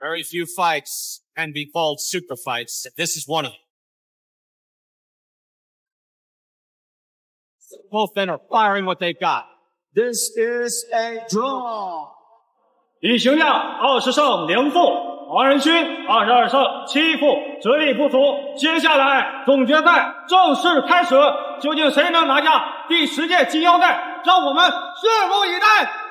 Very few fights can be called super fights. This is one of them. Both men are firing what they've got. This is a draw. 李行亮二十胜零负，王仁勋二十二胜七负，实力不足。接下来总决赛正式开始，究竟谁能拿下第十届金腰带？让我们拭目以待。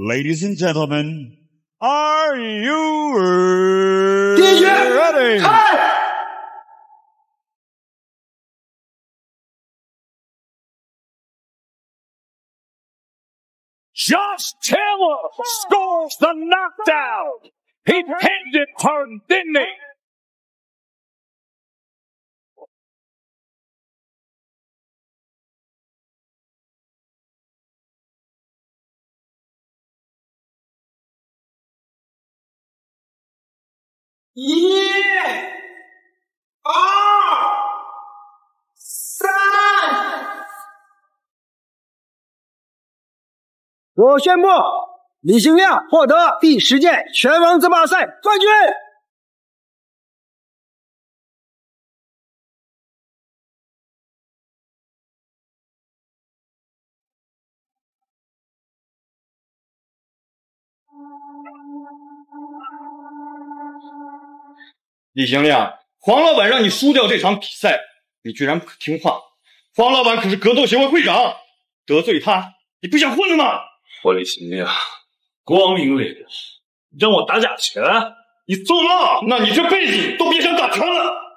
Ladies and gentlemen, are you ready? Hey! Josh Taylor scores the knockdown. He pinned it turned, didn't he? 一、二、三。我宣布，李星亮获得第十届拳王争霸赛冠军。李行亮，黄老板让你输掉这场比赛，你居然不肯听话。黄老板可是格斗协会会长，得罪他，你不想混了吗？我李行亮，光明磊落，让我打假拳，你做梦！那你这辈子都别想打拳了。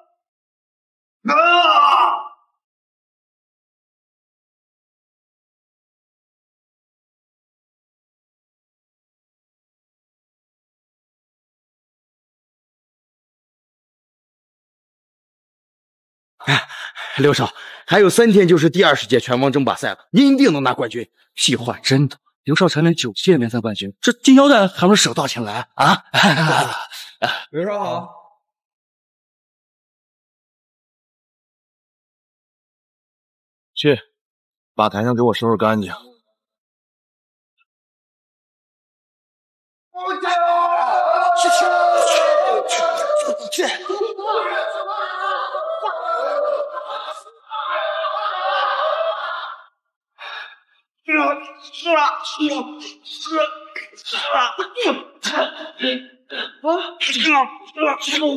刘少，还有三天就是第二十届拳王争霸赛了，您一定能拿冠军。屁话真的，刘少蝉联九届联赛冠军，这金腰带还能省多少钱来啊？刘少好。去，把台上给我收拾干净。是啊，是啊，是啊，是啊，啊，是啊，是啊，是啊。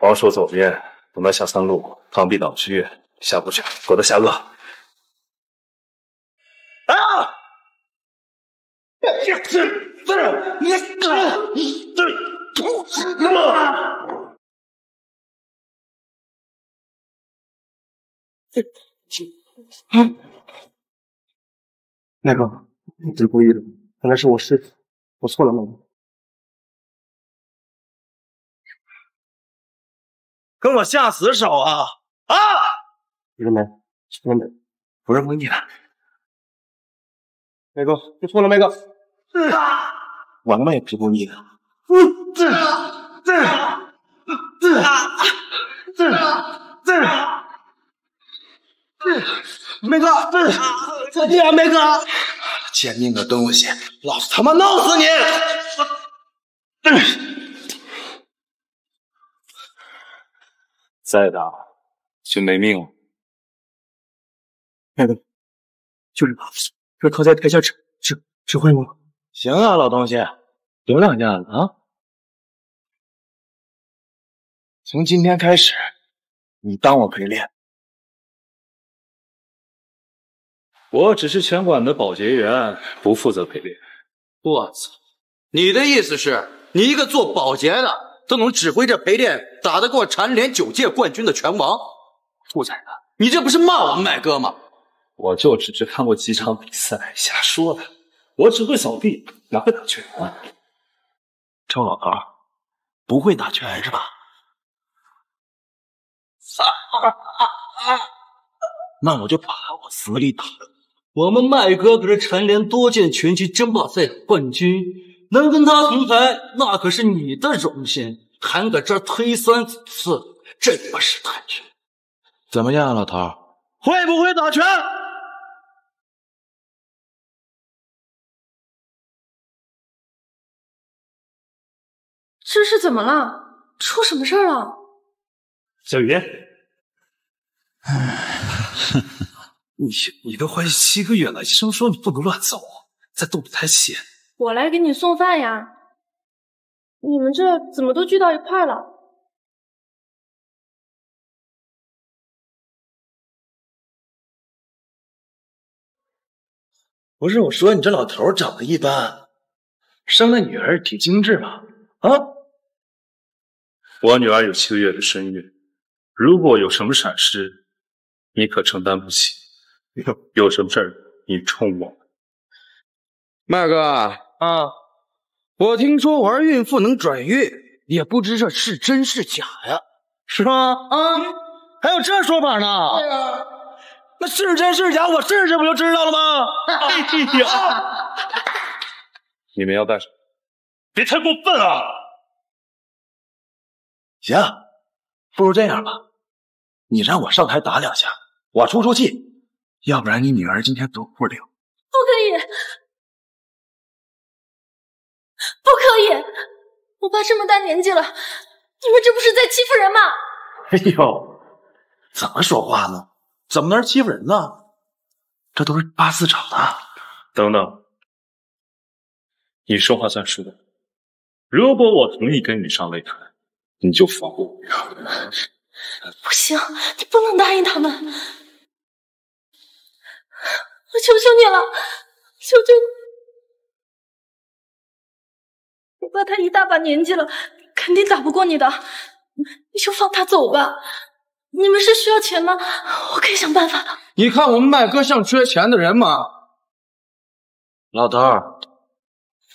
王叔左边，东南下三路，螳臂挡车，下不去，给我下颚。啊！这这这，你这这啊！那个，我是故意的，可能是我师傅，我错了，妹妹。跟我下死手啊！啊！妹妹，妹妹，不是故意的。梅哥，你错了，梅哥。我他妈也不是故意的。这这这这这梅哥，这这呀，梅哥，贱命的东西，老子他妈弄死你！再打就没命了。妹妹，就是打不死，这靠在台下指指指挥我。行啊，老东西，有两下子啊！从今天开始，你当我陪练。我只是拳馆的保洁员，不负责陪练。我操！你的意思是，你一个做保洁的都能指挥着陪练，打得过蝉联九届冠军的拳王？兔崽子，你这不是骂我们麦哥吗？我就只是看过几场比赛，瞎说的。我只会扫地，哪会打拳啊？臭老头，不会打拳是吧？那我就把我死里打。我们麦哥可是蝉联多届拳击争霸赛冠军，能跟他同台，那可是你的荣幸。还搁这儿推三阻四，真不识抬举。怎么样，老头？会不会打拳？这是怎么了？出什么事儿了？小云，你你都怀孕七个月了，医生说你不能乱走，在肚里胎气。我来给你送饭呀。你们这怎么都聚到一块了？不是我说你这老头长得一般，生了女儿挺精致嘛。啊，我女儿有七个月的身孕，如果有什么闪失，你可承担不起。有有什么事儿你冲我。麦哥啊，我听说玩孕妇能转运，也不知这是真是假呀？是吗？啊，还有这说法呢？对呀，那是真是假，我试试不就知道了吗？哎呀，你们要干什么？别太过分啊！行，不如这样吧，你让我上台打两下，我出出气，要不然你女儿今天走不了。不可以，不可以！我爸这么大年纪了，你们这不是在欺负人吗？哎呦，怎么说话呢？怎么能欺负人呢？这都是八四找的。等等，你说话算数的。如果我同意跟你上擂台，你就放过我。不行，你不能答应他们！我求求你了，求求你！我爸他一大把年纪了，肯定打不过你的，你就放他走吧。你们是需要钱吗？我可以想办法的。你看我们麦哥像缺钱的人吗？老头儿，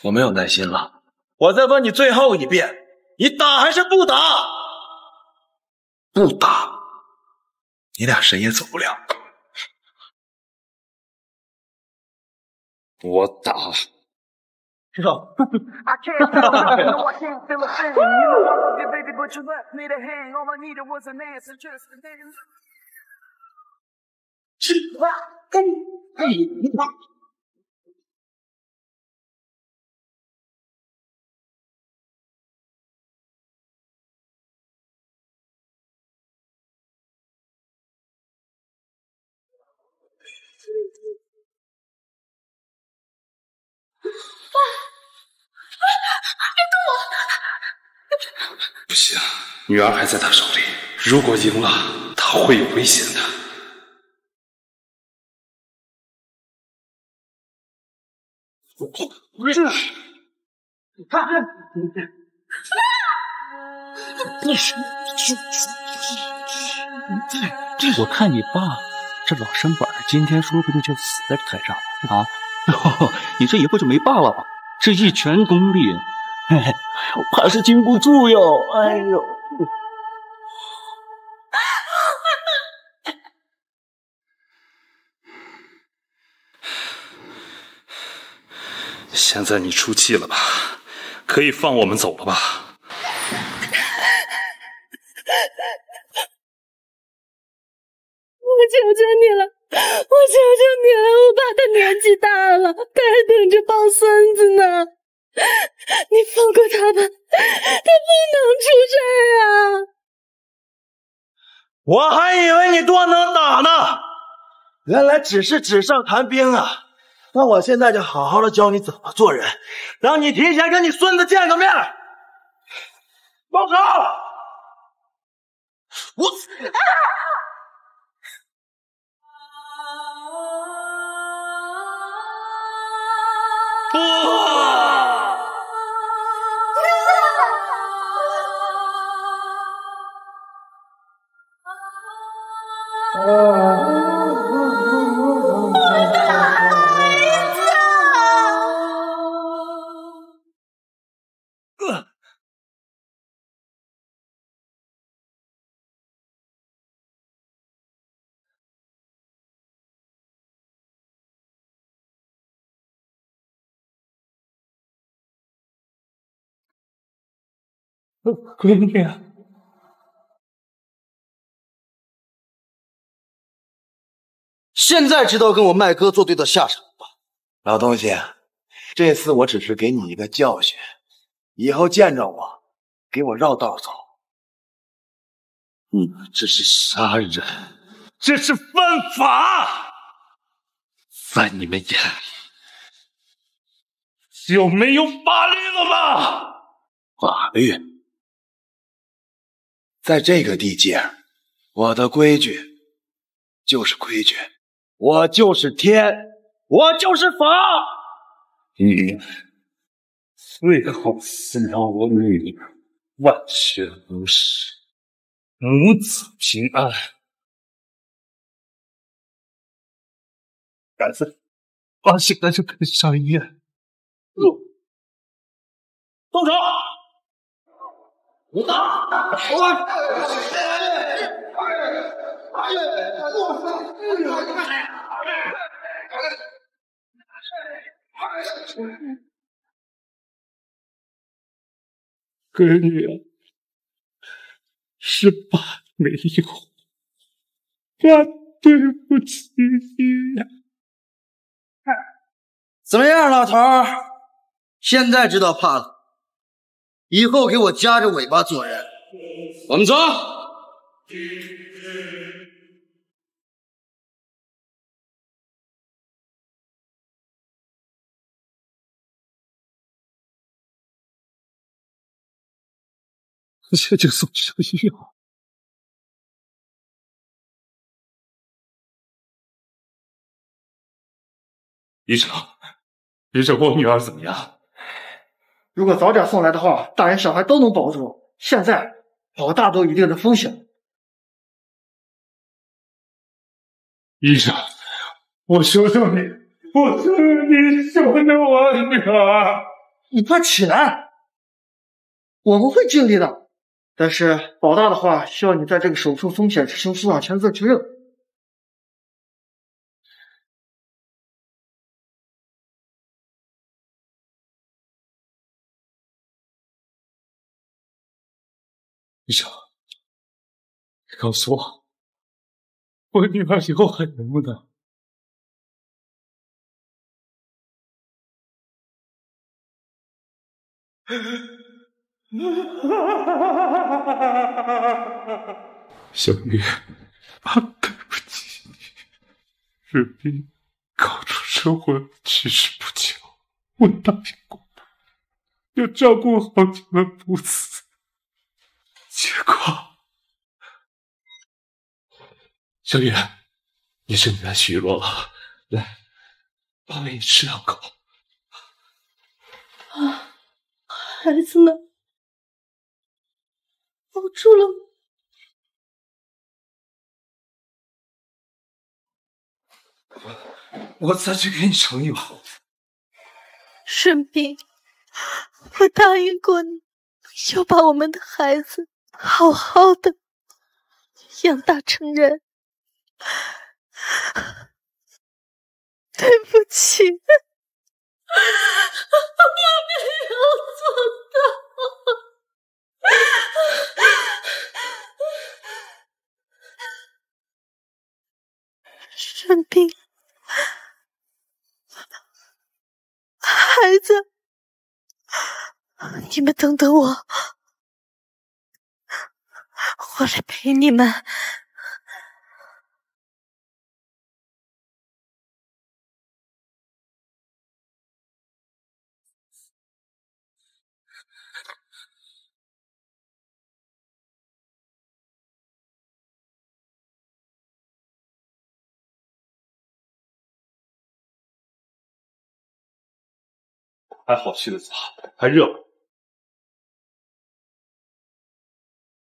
我没有耐心了。我再问你最后一遍，你打还是不打？不打，你俩谁也走不了。我打。知 道。啊不行，女儿还在他手里，如果赢了，他会有危险的。我看你爸这老身板，今天说不定就死在台上了啊！哦，你这以后就没爸了吧？这一拳功力，嘿嘿，我怕是经不住哟！哎呦，现在你出气了吧？可以放我们走了吧？我求求你了，我求求你了！我爸他年纪大了，他还等着抱孙子呢。你放过他吧，他不能出事儿啊！我还以为你多能打呢，原来只是纸上谈兵啊！那我现在就好好的教你怎么做人，让你提前跟你孙子见个面。报仇！我。不啊！闺女，现在知道跟我麦哥作对的下场了吧？老东西，这次我只是给你一个教训，以后见着我，给我绕道走。你们这是杀人，这是犯法，在你们眼里就没有法律了吗？法律，在这个地界，我的规矩就是规矩，我就是天，我就是法。你最好是让我女儿万全无事，母子平安。儿子，我现在就跟你上医院。动手！我打！闺女啊，是爸没有，爸对不起你呀。怎么样，老头儿？现在知道怕了，以后给我夹着尾巴做人。我们走。现在就送去医院。医生，医生，我女儿怎么样？如果早点送来的话，大人小孩都能保住。现在老大都有一定的风险。医生，我求求你，我求求你，救救我女儿！你快起来，我们会尽力的。但是保大的话，需要你在这个手术风险执行书上签字确认。医生，你告诉我，我女儿以后还能不能？小雨，爸对不起你。日斌刚出车祸去世不久，我答应过他，要照顾好你们母子。结果，小雨，你身体太虚弱了，来，爸喂你吃两口。啊，孩子呢？保住了吗？我再去给你盛一碗。顺斌，我答应过你，要把我们的孩子好好的养大成人。对不起，我没有做到。顺斌，孩子，你们等等我，我来陪你们。还好去的早，还热。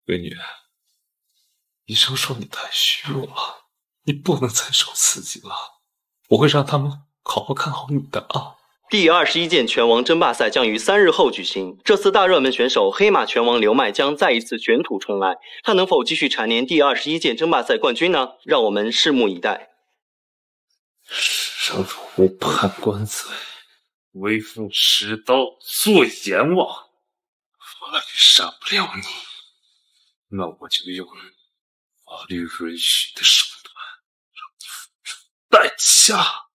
闺女，医生说你太虚弱了，你不能再受刺激了。我会让他们好好看好你的啊。第二十一届拳王争霸赛将于三日后举行。这次大热门选手黑马拳王刘麦将再一次卷土重来，他能否继续蝉联第二十一届争霸赛冠军呢？让我们拭目以待。生无判官罪，为父持刀做阎王，法律杀不了你，那我就用法律允许的手段让你付出代价。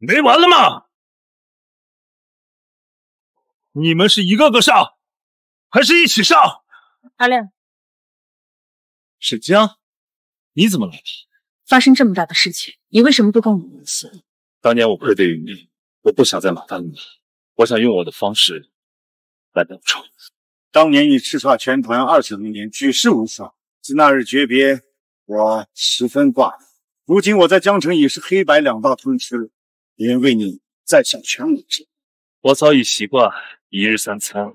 没完了吗？你们是一个个上，还是一起上？阿亮，沈江，你怎么来了？发生这么大的事情，你为什么不跟我们说？当年我愧对于你，我不想再麻烦你，我想用我的方式来报仇。当年你叱咤全团二十多年，举世无双，自那日诀别，我十分挂念。如今我在江城已是黑白两道通吃。愿为你再享全武之我早已习惯一日三餐，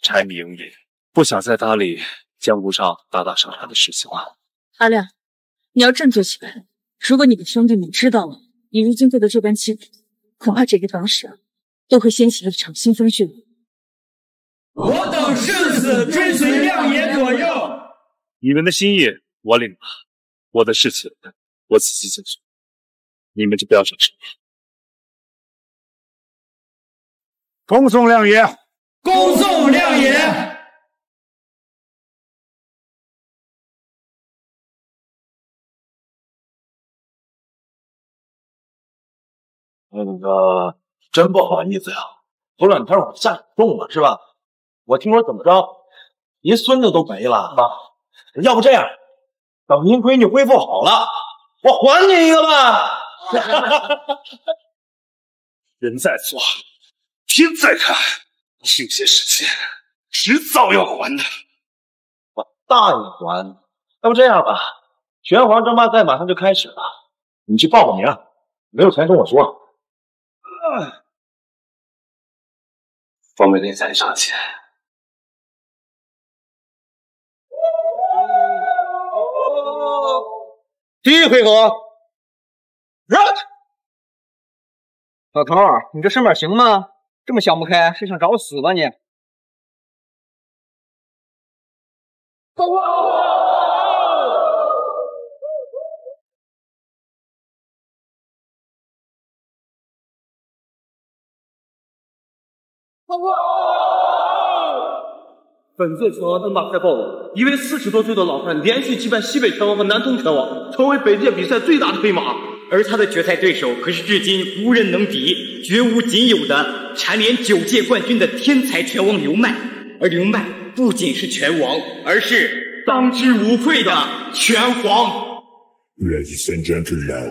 柴米油盐，不想再搭理江湖上打打杀杀的事情了。阿亮，你要振作起来。如果你的兄弟们知道了你如今做的这般欺负，恐怕整个当时都会掀起一场腥风血雨。我等誓死追随亮爷左右。你们的心意我领了，我的事情我自己解决，你们就不要找事。恭送亮爷，恭送亮爷。那个，真不好意思呀，昨两天我下重了是吧？我听说怎么着，您孙子都没了。要不这样，等您闺女恢复好了，我还您一个吧。人在做。天在看，有些事情迟早要还的。我答应还。要不这样吧，拳皇争霸赛马上就开始了，你去报个名，没有钱跟我说。方便练才上去。第一回合。老头，你这身板行吗？这么想不开，是想找死吧你？本届拳王争霸赛爆了，一位四十多岁的老汉连续击败西北拳王和南通拳王，成为本届比赛最大的黑马。而他的决赛对手可是至今无人能敌、绝无仅有的蝉联九届冠军的天才拳王刘麦。而刘麦不仅是拳王，而是当之无愧的拳皇。Ladies and gentlemen,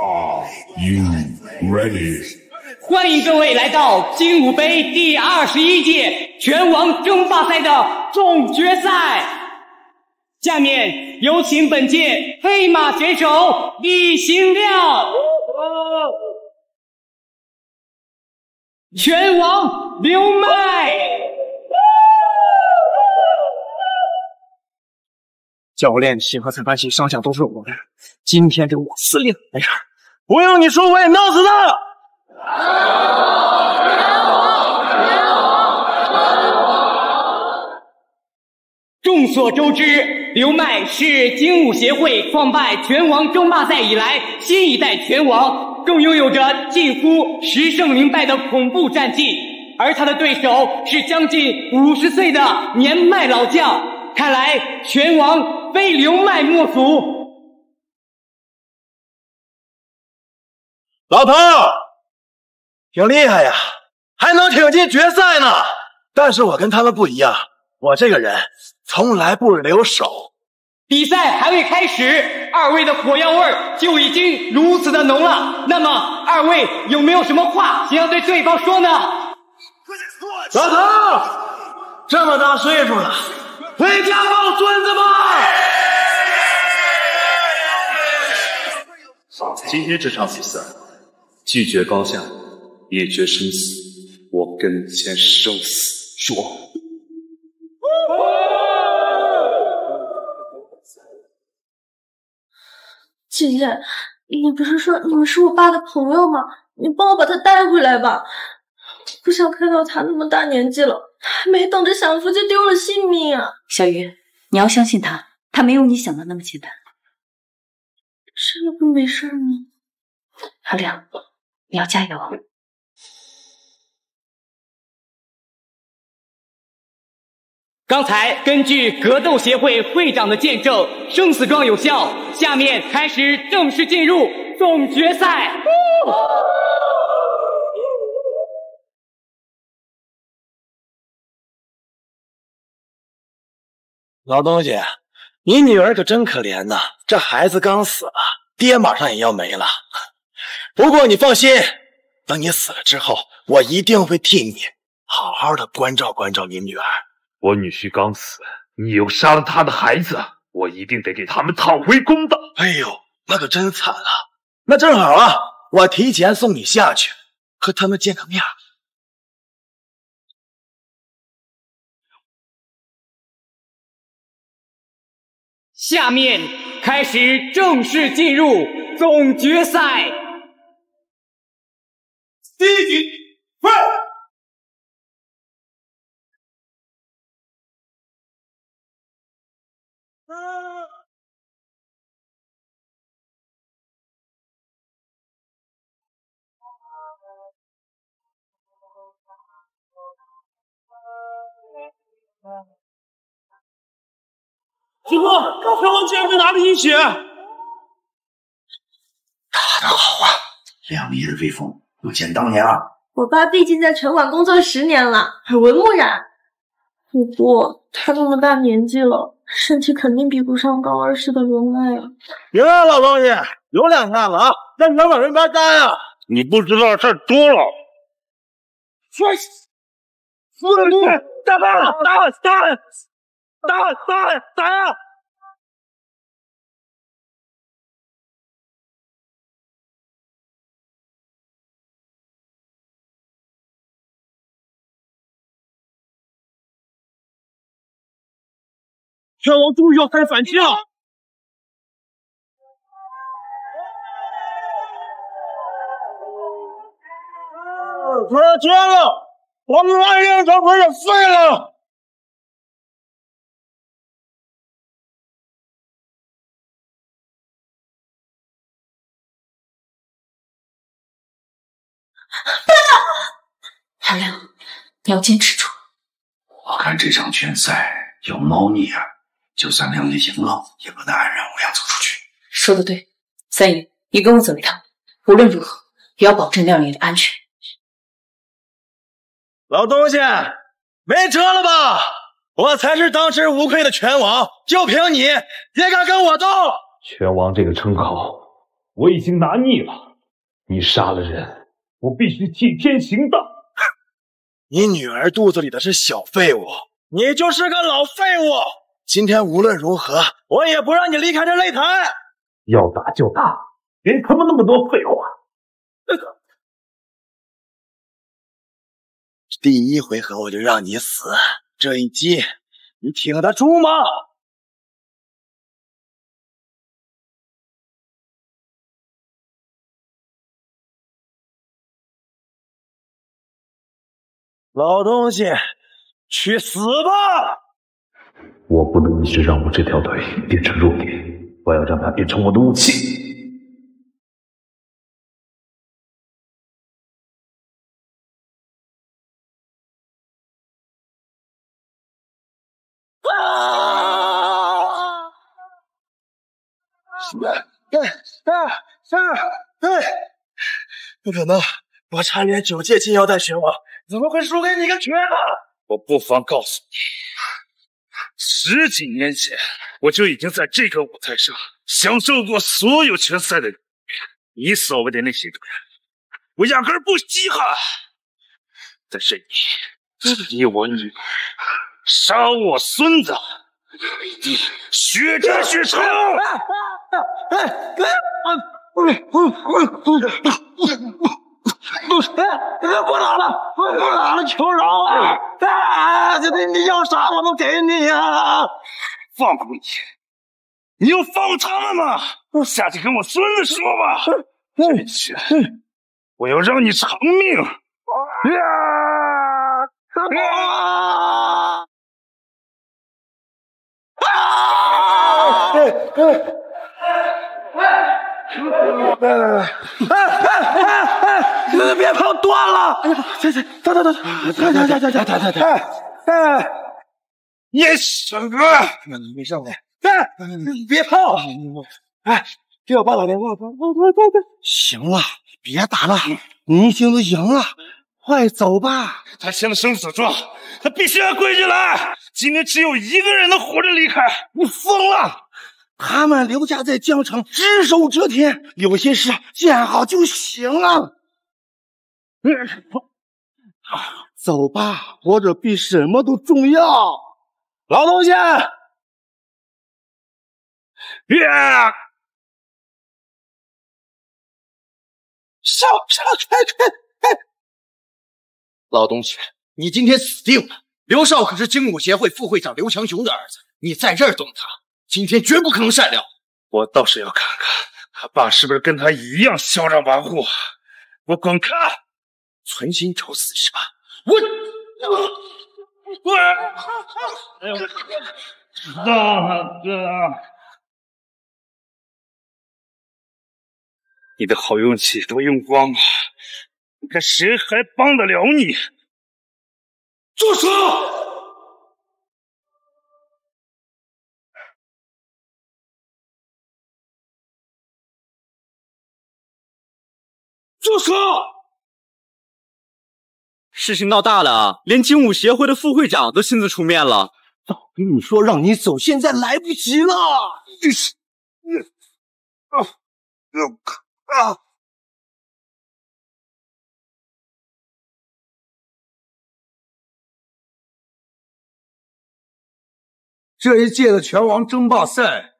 are you ready? 欢迎各位来到金武杯第二十一届拳王争霸赛的总决赛。下面有请本届黑马选手李行亮，拳王刘麦。教练席和裁判席上下都是我的，今天这我司令没事，不用你说我也弄死他。众所周知，刘迈是精武协会创办拳王争霸赛以来新一代拳王，更拥有着近乎十胜零败的恐怖战绩。而他的对手是将近五十岁的年迈老将，看来拳王非刘迈莫属。老头，挺厉害呀，还能挺进决赛呢。但是我跟他们不一样，我这个人。从来不留手，比赛还未开始，二位的火药味就已经如此的浓了。那么，二位有没有什么话想要对对方说呢？老头，这么大岁数了，回家抱孙子吧。今天这场比赛，拒绝高下，一决生死，我跟你签生死状。姐姐，你不是说你们是我爸的朋友吗？你帮我把他带回来吧。不想看到他那么大年纪了，还没等着享福就丢了性命啊！小鱼，你要相信他，他没有你想的那么简单。真的会没事吗？阿亮，你要加油。刚才根据格斗协会会长的见证，生死状有效。下面开始正式进入总决赛。老东西，你女儿可真可怜呐！这孩子刚死了，爹马上也要没了。不过你放心，等你死了之后，我一定会替你好好的关照关照你女儿。我女婿刚死，你又杀了他的孩子，我一定得给他们讨回公道。哎呦，那可真惨啊！那正好啊，我提前送你下去，和他们见个面。下面开始正式进入总决赛。第一局，fight！师傅，拳王竟然被拿了一血！打得好啊，两翼的威风不减当年啊！我爸毕竟在拳馆工作十年了，耳闻目染。不过他这么大年纪了，身体肯定比不上高二时的刘麦啊！行啊，老东西，有两下子啊，但拳馆人白干啊！你不知道事儿多了。打他！打他！打他！打他！打呀！拳王终于要开始反击了！他接了。我们万人都快要废了！阿亮，你要坚持住！我看这场拳赛有猫腻啊！就算亮爷赢了，也不能安然无恙走出去。说的对，三爷，你跟我走一趟，无论如何也要保证亮爷的安全。老东西，没辙了吧？我才是当之无愧的拳王，就凭你也敢跟我斗？拳王这个称号我已经拿腻了。你杀了人，我必须替天行道。你女儿肚子里的是小废物，你就是个老废物。今天无论如何，我也不让你离开这擂台。要打就打，别他妈那么多废话。第一回合我就让你死，这一击你挺得住吗？老东西，去死吧！我不能一直让我这条腿变成弱点，我要让它变成我的武器。是，对，不可能！我蝉联九届金腰带拳王，怎么会输给你个瘸子？我不妨告诉你，十几年前我就已经在这个舞台上享受过所有拳赛的。你所谓的那些个人，我压根不稀罕。但是你，你我女儿杀我孙子，你血债血偿！哎哎，我我我我我。不，不打了，不打了，求饶啊！啊，你你要啥我都给你啊！放过你，你要放他们吗？下去跟我孙子说吧。这一拳，我要让你偿命！啊！啊！啊！来来来，哎哎哎哎！别跑，断了！哎呀，走走走走走走，快点点点点点点！哎哎，你什么？没上来。哎，别跑！哎，给我爸打电话，快快快快！行了，别打了，你已经都赢了，快走吧。他签了生死状，他必须按规矩来。今天只有一个人能活着离开。你疯了！他们刘家在江城只手遮天，有些事见好就行了。走吧，活着比什么都重要。老东西，别！上上开开开！老东西，你今天死定了！刘少可是精武协会副会长刘强雄的儿子，你在这儿动他。今天绝不可能善了，我倒是要看看他爸是不是跟他一样嚣张跋扈。我滚开！存心找死是吧？我我哎呦！大哥，你的好运气都用光了，看谁还帮得了你！住手！住手！事情闹大了，连精武协会的副会长都亲自出面了。早跟你说让你走，现在来不及了。这是，啊啊啊！这一届的拳王争霸赛，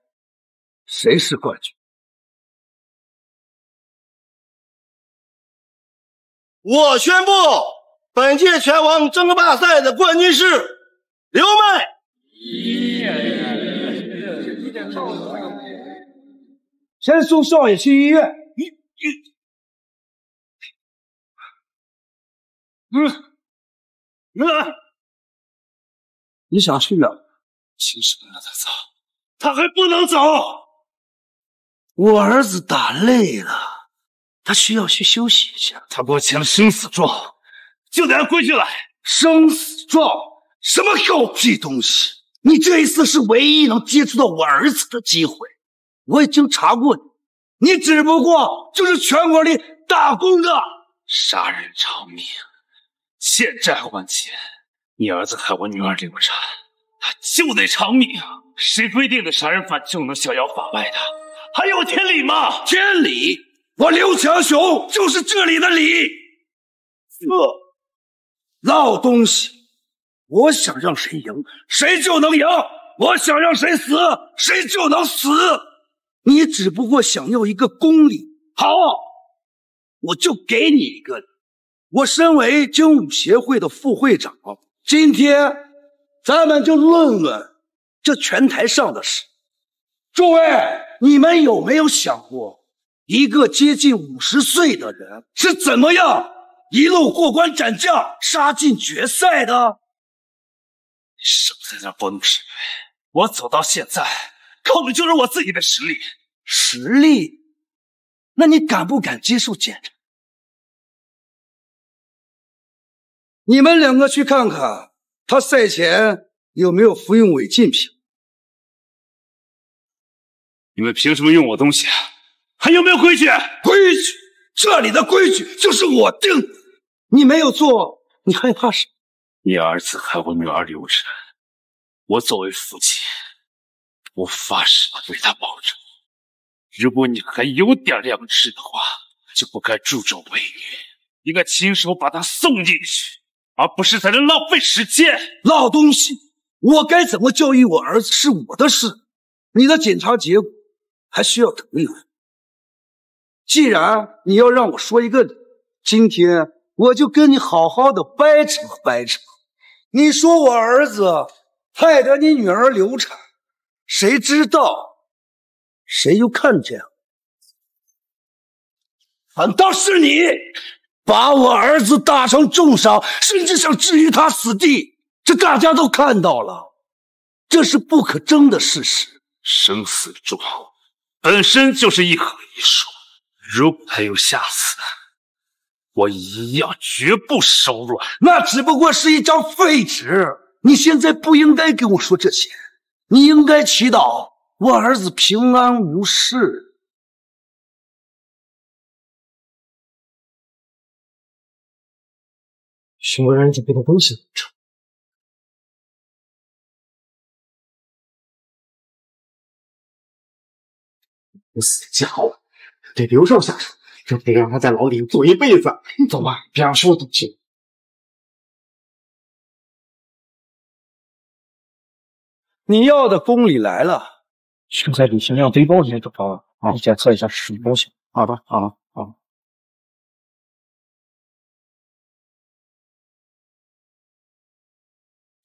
谁是冠军？我宣布，本届拳王争霸赛的冠军是刘麦。先送少爷去医院。你你，嗯嗯，你想去哪？请什么让他走？他还不能走。我儿子打累了。他需要去休息一下。他给我签了生死状，就得按规矩来。生死状？什么狗屁东西！你这一次是唯一能接触到我儿子的机会。我已经查过你，你只不过就是全国里打工的。杀人偿命，欠债还钱。你儿子害我女儿流产，他就得偿命。谁规定的杀人犯就能逍遥法外的？还有天理吗？天理！我刘强雄就是这里的理。这老东西，我想让谁赢，谁就能赢；我想让谁死，谁就能死。你只不过想要一个公理，好，我就给你一个。我身为精武协会的副会长，今天咱们就论论这拳台上的事。诸位，你们有没有想过？一个接近五十岁的人是怎么样一路过关斩将，杀进决赛的？你少在那拨弄是非！我走到现在，靠的就是我自己的实力。实力？那你敢不敢接受检查？你们两个去看看，他赛前有没有服用违禁品？你们凭什么用我东西啊？还有没有规矩？规矩，这里的规矩就是我定。你没有做，你害怕什么？你儿子害我女儿流产，我作为父亲，我发誓为他保证。如果你还有点良知的话，就不该助纣为虐，应该亲手把他送进去，而不是在这浪费时间。老东西，我该怎么教育我儿子是我的事，你的检查结果还需要等一等。既然你要让我说一个理，今天我就跟你好好的掰扯掰扯。你说我儿子害得你女儿流产，谁知道，谁又看见了？反倒是你，把我儿子打成重伤，甚至想置于他死地，这大家都看到了，这是不可争的事实。生死状本身就是一合一数，如果还有下次，我一样绝不手软。那只不过是一张废纸，你现在不应该跟我说这些，你应该祈祷我儿子平安无事。什么人准备的东西？这死家伙，得留上下手，这得让他在牢里坐一辈子。走吧，别让师傅动气。你要的宫里来了，就在李行亮背包里面找到了，你检测一下是什么东西。好的，好的，好。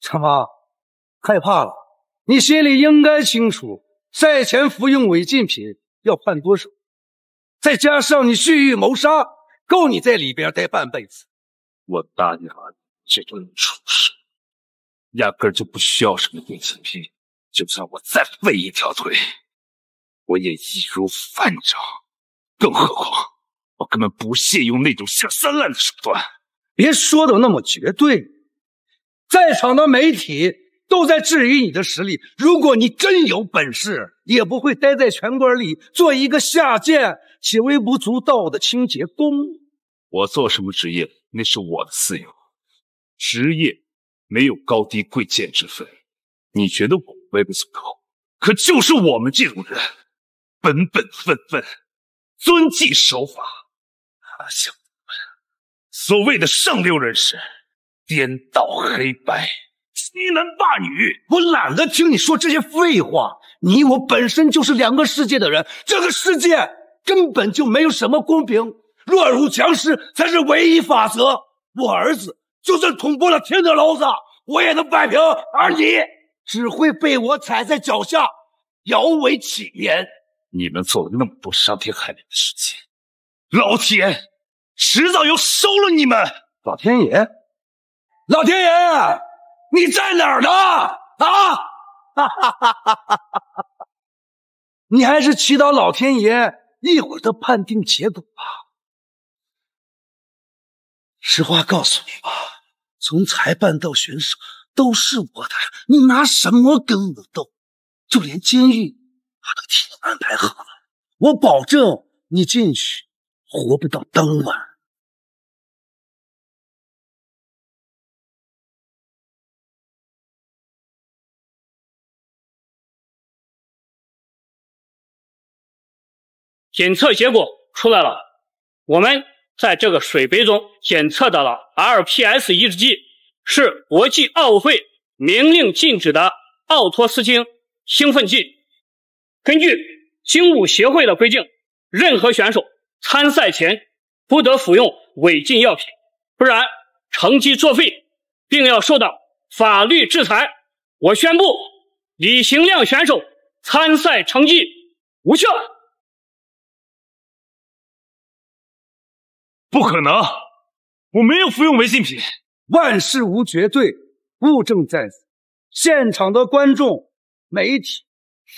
长发，害怕了。你心里应该清楚，赛前服用违禁品要判多少，再加上你蓄意谋杀，够你在里边待半辈子。我大娘这种畜生，压根就不需要什么违禁品。就算我再废一条腿，我也易如反掌。更何况，我根本不屑用那种下三滥的手段。别说的那么绝对。在场的媒体都在质疑你的实力。如果你真有本事，也不会待在拳馆里做一个下贱且微不足道的清洁工。我做什么职业，那是我的自由。职业没有高低贵贱之分。你觉得我微不足道，可就是我们这种人，本本分分，遵纪守法。像我们所谓的上流人士。颠倒黑白，欺男霸女，我懒得听你说这些废话。你我本身就是两个世界的人，这个世界根本就没有什么公平，弱肉强食才是唯一法则。我儿子就算捅破了天的牢子，我也能摆平，而你只会被我踩在脚下，摇尾乞怜。你们做了那么多伤天害理的事情，老天迟早要收了你们。老天爷。老天爷，你在哪儿呢？啊！哈哈哈哈哈！你还是祈祷老天爷一会儿的判定结果吧。实话告诉你吧，从裁判到选手都是我的，你拿什么跟我斗？就连监狱我都替你安排好了，我保证你进去活不到当晚。检测结果出来了，我们在这个水杯中检测到了 RPS 抑制剂，是国际奥委会明令禁止的奥托斯汀兴奋剂。根据精武协会的规定，任何选手参赛前不得服用违禁药品，不然成绩作废，并要受到法律制裁。我宣布，李行亮选手参赛成绩无效。不可能，我没有服用违禁品。万事无绝对，物证在此。现场的观众、媒体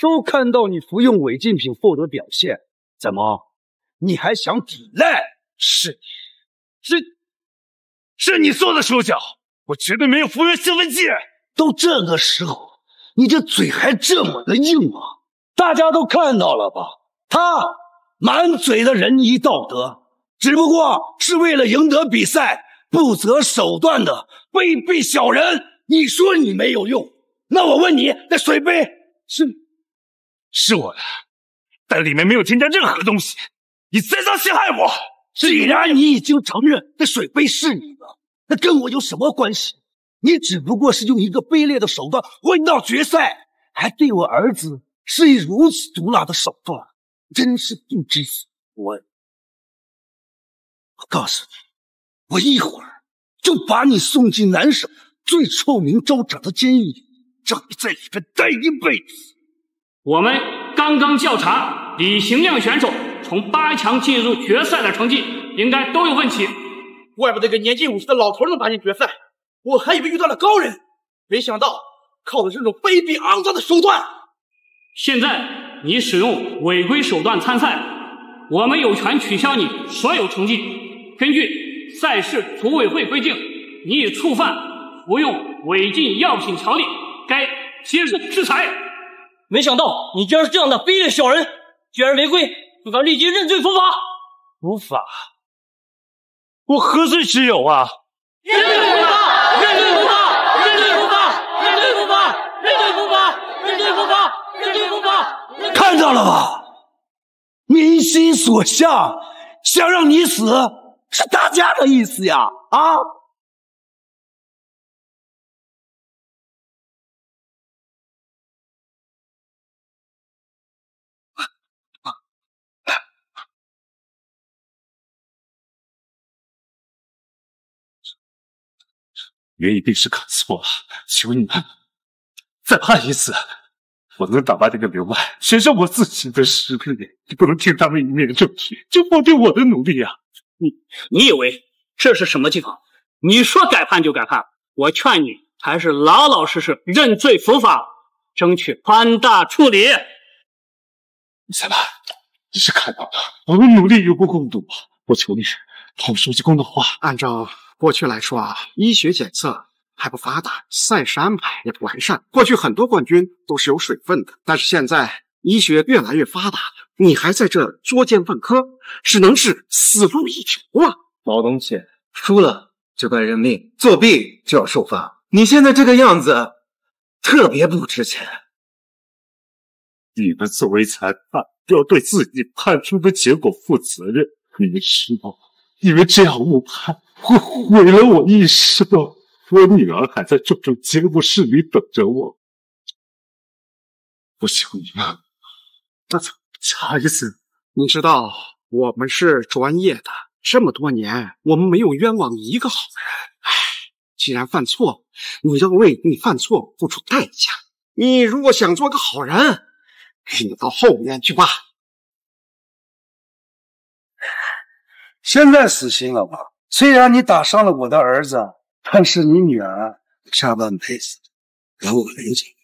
都看到你服用违禁品后的表现，怎么，你还想抵赖？是你，是，是你做的手脚。我绝对没有服用兴奋剂。都这个时候，你这嘴还这么的硬吗？大家都看到了吧？他满嘴的仁义道德。只不过是为了赢得比赛，不择手段的卑鄙小人。你说你没有用，那我问你，那水杯是是我的，但里面没有添加任何东西。你栽赃陷害我！既然你已经承认那水杯是你的，那跟我有什么关系？你只不过是用一个卑劣的手段混到决赛，还对我儿子施以如此毒辣的手段，真是不知死活。我告诉你，我一会儿就把你送进南省最臭名昭彰的监狱里，让你在里边待一辈子。我们刚刚调查李行亮选手从八强进入决赛的成绩，应该都有问题。怪不得个年近五十的老头能打进决赛，我还以为遇到了高人，没想到靠的是这种卑鄙肮脏的手段。现在你使用违规手段参赛，我们有权取消你所有成绩。根据赛事组委会规定，你已触犯服用违禁药品条例，该接受制裁。没想到你竟然是这样的卑劣小人，居然违规，不敢立即认罪伏法。伏法？我何罪之有啊？认罪伏法！认罪伏法！认罪伏法！认罪伏法！认罪伏法！认罪伏法！认罪伏法！看到了吧？民心所向，想让你死，是大家的意思呀！啊！爷一定是看错了，求你们再判一次。我能打败这个刘曼，全是我自己的实力，你不能听他们一面正据，就否定我的努力啊！你你以为这是什么地方？你说改判就改判？我劝你还是老老实实认罪伏法，争取宽大处理。三爸，你是看到了，我们努力有目共度，我求你，帮我说句公道话。按照过去来说啊，医学检测还不发达，赛事安排也不完善。过去很多冠军都是有水分的，但是现在医学越来越发达，你还在这作奸犯科，只能是死路一条啊！老东西，输了就该认命，作弊就要受罚。你现在这个样子，特别不值钱。你们作为裁判，要对自己判出的结果负责任。你们知道，你们这样误判会毁了我一生。我女儿还在重症监护室里等着我。我求你们，再查一次。你知道，我们是专业的，这么多年，我们没有冤枉一个好人。唉，既然犯错，你要为你犯错付出代价。你如果想做个好人，你到后面去吧。现在死心了吧？虽然你打伤了我的儿子，但是你女儿下半辈子跟我留情。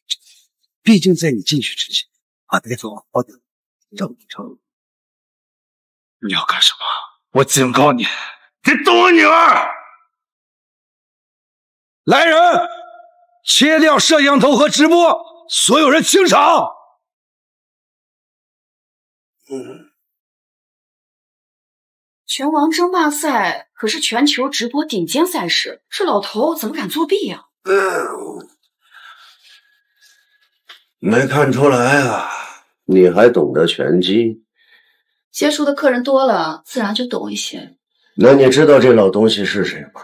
毕竟在你进去之前，我得好好的正正。你要干什么？我警告你，别动我女儿！来人，切掉摄像头和直播，所有人清场。嗯。拳王争霸赛可是全球直播顶尖赛事，这老头怎么敢作弊呀？嗯，没看出来啊，你还懂得拳击？接触的客人多了，自然就懂一些。那你知道这老东西是谁吗？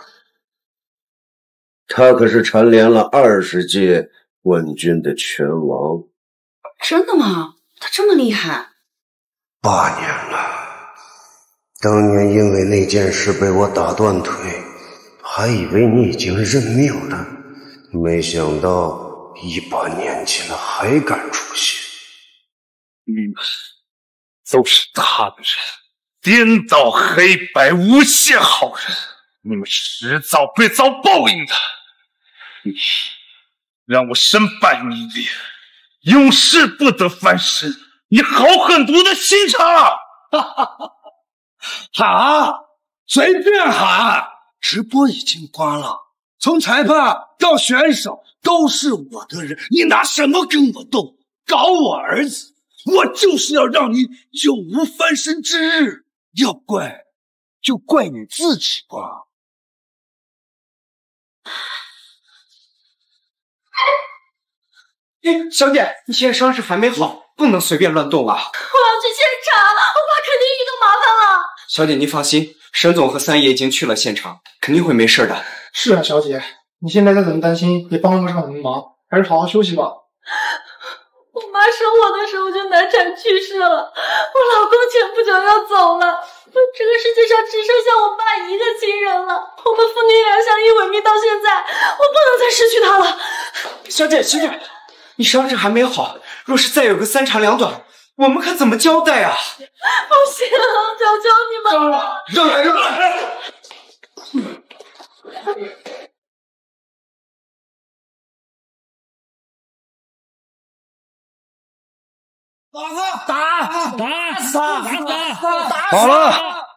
他可是蝉联了二十届冠军的拳王。真的吗？他这么厉害？八年了。当年因为那件事被我打断腿，还以为你已经认命了，没想到一把年纪了还敢出现。你们都是他的人，颠倒黑白，诬陷好人，你们迟早会遭报应的。你让我身败名裂，永世不得翻身，你好狠毒的心肠！哈哈哈。喊，随便喊！直播已经关了，从裁判到选手都是我的人，你拿什么跟我斗？搞我儿子，我就是要让你永无翻身之日！要怪，就怪你自己吧。哎，小姐，你现在伤势还没好，不能随便乱动啊！我要去现场，我爸肯定遇到麻烦了。小姐，您放心，沈总和三爷已经去了现场，肯定会没事的。是啊，小姐，你现在再怎么担心也帮不上什么忙，还是好好休息吧。我妈生我的时候就难产去世了，我老公前不久要走了，这个世界上只剩下我爸一个亲人了。我们父女俩相依为命到现在，我不能再失去他了。小姐，小姐，你伤势还没好，若是再有个三长两短。我们可怎么交代啊？不行，求求你们了！让开，让开！死他！打死他！好了，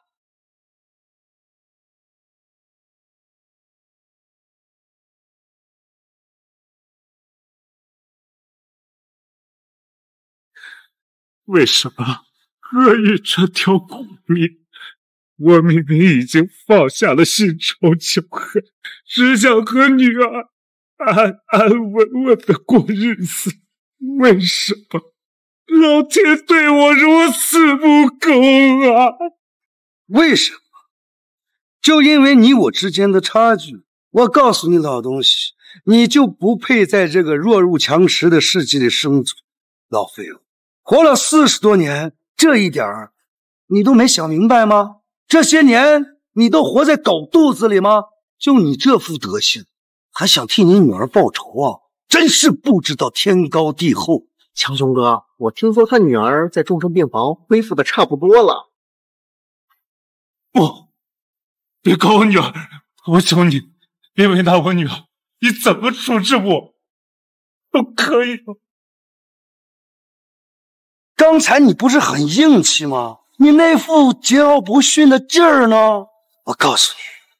为什么恶意这条苦命？我明明已经放下了新仇旧恨，只想和女儿安安稳稳的过日子，为什么老天对我如此不公啊？为什么？就因为你我之间的差距。我告诉你，老东西，你就不配在这个弱肉强食的世界里生存。老废物，活了四十多年，这一点儿你都没想明白吗？这些年你都活在狗肚子里吗？就你这副德行，还想替你女儿报仇啊？真是不知道天高地厚。强雄哥，我听说他女儿在重症病房恢复的差不多了。不，别搞我女儿！我求你，别为难我女儿，你怎么处置我都可以。刚才你不是很硬气吗？你那副桀骜不驯的劲儿呢？我告诉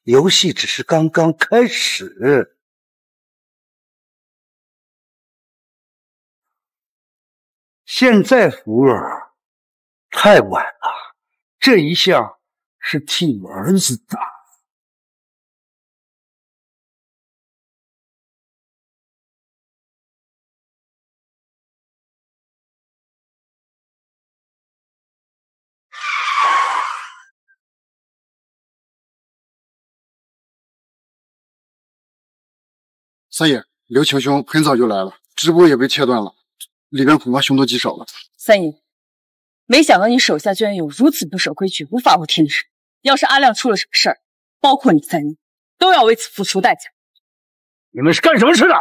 你，游戏只是刚刚开始。现在服儿太晚了，这一下是替我儿子打。三爷，刘强兄很早就来了，直播也被切断了，里边恐怕凶多吉少了。三爷，没想到你手下居然有如此不守规矩、无法无天的人。要是阿亮出了什么事儿，包括你三爷，都要为此付出代价。你们是干什么吃的？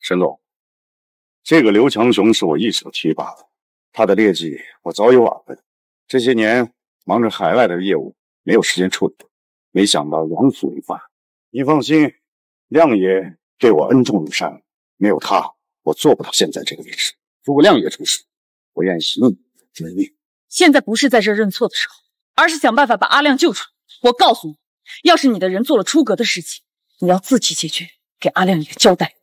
沈总，这个刘强雄是我一手提拔的，他的劣迹我早有耳闻。这些年忙着海外的业务，没有时间处理。没想到养父为犯。你放心，亮爷对我恩重如山，没有他，我做不到现在这个位置。诸葛亮也出事，我愿意认认命。现在不是在这认错的时候，而是想办法把阿亮救出来。我告诉你，要是你的人做了出格的事情，你要自己解决，给阿亮一个交代。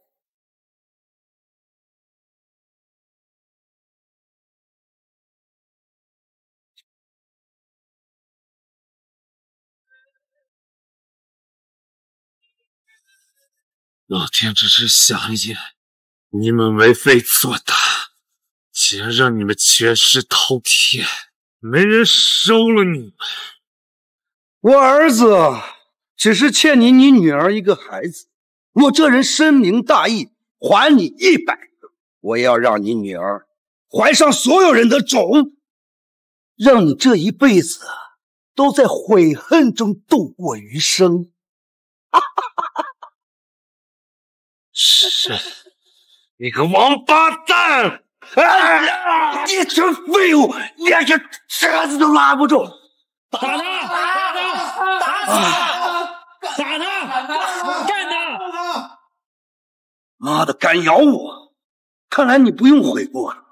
老天只是想一眼，你们为非作歹，竟然让你们权势滔天，没人收了你们。我儿子只是欠你你女儿一个孩子，我这人深明大义，还你一百个。我要让你女儿怀上所有人的种，让你这一辈子都在悔恨中度过余生。哈 哈是，你个王八蛋！哎呀，你这废物，连个车子都拉不住！打他！打他！打他！打他！干他！妈的，敢咬我！看来你不用悔过了。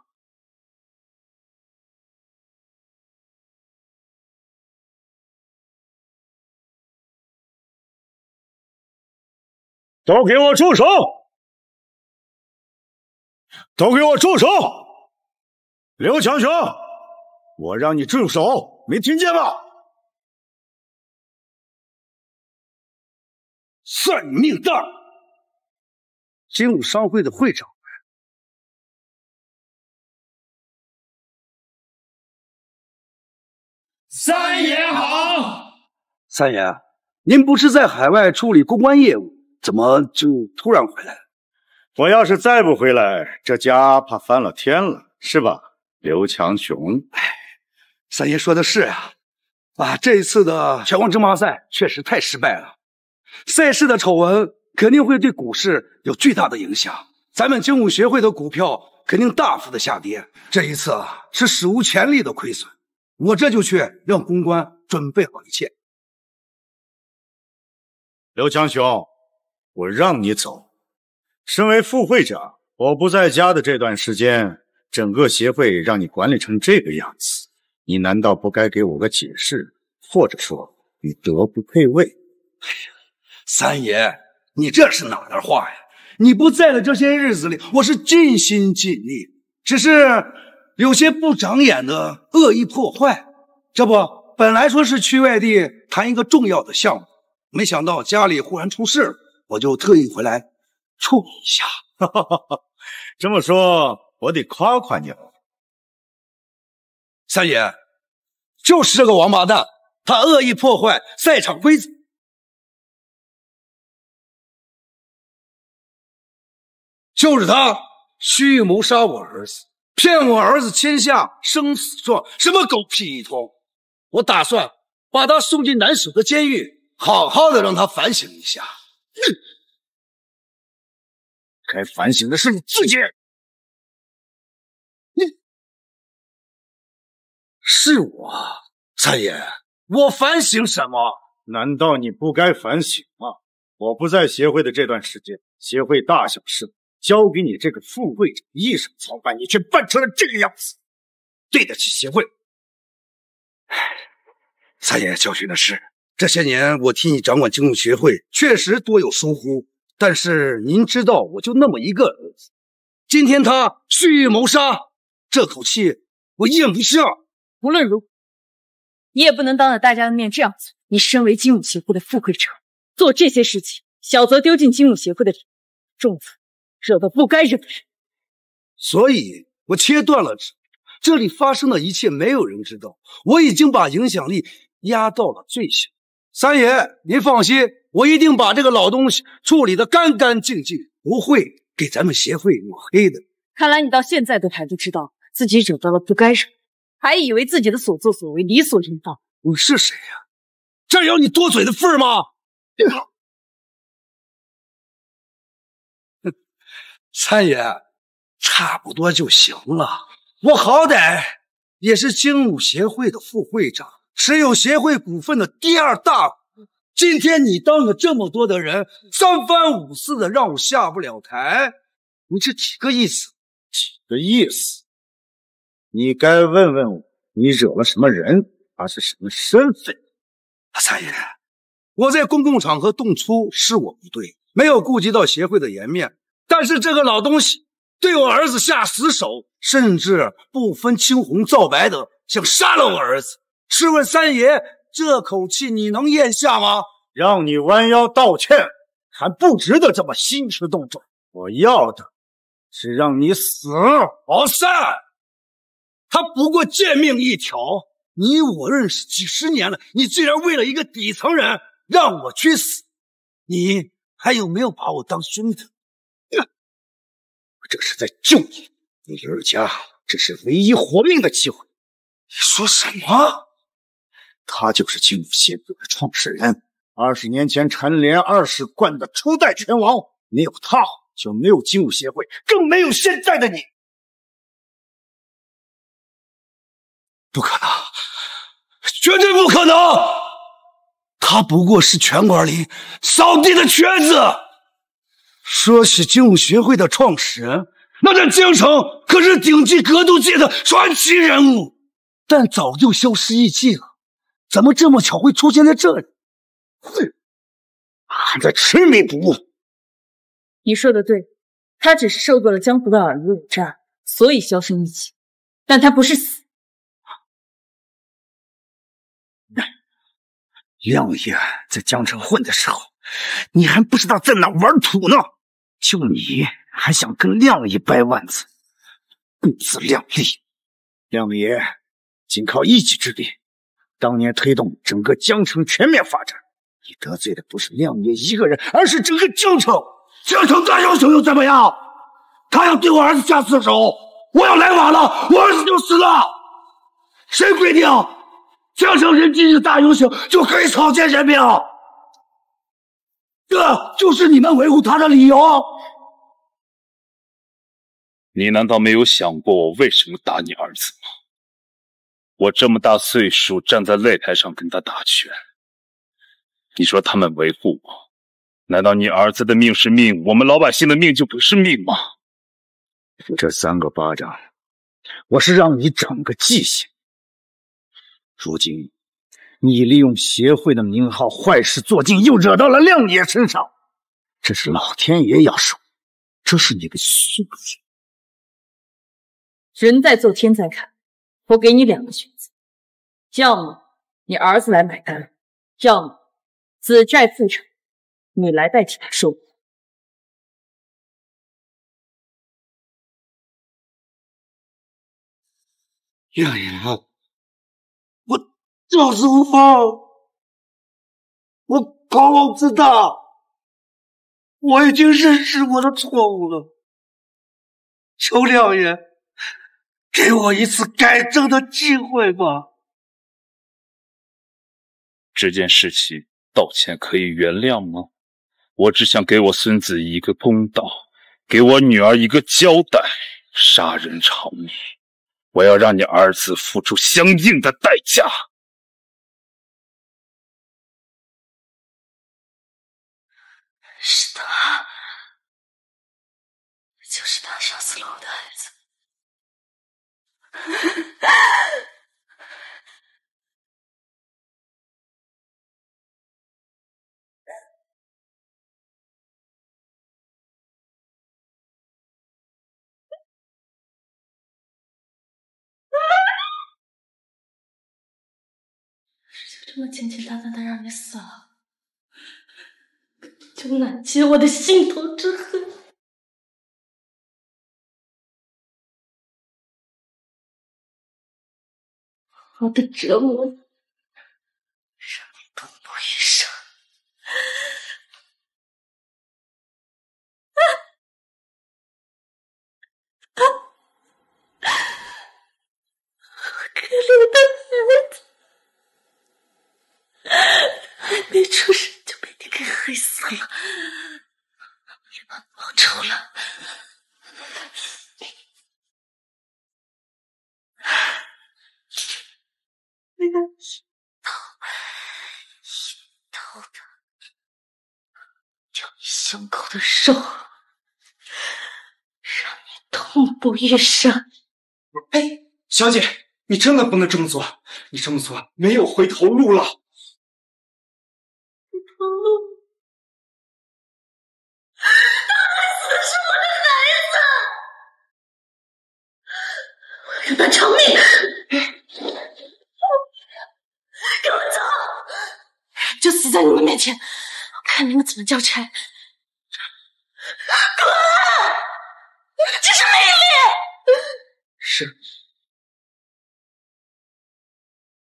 都给我住手！都给我住手！刘强雄，我让你住手，没听见吗？算你命大！金武商会的会长，三爷好。三爷，您不是在海外处理公关业务，怎么就突然回来了？我要是再不回来，这家怕翻了天了，是吧，刘强雄？哎，三爷说的是啊，啊，这一次的拳王争霸赛确实太失败了，赛事的丑闻肯定会对股市有巨大的影响，咱们精武协会的股票肯定大幅的下跌，这一次啊是史无前例的亏损，我这就去让公关准备好一切。刘强雄，我让你走。身为副会长，我不在家的这段时间，整个协会让你管理成这个样子，你难道不该给我个解释，或者说你德不配位？哎呀，三爷，你这是哪的话呀？你不在的这些日子里，我是尽心尽力，只是有些不长眼的恶意破坏。这不，本来说是去外地谈一个重要的项目，没想到家里忽然出事了，我就特意回来处理一下。哈 哈这么说，我得夸夸你了。三爷，就是这个王八蛋，他恶意破坏赛场规则，就是他蓄意谋杀我儿子，骗我儿子签下生死状，什么狗屁一通！我打算把他送进难守的监狱，好好的让他反省一下。该反省的是你自己。你是我三爷，我反省什么？难道你不该反省吗？我不在协会的这段时间，协会大小事交给你这个副会长一手操办，你却办成了这个样子，对得起协会？三爷教训的是，这些年我替你掌管金融协会，确实多有疏忽。但是您知道，我就那么一个儿子，今天他蓄意谋杀，这口气我咽不下。无论如何，你也不能当着大家的面这样做。你身为金武协会的副会长，做这些事情，小则丢尽金武协会的重则惹得不该惹的人。所以我切断了这这里发生的一切，没有人知道。我已经把影响力压到了最小。三爷，您放心。我一定把这个老东西处理的干干净净，不会给咱们协会抹黑的。看来你到现在都还不知道自己惹到了不该惹，还以为自己的所作所为理所应当。我是谁呀？这有你多嘴的份吗？哼，三爷，差不多就行了。我好歹也是精武协会的副会长，持有协会股份的第二大。今天你当着这么多的人，三番五次的让我下不了台，你这几个意思？几个意思？你该问问我，你惹了什么人？他是什么身份？三爷，我在公共场合动粗是我不对，没有顾及到协会的颜面。但是这个老东西对我儿子下死手，甚至不分青红皂白的想杀了我儿子。试问三爷？这口气你能咽下吗？让你弯腰道歉，还不值得这么兴师动众。我要的是让你死。敖三，他不过贱命一条，你我认识几十年了，你居然为了一个底层人让我去死，你还有没有把我当兄弟？我这是在救你，你刘家这是唯一活命的机会。你说什么？他就是金武协会的创始人，二十年前蝉联二十冠的初代拳王。没有他，就没有金武协会，更没有现在的你。不可能，绝对不可能！他不过是拳馆里扫地的瘸子。说起金武协会的创始人，那在京城可是顶级格斗界的传奇人物，但早就消失匿迹了。怎么这么巧会出现在这里？哼，还在执迷不悟。你说的对，他只是受够了江湖的尔虞我诈，所以销声匿迹。但他不是死。亮爷在江城混的时候，你还不知道在哪玩土呢。就你还想跟亮爷掰腕子，不自量力！亮爷仅靠一己之力。当年推动整个江城全面发展，你得罪的不是亮爷一个人，而是整个江城。江城大英雄又怎么样？他要对我儿子下死手，我要来晚了，我儿子就死了。谁规定江城人进是大英雄就可以草菅人命？这就是你们维护他的理由？你难道没有想过我为什么打你儿子吗？我这么大岁数站在擂台上跟他打拳，你说他们维护我？难道你儿子的命是命，我们老百姓的命就不是命吗？这三个巴掌我是让你长个记性。如今你利用协会的名号坏事做尽，又惹到了亮爷身上，这是老天爷要收，这是你的宿命。人在做天在看，我给你两个选择：要么你儿子来买单，要么子债父偿，你来代替他收。亮爷，我就是无方，我高知道，我已经认识我的错误了，求亮爷给我一次改正的机会吧。这件事情道歉可以原谅吗？我只想给我孙子一个公道，给我女儿一个交代。杀人偿命。我要让你儿子付出相应的代价。是他，就是他杀死了我的孩子。就这么简简单单的让你死了，就难解我的心头之恨。好的折磨你，让你痛不欲生。我可怜的孩子。还一出生就被你给害死了，也帮你报仇了。一刀一刀的将你胸口的肉，让你痛不欲生。哎，小姐，你真的不能这么做，你这么做没有回头路了。是我的我要让他偿命！给我走！就死在你们面前，我看你们怎么交差！滚！这是命令！是。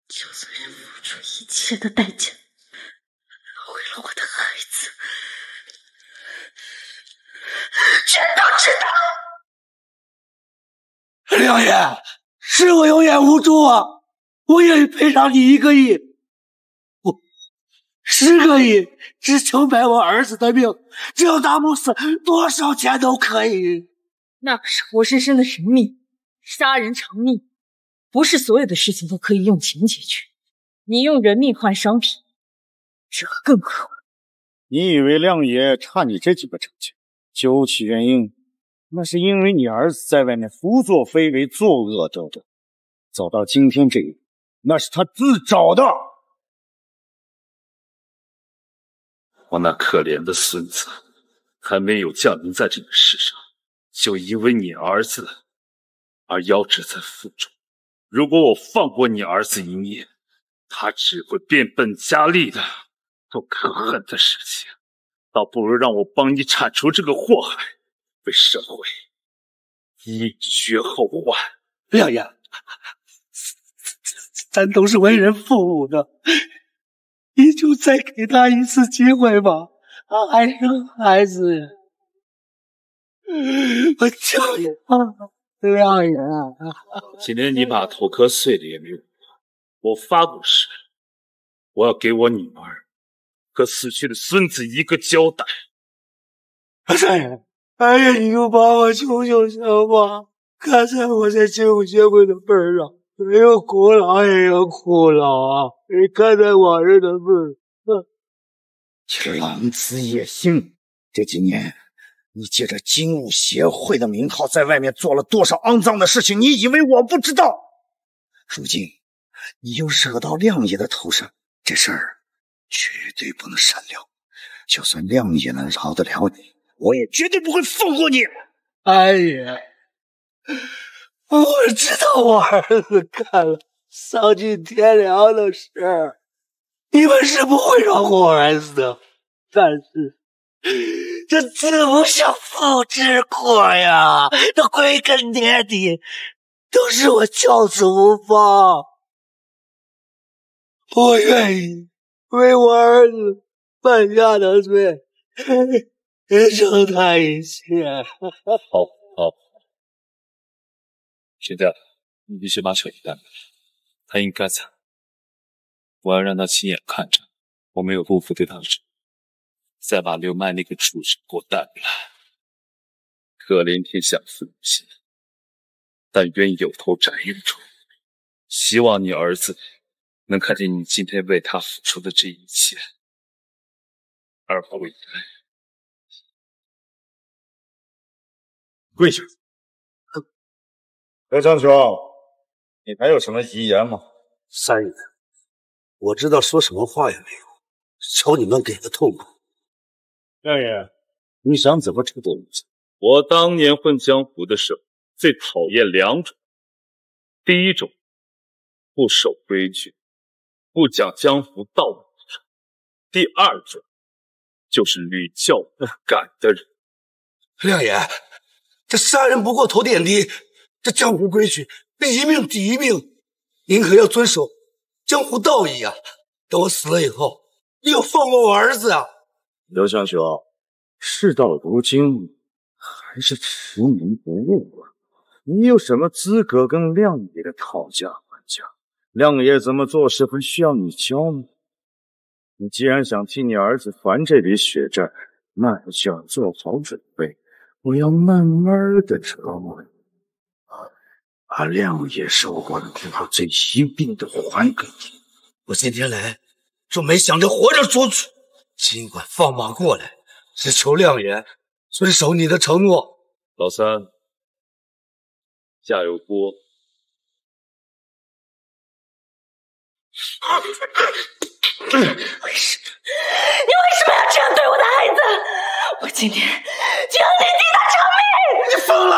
就算是付出一切的代价，为了我的孩子。全都知道，亮爷，是我有眼无珠啊！我愿意赔偿你一个亿，不，十个亿，只求买我儿子的命。只要达姆死，多少钱都可以。那可是活生生的人命，杀人偿命，不是所有的事情都可以用钱解决。你用人命换商品，这更可恶。你以为亮爷差你这几个证件？究其原因，那是因为你儿子在外面胡作非为、作恶多端，走到今天这一步，那是他自找的。我那可怜的孙子还没有降临在这个世上，就因为你儿子而夭折在腹中。如果我放过你儿子一命，他只会变本加厉的做可恨的事情。倒不如让我帮你铲除这个祸害，为社会以绝后患。亮爷，咱都是为人父母的，你就再给他一次机会吧，他还是孩子。我求你啊，亮爷！今天你把头磕碎了也没用，我发过誓，我要给我女儿。和死去的孙子一个交代。大人，哎呀，你就帮我求求行吧？看在我在精武协会的份上，没有苦劳也有苦劳啊！你看在往日的份上，你狼子野心！这几年你借着精武协会的名号，在外面做了多少肮脏的事情？你以为我不知道？如今你又惹到亮爷的头上，这事儿绝对不能善了。就算亮爷能饶得了你，我也绝对不会放过你。安爷，我知道我儿子干了丧尽天良的事，你们是不会饶过我儿子的。但是。这子不孝，父之过呀！这归根结底都是我教子无方，我愿意为我儿子犯下的罪承担一切。好，好，现在你必须把小姨带回来，他应该在，我要让他亲眼看着我没有辜负对他的承诺。再把刘麦那个畜生给我带回来。可怜天下父母心，但愿有头斩有头。希望你儿子能看见你今天为他付出的这一切，而后悔。跪下！何长兄，你还有什么遗言吗？三爷，我知道说什么话也没用，求你们给个痛快。亮爷，你想怎么处理？我当年混江湖的时候，最讨厌两种：第一种，不守规矩、不讲江湖道义的人；第二种，就是屡教不改的人。亮爷，这杀人不过头点滴，这江湖规矩，一命抵一命，您可要遵守江湖道义啊！等我死了以后，你要放过我儿子啊！刘湘兄，事到如今还是执迷不悟啊！你有什么资格跟亮爷讨价还价？亮爷怎么做事还需要你教吗？你既然想替你儿子还这笔血债，那就要做好准备。我要慢慢的折磨你，把亮爷受过的这套罪一并的还给你。我今天来，就没想着活着出去。尽管放马过来，只求亮爷遵守你的承诺。老三，加油锅！为什么？你为什么要这样对我的孩子？我今天就要你替他偿命！你疯了！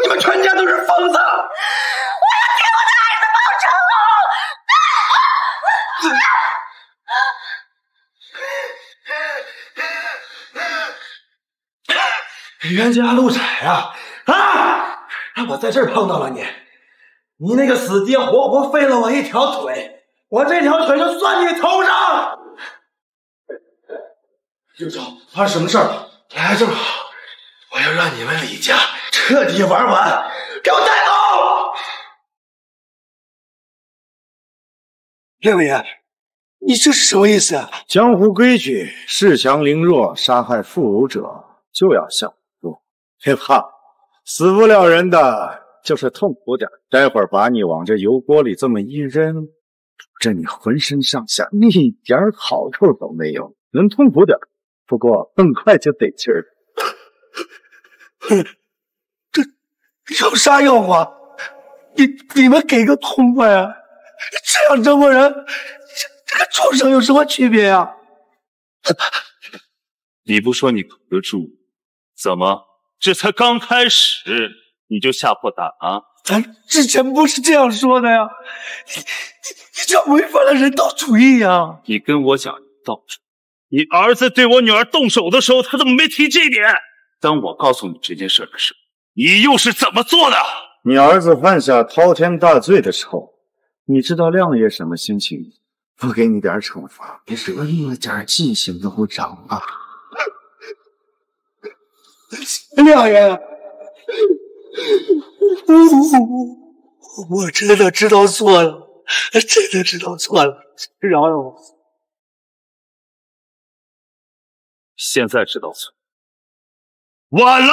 你们全家都是疯子！我要替我的孩子报仇！啊啊冤家路窄啊！啊！我在这儿碰到了你，你那个死爹活活废了我一条腿，我这条腿就算你头上。刘总，发生什么事了？来正好，我要让你们李家彻底玩完，给我带走！六爷，你这是什么意思啊？江湖规矩，恃强凌弱、杀害妇孺者就要下。别怕，死不了人的，就是痛苦点。待会儿把你往这油锅里这么一扔，这你浑身上下一点好处都没有，能痛苦点，不过很快就得劲儿。这有啥用啊？你你们给个痛快啊！这样折磨人，这跟畜生有什么区别啊？你不说你扛得住，怎么？这才刚开始，你就吓破胆啊！咱之前不是这样说的呀！你你你这违反了人道主义呀！你跟我讲人道主义，你儿子对我女儿动手的时候，他怎么没提这点？当我告诉你这件事的时候，你又是怎么做的？你儿子犯下滔天大罪的时候，你知道亮爷什么心情？不给你点惩罚，你惹那么点记性都不长啊！亮爷，我我真的知道错了，真的知道错了，饶了我！现在知道错，晚了。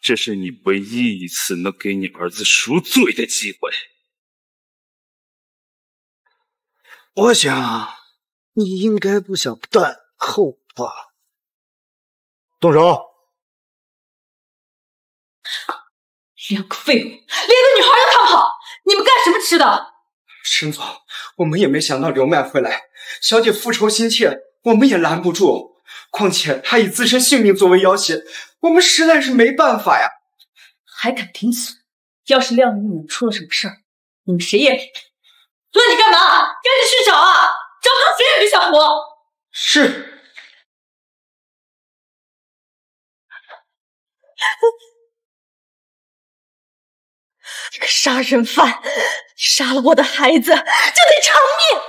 这是你唯一一次能给你儿子赎罪的机会。我想，你应该不想断后吧？动手！两个废物，连个女孩都看不好，你们干什么吃的？沈总，我们也没想到刘麦会来，小姐复仇心切，我们也拦不住。况且他以自身性命作为要挟，我们实在是没办法呀。还敢顶嘴！要是亮你们出了什么事儿，你们谁也别赔。问你干嘛？赶紧去找啊！找不到谁也别想活。是。你个杀人犯，杀了我的孩子就得偿命。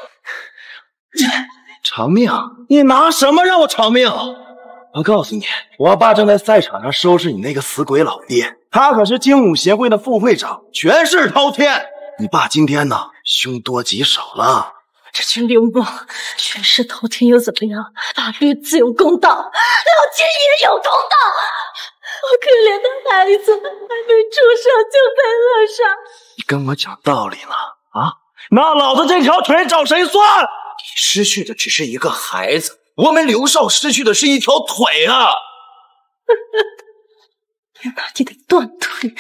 偿命？你拿什么让我偿命？我告诉你，我爸正在赛场上收拾你那个死鬼老爹，他可是精武协会的副会长，权势滔天。你爸今天呢，凶多吉少了。这群流氓，权势滔天又怎么样？法律自有公道，老天也有公道。我可怜的孩子还没出生就被扼杀，你跟我讲道理呢？啊？那老子这条腿找谁算？你失去的只是一个孩子，我们刘少失去的是一条腿啊！你拿你的断腿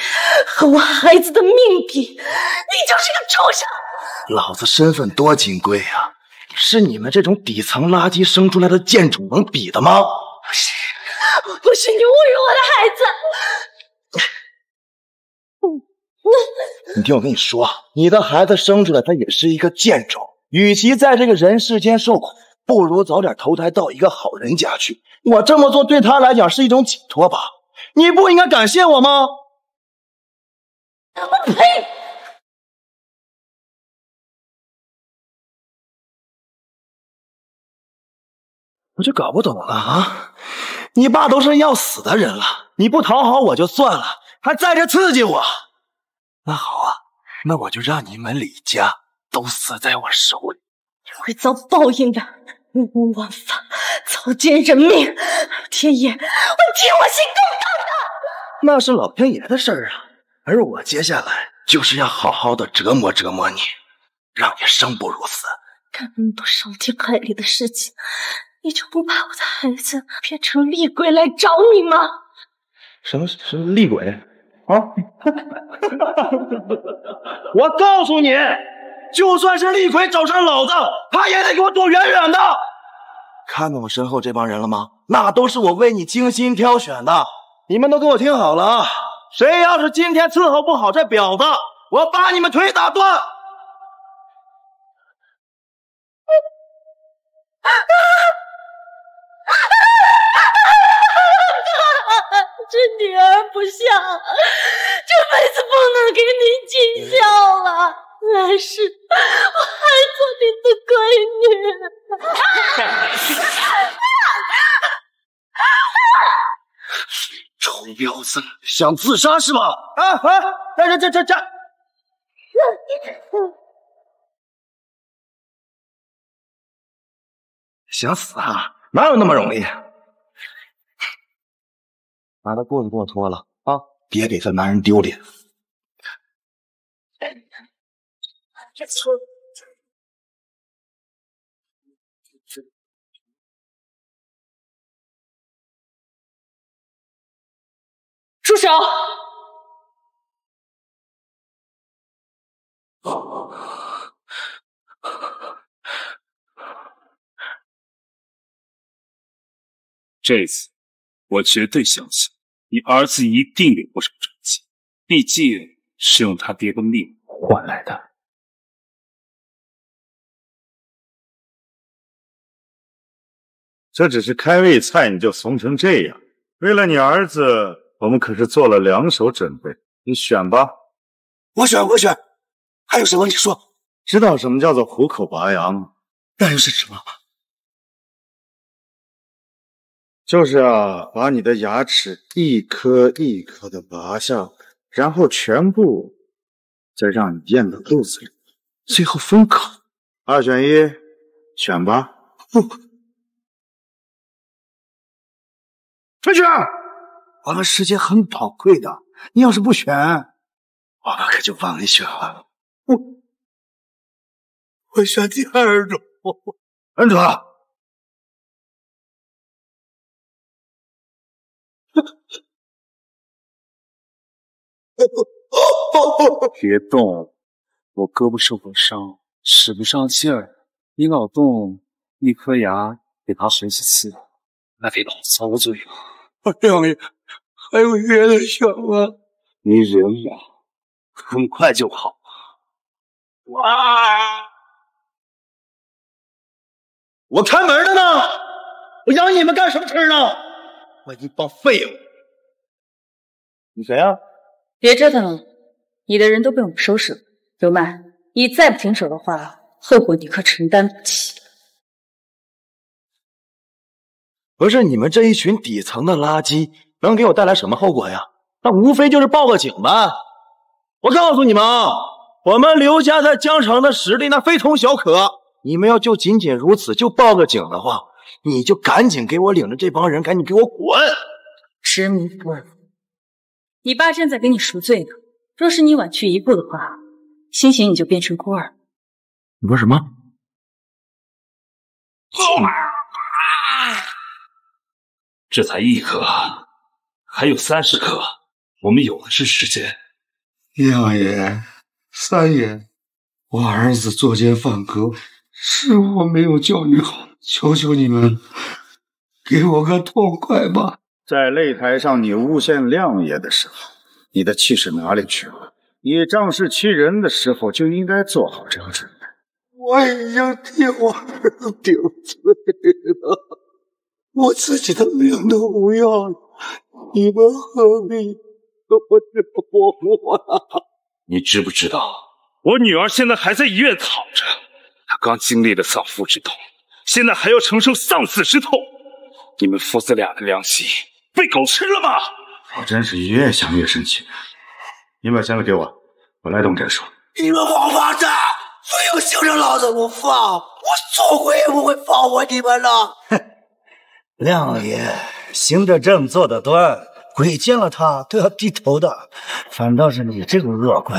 和我孩子的命比，你就是个畜生！老子身份多金贵啊，是你们这种底层垃圾生出来的贱种能比的吗？不是，不是你侮辱我的孩子！你听我跟你说，你的孩子生出来他也是一个贱种，与其在这个人世间受苦，不如早点投胎到一个好人家去。我这么做对他来讲是一种解脱吧？你不应该感谢我吗？我呸！我就搞不懂了啊！你爸都是要死的人了，你不讨好我就算了，还在这刺激我。那好啊，那我就让你们李家都死在我手里，你会遭报应的。误无王法，草菅人命，老天爷会替我心公道的。那是老天爷的事儿啊，而我接下来就是要好好的折磨折磨你，让你生不如死。干那么多伤天害理的事情，你就不怕我的孩子变成厉鬼来找你吗？什么什么厉鬼啊？我告诉你，就算是厉鬼找上老子，他也得给我躲远远的。看到我身后这帮人了吗？那都是我为你精心挑选的。你们都给我听好了啊！谁要是今天伺候不好这婊子，我把你们腿打断！这女儿不孝，这辈子不能给你尽孝了。来世我还做你的闺女。臭婊子，想自杀是吧？啊啊！这这这这！想死啊？哪有那么容易？把他裤子给我脱了啊！别给这男人丢脸。住手！这次我绝对相信你儿子一定有不少成绩，毕竟是用他爹的命换来的。这只是开胃菜，你就怂成这样？为了你儿子，我们可是做了两手准备。你选吧，我选，我选。还有什么？你说。知道什么叫做虎口拔牙吗？那又是什么？就是啊，把你的牙齿一颗一颗的拔下，然后全部再让你咽到肚子里，最后封口。二选一，选吧。不，春雪，我们时间很宝贵的，你要是不选，我们可就帮你选了。我，我选第二种。恩主。不不。别动，我胳膊受过伤，使不上劲儿。你老动，一颗牙给他回去吃，那得老遭罪啊！亮爷，还有别的想法？你忍吧，很快就好。哇！我开门的呢，我养你们干什么吃呢？我一帮废物！你谁啊？别折腾了，你的人都被我们收拾了。刘曼，你再不停手的话，后果你可承担不起。不是你们这一群底层的垃圾，能给我带来什么后果呀？那无非就是报个警呗。我告诉你们啊，我们刘家在江城的实力那非同小可。你们要就仅仅如此就报个警的话，你就赶紧给我领着这帮人赶紧给我滚！执迷不悟，你爸正在给你赎罪呢。若是你晚去一步的话，兴许你就变成孤儿。你说什么？这才一颗，还有三十颗，我们有的是时间。亮爷、三爷，我儿子作奸犯科。是我没有教育好，求求你们给我个痛快吧！在擂台上你诬陷亮爷的时候，你的气势哪里去了？你仗势欺人的时候就应该做好这个准备。我已经替我儿子顶罪了，我自己的命都不要了，你们何必这么折磨我？你知不知道，我女儿现在还在医院躺着？她刚经历了丧父之痛，现在还要承受丧子之痛。你们父子俩的良心被狗吃了吗？我真是越想越生气。你把箱子给我，我来动这手。你们王八蛋，非要想着老子不放，我做鬼也不会放过你们的。亮爷行得正，坐得端。鬼见了他都要低头的，反倒是你这个恶鬼，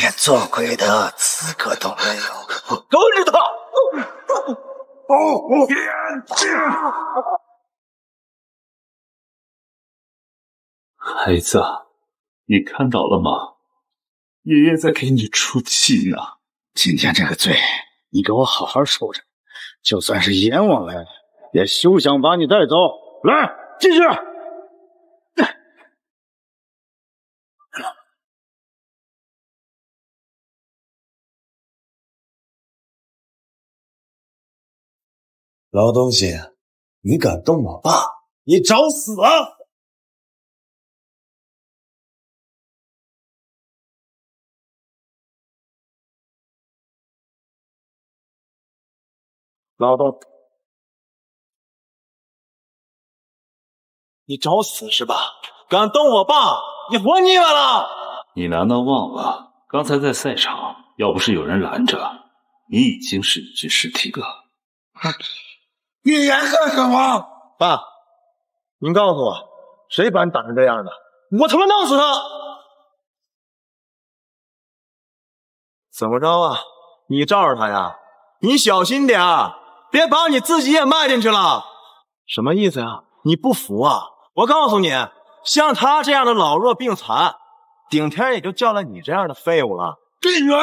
连做鬼的资格都没有。我跟着他！哦，孩子，你看到了吗？爷爷在给你出气呢。今天这个罪，你给我好好受着。就算是阎王来了，也休想把你带走。来，继续。老东西，你敢动我爸，你找死啊！老东，你找死是吧？敢动我爸，你活腻歪了！你难道忘了刚才在赛场，要不是有人拦着，你已经是一具尸体了。你言干什么？爸，您告诉我，谁把你打成这样的？我他妈弄死他！怎么着啊？你罩着他呀？你小心点别把你自己也卖进去了。什么意思呀？你不服啊？我告诉你，像他这样的老弱病残，顶天也就叫了你这样的废物了。闭嘴！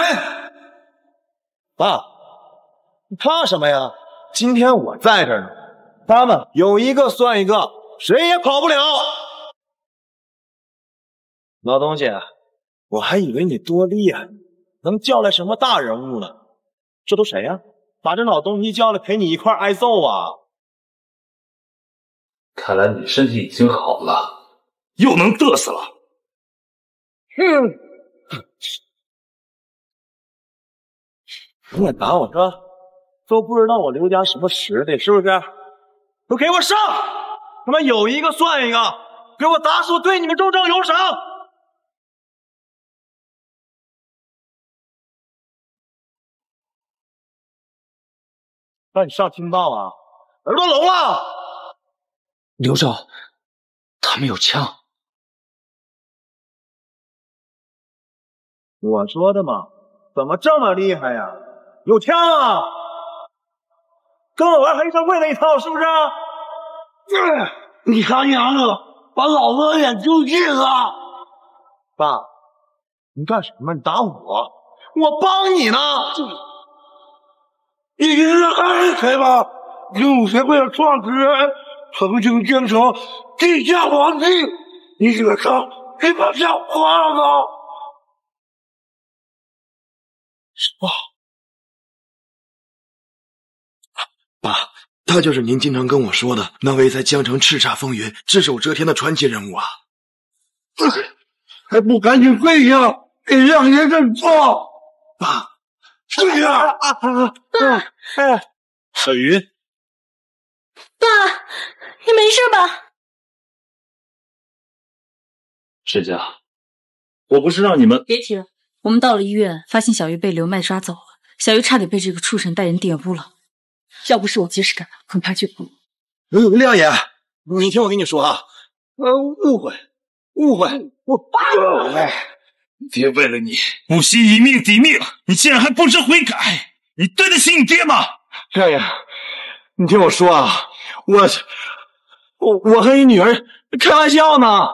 爸，你怕什么呀？今天我在这儿呢，他们有一个算一个，谁也跑不了。老东西，我还以为你多厉害，能叫来什么大人物呢？这都谁呀？把这老东西叫来陪你一块挨揍啊！看来你身体已经好了，又能嘚瑟了。哼！你敢打我是吧？都不知道我刘家什么实力，是不是？都给我上！他妈有一个算一个，给我打死我对你们重重有赏！让你上听到啊！耳朵聋了？刘少，他们有枪。我说的嘛，怎么这么厉害呀？有枪啊！跟我玩黑社会那一套是不是？你他娘的把老子的脸丢尽了！爸，你干什么？你打我，我帮你呢。你是爱谁吗？精武协会了创始人，曾经京城地下皇帝，你觉得你把像话了吗？什么？爸，他就是您经常跟我说的那位在江城叱咤风云、只手遮天的传奇人物啊！还不赶紧跪下给让爷认错！爸，跪下！爸，小云，爸，你没事吧？沈家，我不是让你们别提了。我们到了医院，发现小鱼被刘麦抓走了，小鱼差点被这个畜生带人玷污了。要不是我及时赶到，恐怕就不……嗯，亮爷，你听我跟你说啊，呃，误会，误会，我哎，爹为了你不惜以命抵命，你竟然还不知悔改，你对得起你爹吗？亮爷，你听我说啊，我我我和你女儿开玩笑呢。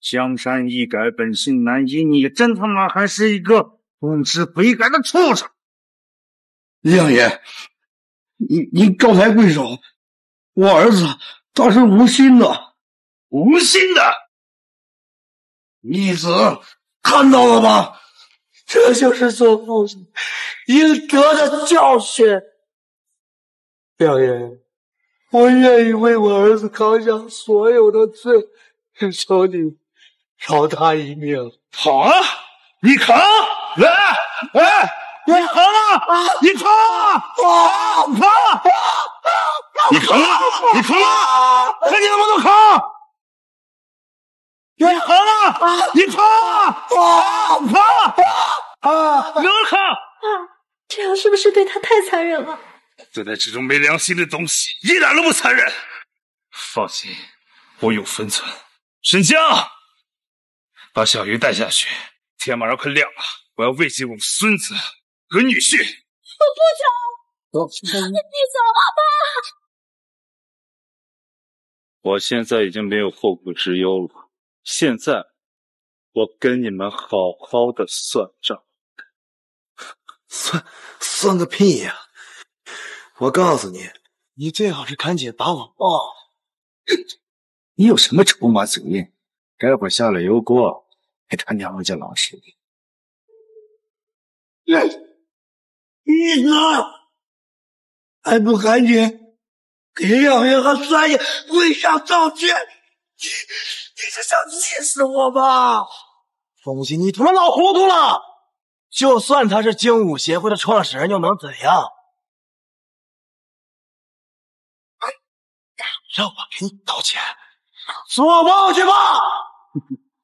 江山易改，本性难移，你真他妈还是一个不知悔改的畜生！亮爷，您您高抬贵手，我儿子他是无心的，无心的，逆子看到了吧？这就是做父亲应得的教训。亮爷，我愿意为我儿子扛下所有的罪，求你。饶他一命！好啊，你扛！来，哎，你扛啊！你扛啊！扛！你扛啊！你扛啊！看你能不能扛！你扛啊！你扛啊！扛！啊！能扛！这样是不是对他太残忍了？对待这种没良心的东西，一点都不残忍。放心，我有分寸。沈江。把小鱼带下去，天马上快亮了，我要慰藉我们孙子和女婿。我不走，你走，爸。我现在已经没有后顾之忧了，现在我跟你们好好的算账。算算个屁呀！我告诉你，你最好是赶紧把我抱了。你有什么筹码嘴硬？待会下了油锅。给他娘家老实点！你呢，还不赶紧给亮爷和三爷跪下道歉！你你是想气死我吧？东西，你他妈老糊涂了！就算他是精武协会的创始人，又能怎样？让我给你道歉，做梦去吧！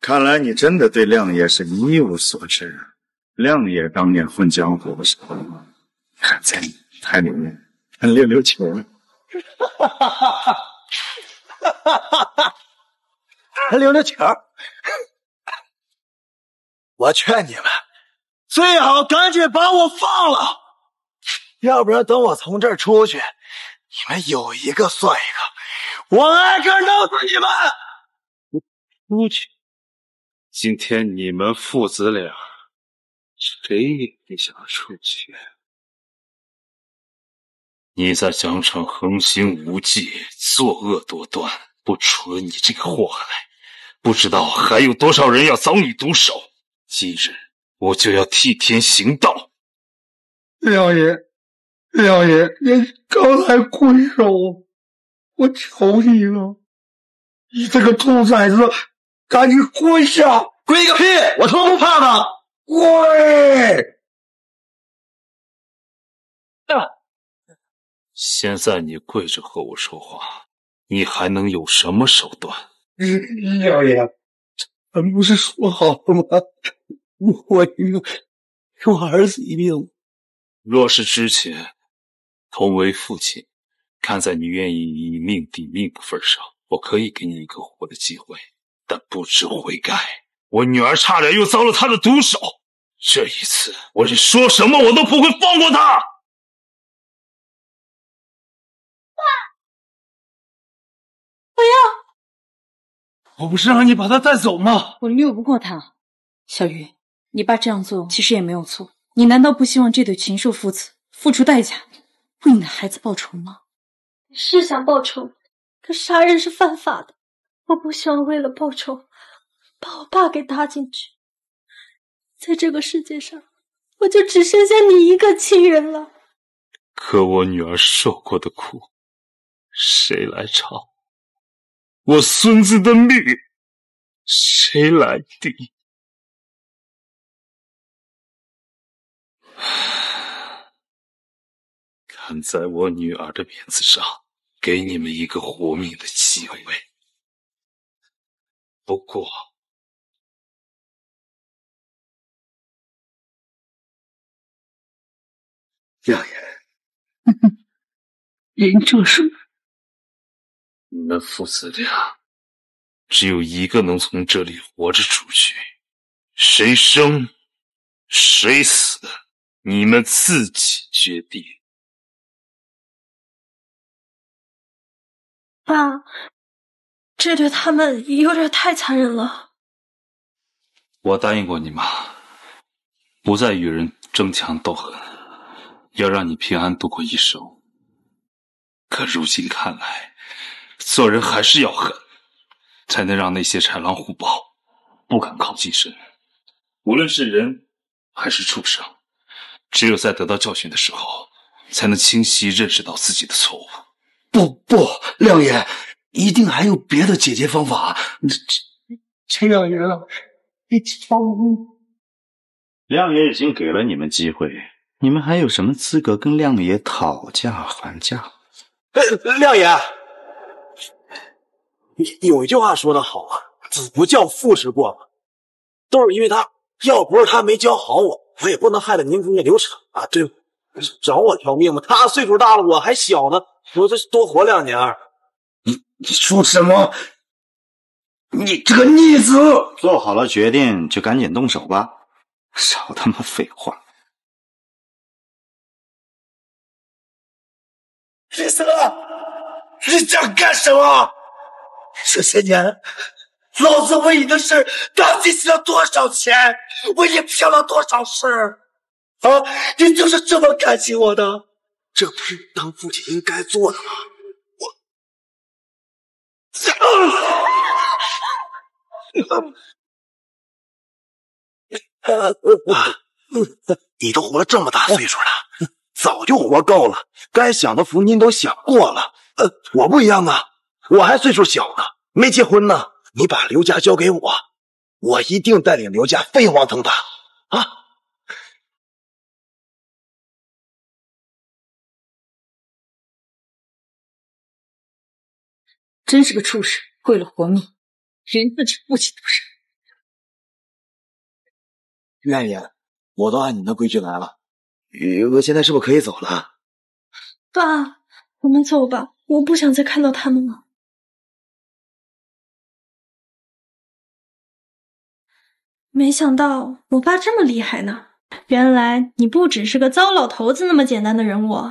看来你真的对亮爷是一无所知。亮爷当年混江湖的时候，还在台里面溜溜球。哈哈哈哈哈哈！还溜溜球？我劝你们最好赶紧把我放了，要不然等我从这儿出去，你们有一个算一个，我挨个弄死你们！出去。今天你们父子俩，谁也别想出去！你在疆场横行无忌，作恶多端，不除了你这个祸害，不知道还有多少人要遭你毒手。今日我就要替天行道！廖爷，廖爷，您刚才跪手，我求你了，你这个兔崽子！赶紧跪下！跪个屁！我他妈不怕他？跪！现在你跪着和我说话，你还能有什么手段？少爷，咱不是说好了吗？我一命，我儿子一命。若是之前同为父亲，看在你愿意以命抵命的份上，我可以给你一个活的机会。但不知悔改，我女儿差点又遭了他的毒手。这一次，我是说什么我都不会放过他。爸，不要。我不是让你把他带走吗？我拗不过他。小鱼，你爸这样做其实也没有错。你难道不希望这对禽兽父子付出代价，为你的孩子报仇吗？是想报仇，可杀人是犯法的。我不希望为了报仇，把我爸给搭进去。在这个世界上，我就只剩下你一个亲人了。可我女儿受过的苦，谁来偿？我孙子的命，谁来抵？看在我女儿的面子上，给你们一个活命的机会。不过，亮爷，您这是？你们父子俩，只有一个能从这里活着出去，谁生谁死，你们自己决定。爸。这对他们有点太残忍了。我答应过你妈，不再与人争强斗狠，要让你平安度过一生。可如今看来，做人还是要狠，才能让那些豺狼虎豹不敢靠近身。无论是人还是畜生，只有在得到教训的时候，才能清晰认识到自己的错误。不不，亮爷。一定还有别的解决方法。陈亮爷，你放亮爷已经给了你们机会，你们还有什么资格跟亮爷讨价还价？亮爷，有一句话说的好啊，“子不教，父之过”嘛。都是因为他，要不是他没教好我，我也不能害得您中间流产啊！对，找我条命吗。他岁数大了，我还小呢，我这多活两年。你你说什么？你这个逆子！做好了决定就赶紧动手吧，少他妈废话！李四，你想干什么？这些年，老子为你的事到底洗了多少钱？为你拼了多少事儿？啊，你就是这么看轻我的？这不是当父亲应该做的吗？我你都活了这么大岁数了，早就活够了，该享的福您都享过了。呃，我不一样啊，我还岁数小呢，没结婚呢。你把刘家交给我，我一定带领刘家飞黄腾达啊！真是个畜生，为了活命，连自己父亲都杀。院爷，我都按你的规矩来了，我现在是不是可以走了？爸，我们走吧，我不想再看到他们了。没想到我爸这么厉害呢！原来你不只是个糟老头子那么简单的人物。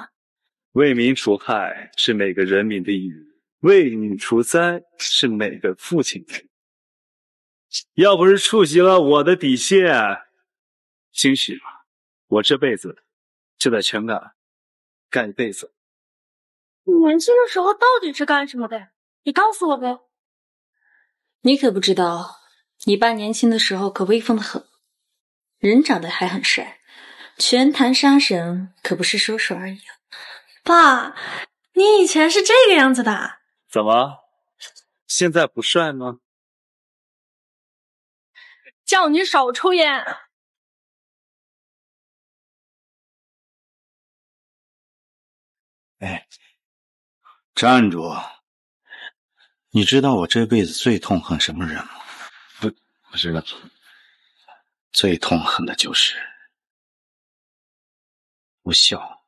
为民除害是每个人民的义务。为女除灾是每个父亲的。要不是触及了我的底线，兴许我这辈子就在全港干一辈子。你年轻的时候到底是干什么的？你告诉我呗。你可不知道，你爸年轻的时候可威风的很，人长得还很帅，拳坛杀神可不是说说而已。爸，你以前是这个样子的。怎么，现在不帅吗？叫你少抽烟！哎，站住！你知道我这辈子最痛恨什么人吗？不，不知道。最痛恨的就是不孝、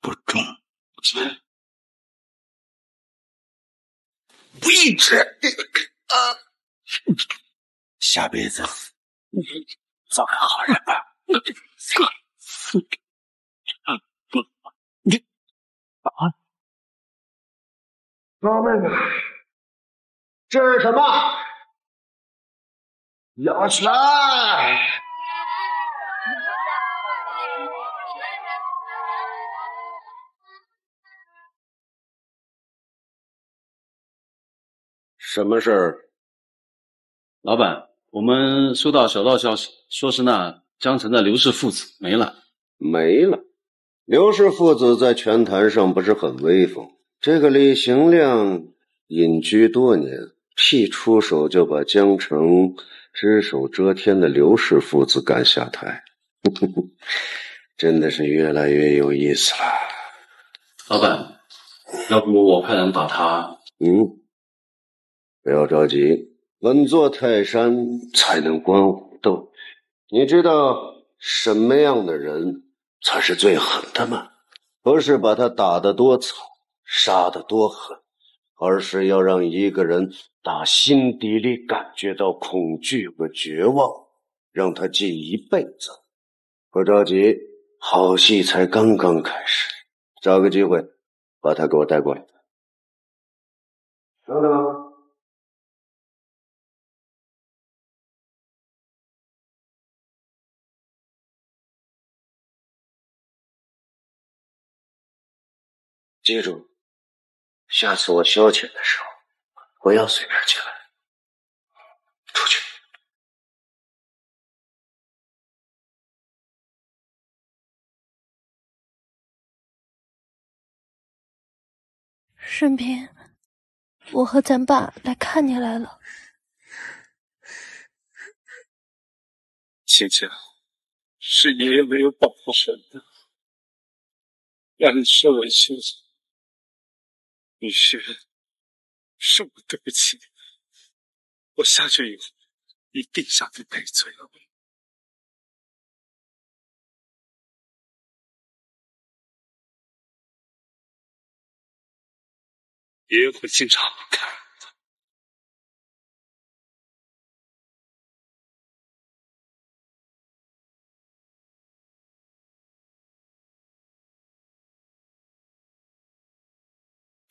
不忠。不义之啊！下辈子做个好人吧。你啊，哥们，这是什么？摇起什么事儿？老板，我们收到小道消息，说是那江城的刘氏父子没了。没了。刘氏父子在拳坛上不是很威风，这个李行亮隐居多年，一出手就把江城只手遮天的刘氏父子赶下台，真的是越来越有意思了。老板，要不我派人把他……嗯，不要着急，稳坐泰山才能观虎斗。你知道什么样的人？才是最狠的吗？不是把他打得多惨，杀得多狠，而是要让一个人打心底里感觉到恐惧和绝望，让他记一辈子。不着急，好戏才刚刚开始，找个机会把他给我带过来。等等。记住，下次我消遣的时候，不要随便进来。出去。顺平，我和咱爸来看你来了。晴晴，是爷爷没有保护好你，让你受委屈了。雨轩，是我对不起你，我下去以后一定向你赔罪。爷爷会经常看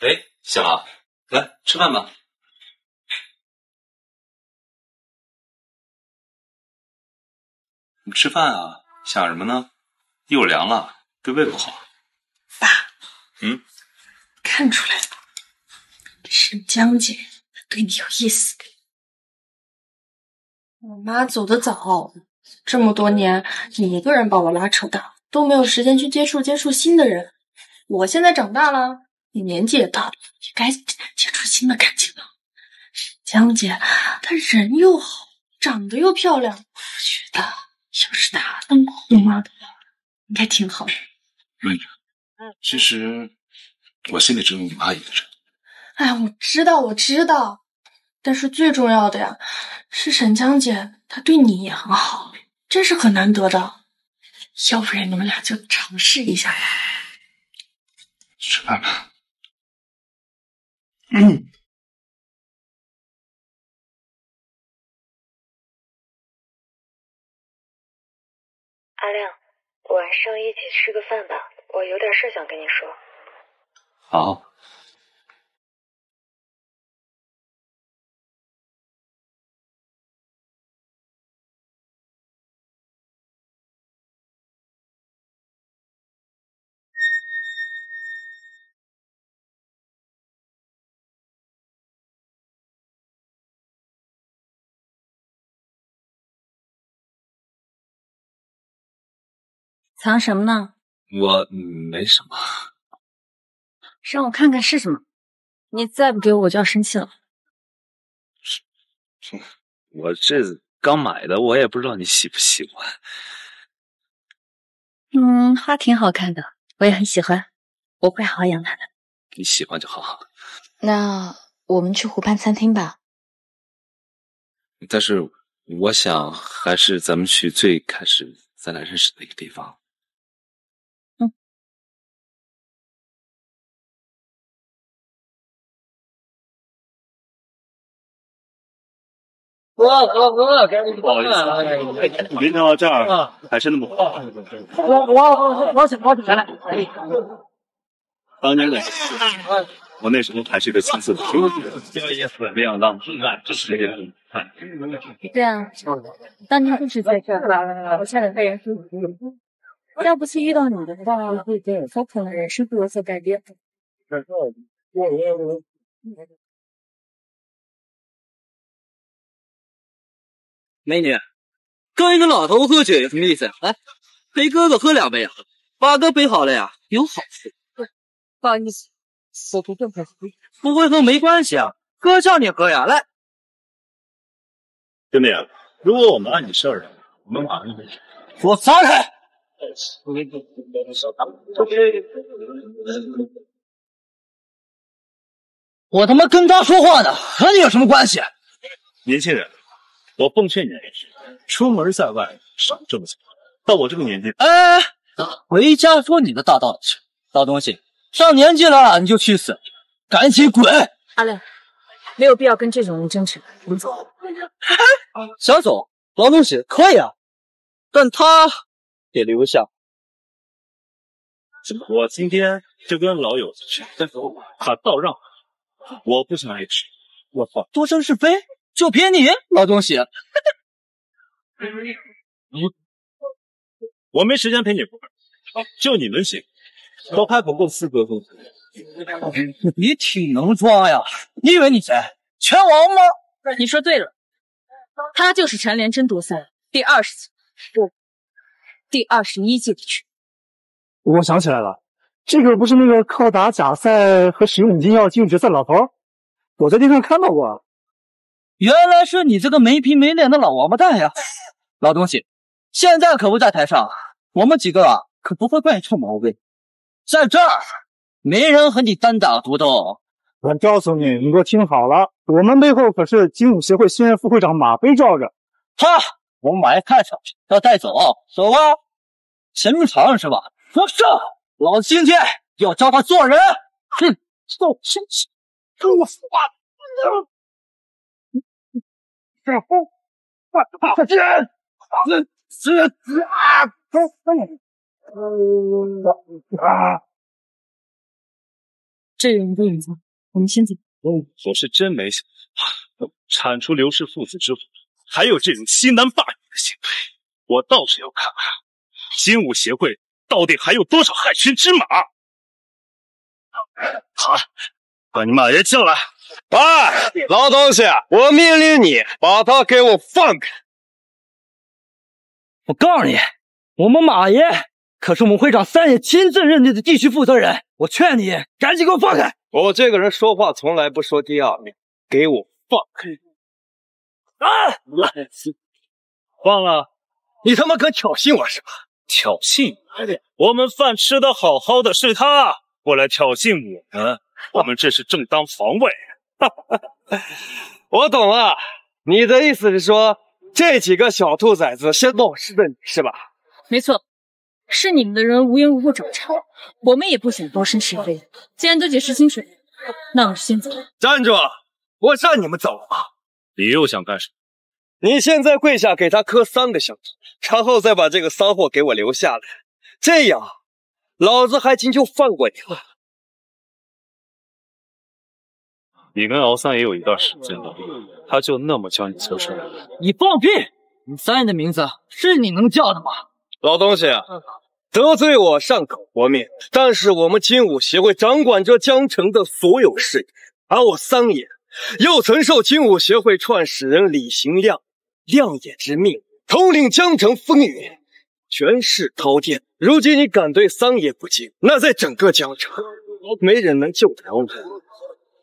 哎，小马，来吃饭吧。你吃饭啊？想什么呢？一会儿凉了，对胃不好。爸，嗯，看出来了，沈江姐对你有意思。我妈走得早，这么多年你一个人把我拉扯大，都没有时间去接触接触新的人。我现在长大了。你年纪也大了，也该接触新的感情了。沈江姐，她人又好，长得又漂亮，我觉得要是她当后妈的话，应该挺好的。妹子，其实我心里只有你妈一个人。哎，我知道，我知道，但是最重要的呀，是沈江姐她对你也很好，这是很难得的。要不然你们俩就尝试一下吧。吃饭吧。阿亮，晚上一起吃个饭吧，我有点事想跟你说。好。藏什么呢？我没什么。让我看看是什么。你再不给我，我就要生气了。我这刚买的，我也不知道你喜不喜欢。嗯，花挺好看的，我也很喜欢，我会好好养它的。你喜欢就好。那我们去湖畔餐厅吧。但是我想，还是咱们去最开始咱俩认识的一个地方。不好意思，没想到这儿还是那么好。我我我我来，当年的。我那时候还是个青涩的少年，要也怎么样让自然之时间。对啊，当年就是在这儿，我差点被人。要不是遇到你的话，我可能人生会有所改变。美女，跟一个老头喝酒有什么意思？来，陪哥哥喝两杯啊！把哥陪好了呀，有好处。不好意思，我不会喝。不会喝没关系啊，哥叫你喝呀。来，兄弟，如果我们按你事儿，我们马上就去。给我撒开！我他妈跟他说话呢，和你有什么关系？年轻人，我奉劝你，出门在外少这么做。到我这个年纪，哎，回家说你的大道理去。老东西，上年纪了你就去死，赶紧滚！阿亮，没有必要跟这种人争执，我们走。想走，老东西可以啊，但他得留下。我今天就跟老友子去，把道让开，我不想挨吃。我操，多生是非，就凭你老东西。我没时间陪你玩，就你能行，都还不够资格分。你挺能装呀！你以为你谁？拳王吗？你说对了，他就是蝉联争夺赛第二十届，不，第二十一届的拳。我想起来了，这个不是那个靠打假赛和使用金药进入决赛老头？我在电视上看到过。原来是你这个没皮没脸的老王八蛋呀！老东西，现在可不在台上，我们几个啊可不会怪你臭毛病。在这儿，没人和你单打独斗。我告诉你，你给我听好了，我们背后可是精武协会现任副会长马飞罩着。他，我们马爷看上去要带走，走吧，嫌命长是吧？说是，老子今天要教他做人。哼，走亲戚，跟我说话。然后，再见，再见啊！啊！这人不隐藏，我们先走。我是真没想到，铲除刘氏父子之后，还有这种欺男霸女的行为。我倒是要看看金武协会。到底还有多少害群之马？好，把你马爷叫来。喂，老东西，我命令你把他给我放开！我告诉你，我们马爷可是我们会长三爷亲自认定的地区负责人。我劝你赶紧给我放开！我这个人说话从来不说第二遍，给我放开！啊！放了！你他妈敢挑衅我是吧？挑衅！我们饭吃的好好的，是他过来挑衅我们，我们这是正当防卫。我懂了，你的意思是说，这几个小兔崽子先弄湿的你是吧？没错，是你们的人无缘无故找茬，我们也不想多生是非。既然都解释清楚，那我们先走。站住！我让你们走吗？你又想干什么？你现在跪下给他磕三个响头，然后再把这个骚货给我留下来，这样老子还真就放过你了。你跟敖三也有一段时间了，他就那么叫你做事？你放屁！你三爷的名字是你能叫的吗？老东西，得罪我尚可活命，但是我们金武协会掌管着江城的所有事业，而我三爷又曾受金武协会创始人李行亮。亮爷之命，统领江城风云，权势滔天。如今你敢对桑爷不敬，那在整个江城，没人能救得了你。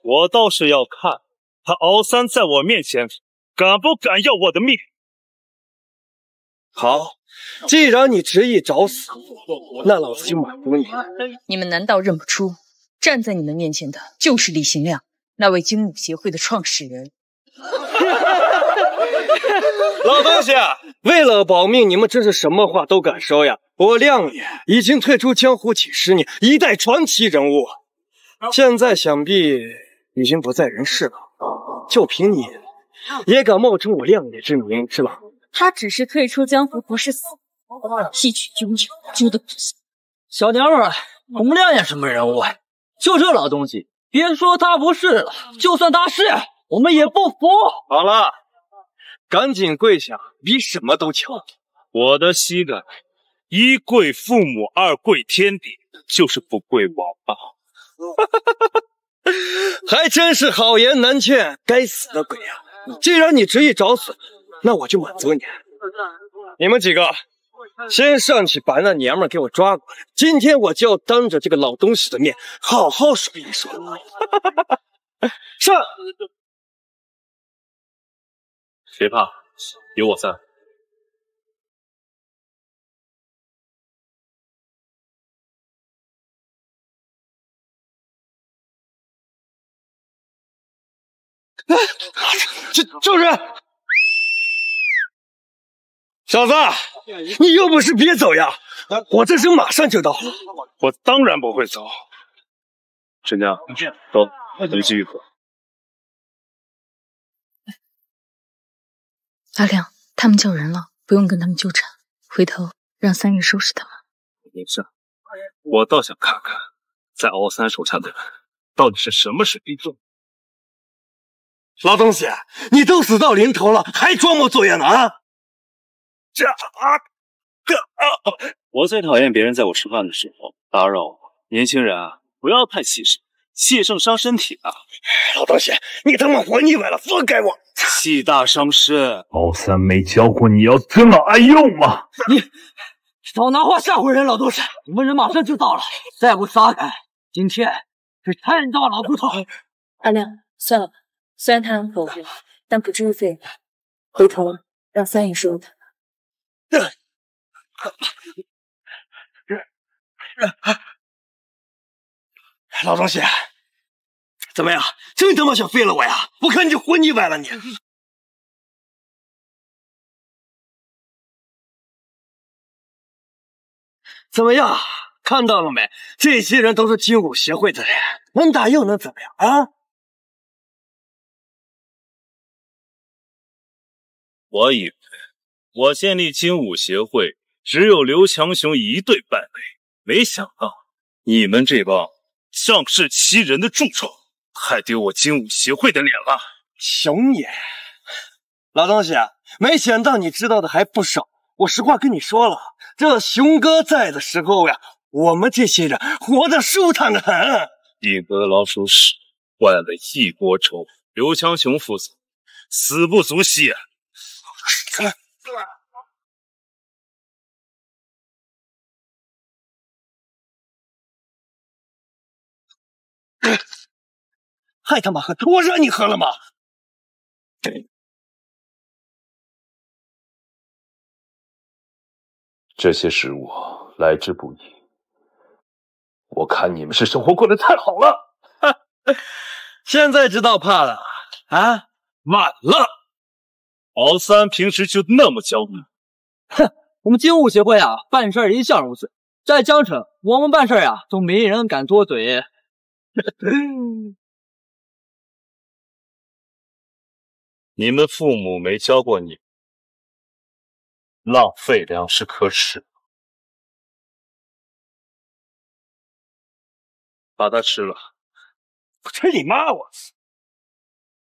我倒是要看他敖三在我面前敢不敢要我的命。好，既然你执意找死，那老子就满足你。你们难道认不出，站在你们面前的就是李行亮，那位精武协会的创始人？老东西，为了保命，你们真是什么话都敢说呀！我亮爷已经退出江湖几十年，一代传奇人物，现在想必已经不在人世了。就凭你，也敢冒充我亮爷之名是吧？他只是退出江湖，不是死，吸取永久猪的苦涩。小娘们，我们亮爷什么人物？就这老东西，别说他不是了，就算他是，我们也不服。好了，赶紧跪下，比什么都强。我的膝盖，一跪父母，二跪天地，就是不跪王八。还真是好言难劝，该死的鬼啊！既然你执意找死，那我就满足你。你们几个，先上去把那娘们给我抓过来。今天我就要当着这个老东西的面，好好说一说。上！别怕，有我在。就就是小子，你有本事别走呀！我这人马上就到。我当然不会走。沈江，走，我们继续喝。阿亮，他们叫人了，不用跟他们纠缠，回头让三爷收拾他们。没事，我倒想看看，在敖三手下的人到底是什么水平。老东西，你都死到临头了，还装模作样呢啊！这啊，这啊！我最讨厌别人在我吃饭的时候打扰我。年轻人啊，不要太气盛，气盛伤身体啊！老东西，你他妈活腻歪了，放开我！气大伤身。老三没教过你要尊老爱幼吗？你少拿话吓唬人！老东西，我们人马上就到了，再不撒开，今天是天大老骨头！阿亮，算了吧。虽然他很可恶，但不至于废了。回头让三爷收他。老东西，怎么样？真他妈想废了我呀？我看你就活腻歪了你。怎么样？看到了没？这些人都是精武协会的人，能打又能怎么样啊？我以为我建立精武协会只有刘强雄一队败类，没想到你们这帮仗势欺人的蛀虫，还丢我精武协会的脸了。熊爷，老东西，没想到你知道的还不少。我实话跟你说了，这熊哥在的时候呀，我们这些人活得舒坦的很。一个老鼠屎坏了一锅粥，刘强雄父子，死不足惜。还 他妈喝！我让你喝了吗？这些食物来之不易，我看你们是生活过得太好了。现在知道怕了啊？晚了。敖三平时就那么娇嫩？哼，我们精武协会啊，办事一向如此。在江城，我们办事啊，都没人敢多嘴。你们父母没教过你，浪费粮食可耻。把它吃了。我吃你妈！我操！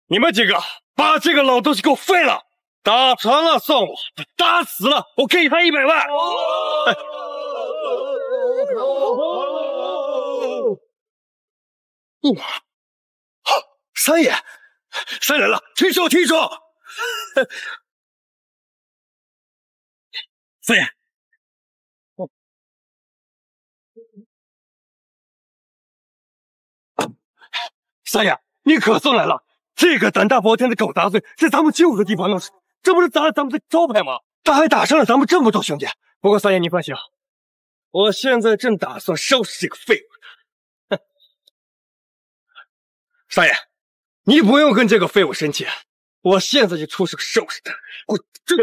你们几个把这个老东西给我废了！打残了算我，打死了我给他一百万。哇！三爷，三爷了，听说听说。三 爷，三爷，你可算来了！这个胆大包天的狗杂碎，在咱们精武的地方闹事。这不是砸了咱们的招牌吗？他还打伤了咱们这么多兄弟。不过三爷，你放心，我现在正打算收拾这个废物。哼，三爷，你不用跟这个废物生气，我现在就出手收拾他。我这……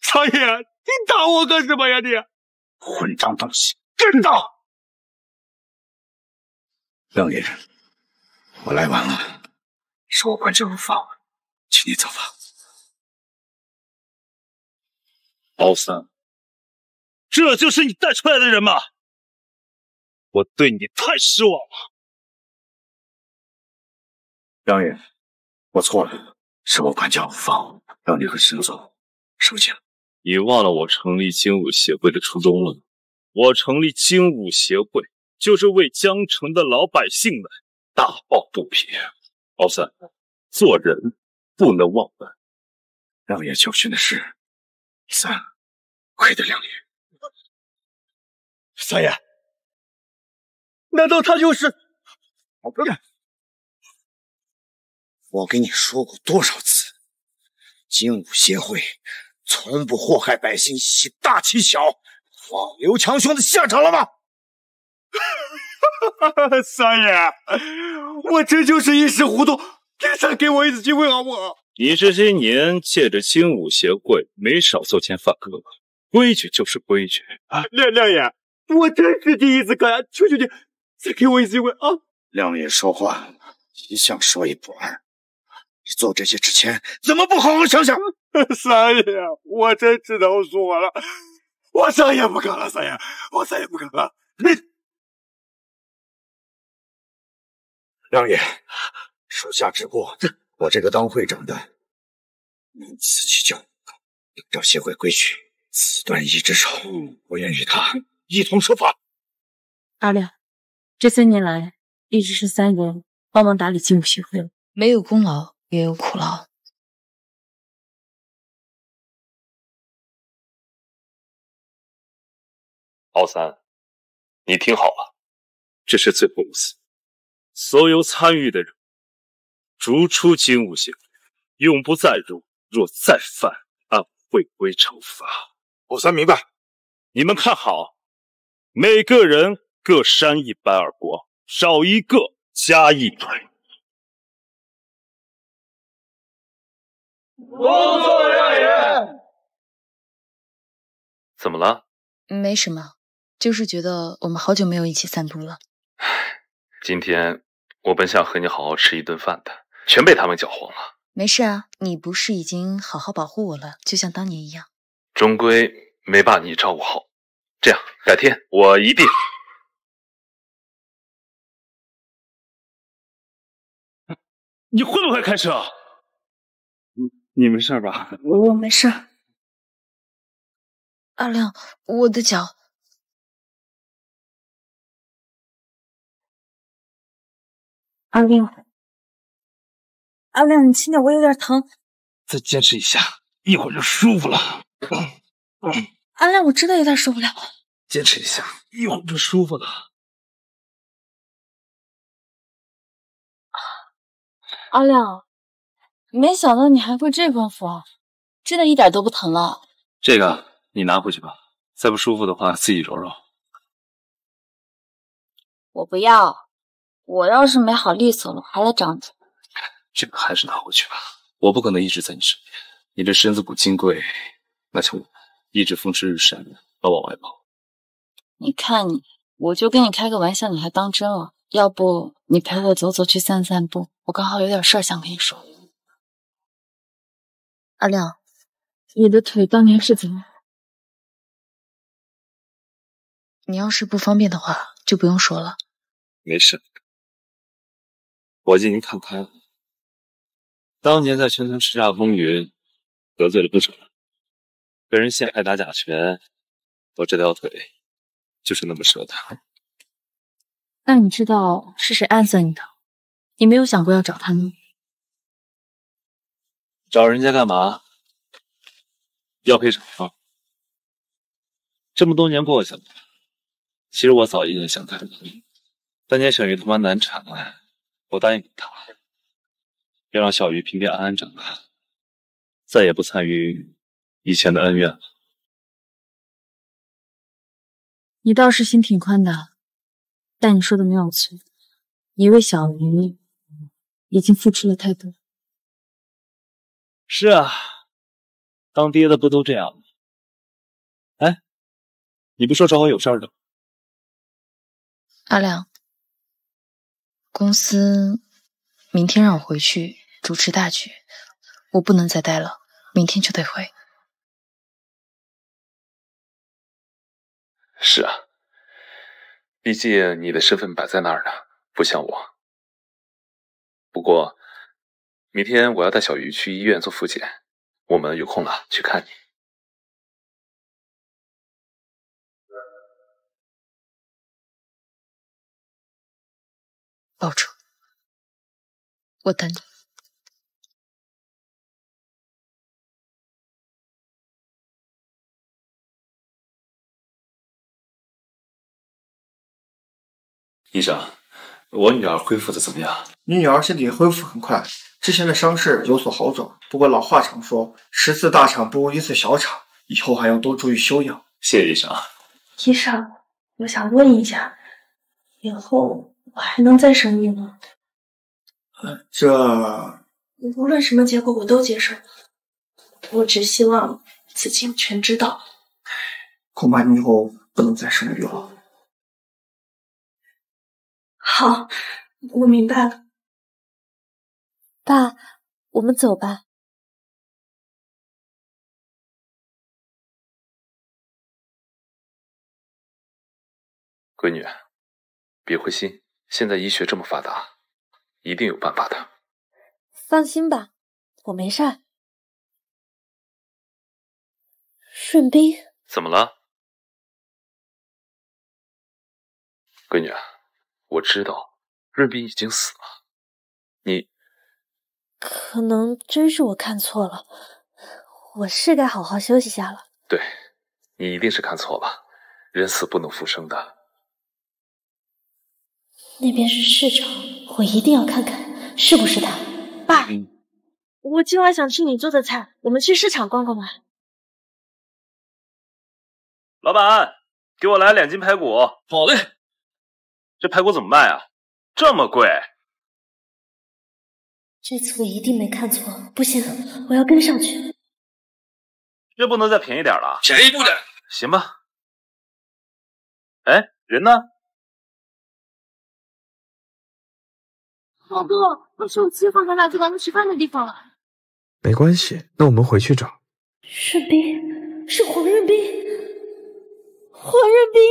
三爷，你打我干什么呀？你混账东西！真的，亮爷，我来晚了。是我管这无方，请你走吧。敖三，这就是你带出来的人吗？我对你太失望了。梁爷，我错了，是我管教无方，让你和沈总受尽了。你忘了我成立精武协会的初衷了？我成立精武协会，就是为江城的老百姓们大抱不平。老三，做人不能忘本。亮爷教训的是三，亏得亮爷。三爷，难道他就是？我跟你说过多少次，精武协会从不祸害百姓，以大欺小，放刘强兄的下场了吗？三爷，我这就是一时糊涂，你再给我一次机会好不好？你这些年借着精武协会没少作奸犯科，规矩就是规矩。亮亮爷，我真是第一次干呀，求求你，再给我一次机会啊！亮爷说话一向说一不二，你做这些之前怎么不好好想想？三爷，我真知道错了，我再也不敢了，三爷，我再也不敢了。你，亮爷，属下知过。我这个当会长的，你自己就按照协会规矩，此断一只手，我愿与他一同受罚。阿亮，这三年来一直是三人帮忙打理精武协会，没有功劳也有苦劳。老三，你听好了，这是最后一次，所有参与的人。逐出金吾县，永不再入。若再犯，按会规惩罚。我三明白。你们看好，每个人各扇一百耳光，少一个加一锤。工作人员，怎么了？没什么，就是觉得我们好久没有一起散步了。今天我本想和你好好吃一顿饭的。全被他们搅黄了。没事啊，你不是已经好好保护我了，就像当年一样。终归没把你照顾好。这样，改天我一定。你会不会开车？你你没事吧？我没事。阿亮，我的脚。阿亮。阿亮，你轻点，我有点疼。再坚持一下，一会儿就舒服了。阿亮，我真的有点受不了。坚持一下，一会儿就舒服了。阿亮，没想到你还会这功夫，真的一点都不疼了。这个你拿回去吧，再不舒服的话自己揉揉。我不要，我要是没好利索了，还来找你。这个还是拿回去吧，我不可能一直在你身边。你这身子骨金贵，那就一直风吹日晒的老往外跑。你看你，我就跟你开个玩笑，你还当真了？要不你陪我走走，去散散步？我刚好有点事儿想跟你说。阿亮，你的腿当年是怎么？你要是不方便的话，就不用说了。没事，我已经看开了。当年在全村叱咤风云，得罪了不少人，被人陷害打假拳，我这条腿就是那么折的。那你知道是谁暗算你的？你没有想过要找他吗？找人家干嘛？要赔偿吗？这么多年过去了，其实我早已经想开了。当年小鱼他妈难产，我答应他。要让小鱼平平安安长大，再也不参与以前的恩怨了。你倒是心挺宽的，但你说的没有错，你为小鱼已经付出了太多。是啊，当爹的不都这样吗？哎，你不说找我有事的？阿亮，公司明天让我回去。主持大局，我不能再待了，明天就得回。是啊，毕竟你的身份摆在那儿呢，不像我。不过，明天我要带小鱼去医院做复检，我们有空了去看你。抱住，我等你。医生，我女儿恢复的怎么样？你女儿身体恢复很快，之前的伤势有所好转。不过老话常说，十次大场不如一次小场，以后还要多注意休养。谢谢医生。医生，我想问一下，以后我还能再生育吗？这无论什么结果我都接受，我只希望子清全知道。恐怕你以后不能再生育了。好，我明白了。爸，我们走吧。闺女，别灰心，现在医学这么发达，一定有办法的。放心吧，我没事儿。顺斌，怎么了，闺女？我知道润斌已经死了，你可能真是我看错了，我是该好好休息下了。对，你一定是看错了，人死不能复生的。那边是市场，我一定要看看是不是他。爸，我今晚想吃你做的菜，我们去市场逛逛吧。老板，给我来两斤排骨。好嘞。这排骨怎么卖啊？这么贵？这次我一定没看错，不行，我要跟上去。这不能再便宜点了？便宜不了。行吧。哎，人呢？老哥，我手机放在那就咱们吃饭的地方了。没关系，那我们回去找。润斌，是黄润斌，黄润斌。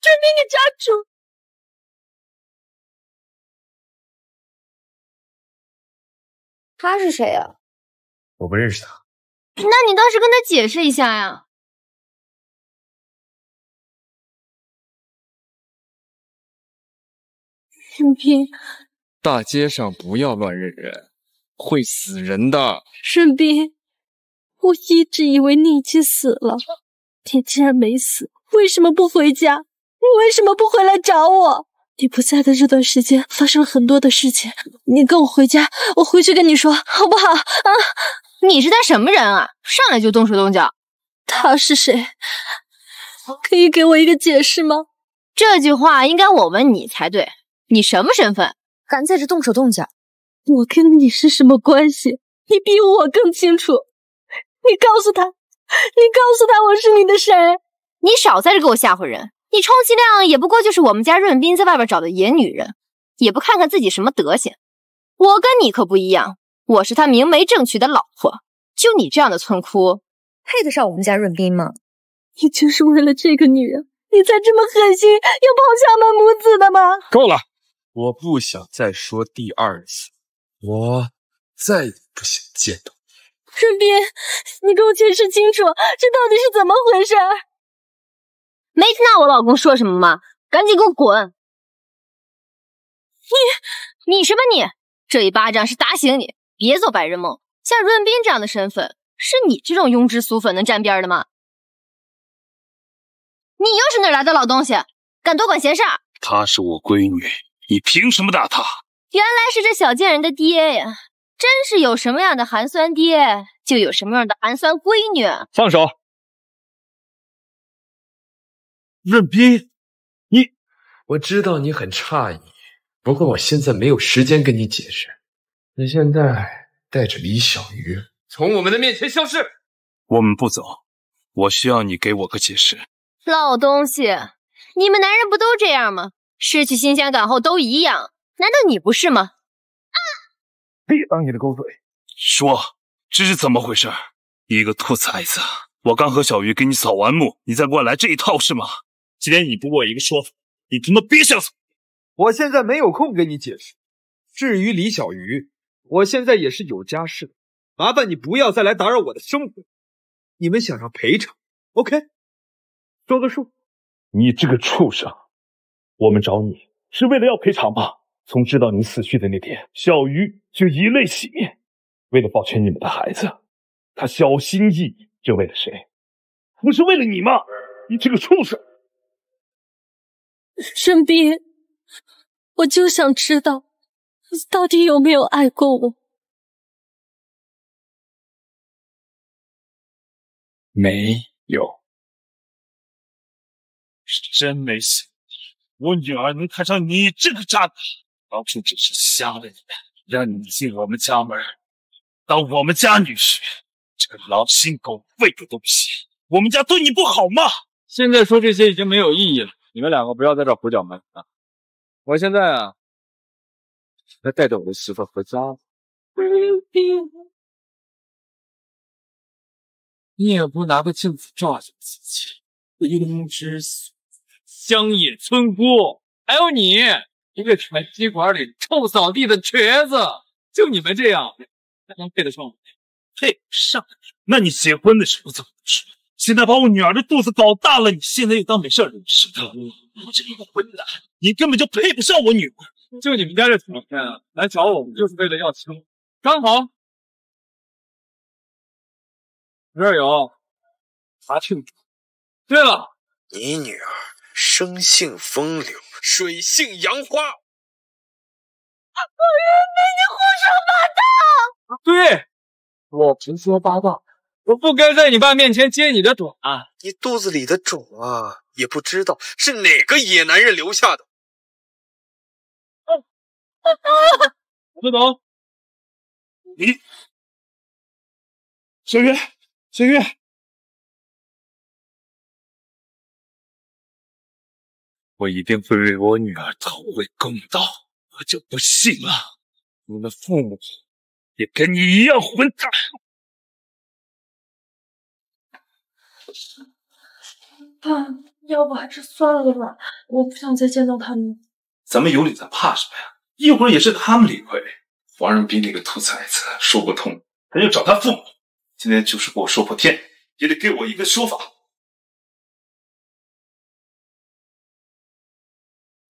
润斌的家主，他是谁呀？我不认识他。那你倒是跟他解释一下呀！润斌，大街上不要乱认人，会死人的。顺斌，我一直以为你已经死了，你既然没死，为什么不回家？你为什么不回来找我？你不在的这段时间发生了很多的事情，你跟我回家，我回去跟你说，好不好？啊！你是他什么人啊？上来就动手动脚。他是谁？可以给我一个解释吗？这句话应该我问你才对。你什么身份？敢在这动手动脚？我跟你是什么关系？你比我更清楚。你告诉他，你告诉他我是你的谁？你少在这给我吓唬人！你充其量也不过就是我们家润斌在外边找的野女人，也不看看自己什么德行。我跟你可不一样，我是他明媒正娶的老婆。就你这样的村姑，配得上我们家润斌吗？你就是为了这个女人，你才这么狠心要抛下我们母子的吗？够了，我不想再说第二次，我再也不想见到你。润斌，你给我解释清楚，这到底是怎么回事？没听到我老公说什么吗？赶紧给我滚！你你什么你？这一巴掌是打醒你，别做白日梦。像润斌这样的身份，是你这种庸脂俗粉能沾边的吗？你又是哪来的老东西，敢多管闲事？她是我闺女，你凭什么打她？原来是这小贱人的爹呀！真是有什么样的寒酸爹，就有什么样的寒酸闺女。放手！润斌，你，我知道你很诧异，不过我现在没有时间跟你解释。你现在带着李小鱼从我们的面前消失。我们不走，我需要你给我个解释。老东西，你们男人不都这样吗？失去新鲜感后都一样，难道你不是吗？啊！别当你的狗嘴！说，这是怎么回事？一个兔崽子！我刚和小鱼给你扫完墓，你再给我来这一套是吗？今天你不给我一个说法，你他妈别想走！我现在没有空跟你解释。至于李小鱼，我现在也是有家室的，麻烦你不要再来打扰我的生活。你们想要赔偿，OK，说个数。你这个畜生！我们找你是为了要赔偿吧？从知道你死去的那天，小鱼就以泪洗面。为了保全你们的孩子，他小心翼翼，就为了谁？不是为了你吗？你这个畜生！顺斌，我就想知道，你到底有没有爱过我？没有，是真没想到我女儿能看上你这个渣男。当初只是瞎了眼，让你进我们家门，当我们家女婿。这个狼心狗肺的东西，我们家对你不好吗？现在说这些已经没有意义了。你们两个不要在这胡搅蛮缠！我现在啊，要带着我的媳妇回家了。你也不拿个镜子照照自己。不知所乡野村姑，还有你，一个全鸡馆里臭扫地的瘸子，就你们这样，还能配得上我？配不上？那你结婚的时候怎么不说？现在把我女儿的肚子搞大了，你现在又当没事人似的。我这个混蛋，你根本就配不上我女儿。就你们家这条件，来找我们就是为了要亲，刚好。这儿有查庆祝。对了，你女儿生性风流，水性杨花。我原被你胡说八道。对，我胡说八道。我不该在你爸面前揭你的短。你肚子里的种啊，也不知道是哪个野男人留下的。不懂。你，小月，小月，我一定会为我女儿讨回公道。我就不信了，你的父母也跟你一样混蛋。爸，要不还是算了吧，我不想再见到他们。咱们有理，咱怕什么呀？一会儿也是他们理亏。黄仁斌那个兔崽子说不通，他就找他父母。今天就是给我说破天，也得给我一个说法。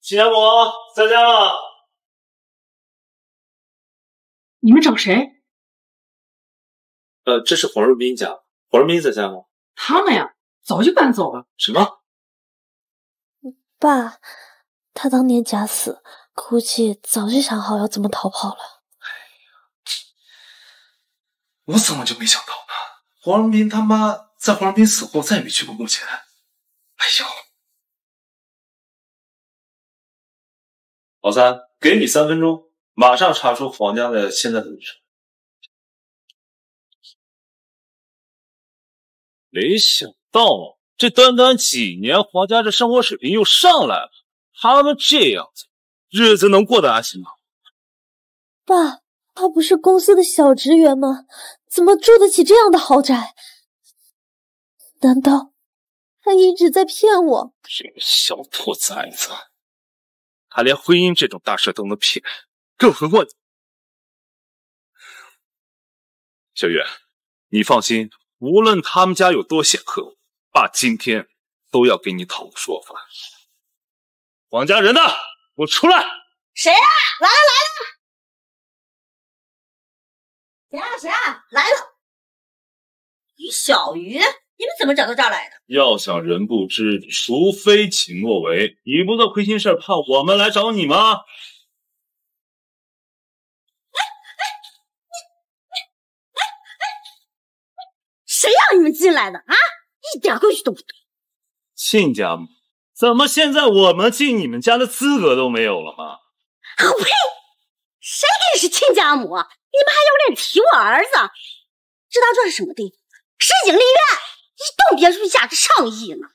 亲家母在家吗？你们找谁？呃，这是黄仁斌家。黄仁斌在家吗？他们呀，早就搬走了。什么？爸，他当年假死，估计早就想好要怎么逃跑了。我怎么就没想到呢？黄仁斌他妈在黄仁斌死后再也没去过墓前。哎呦！老三，给你三分钟，马上查出黄家的现在的位置。没想到这短短几年，黄家这生活水平又上来了。他们这样子，日子能过得安心吗？爸，他不是公司的小职员吗？怎么住得起这样的豪宅？难道他一直在骗我？这个小兔崽子，他连婚姻这种大事都能骗，更何况……小月，你放心。无论他们家有多显赫，爸今天都要给你讨个说法。黄家人呢？给我出来！谁啊？来了来了！谁啊谁啊？来了！于小鱼，你们怎么找到这儿来的？要想人不知，除非己莫为。你不做亏心事，怕我们来找你吗？谁让你们进来的啊？一点规矩都不懂！亲家母，怎么现在我们进你们家的资格都没有了吗？我呸！谁给你是亲家母？你们还有脸提我儿子？知道这是什么地方？市井丽苑，一栋别墅价值上亿呢！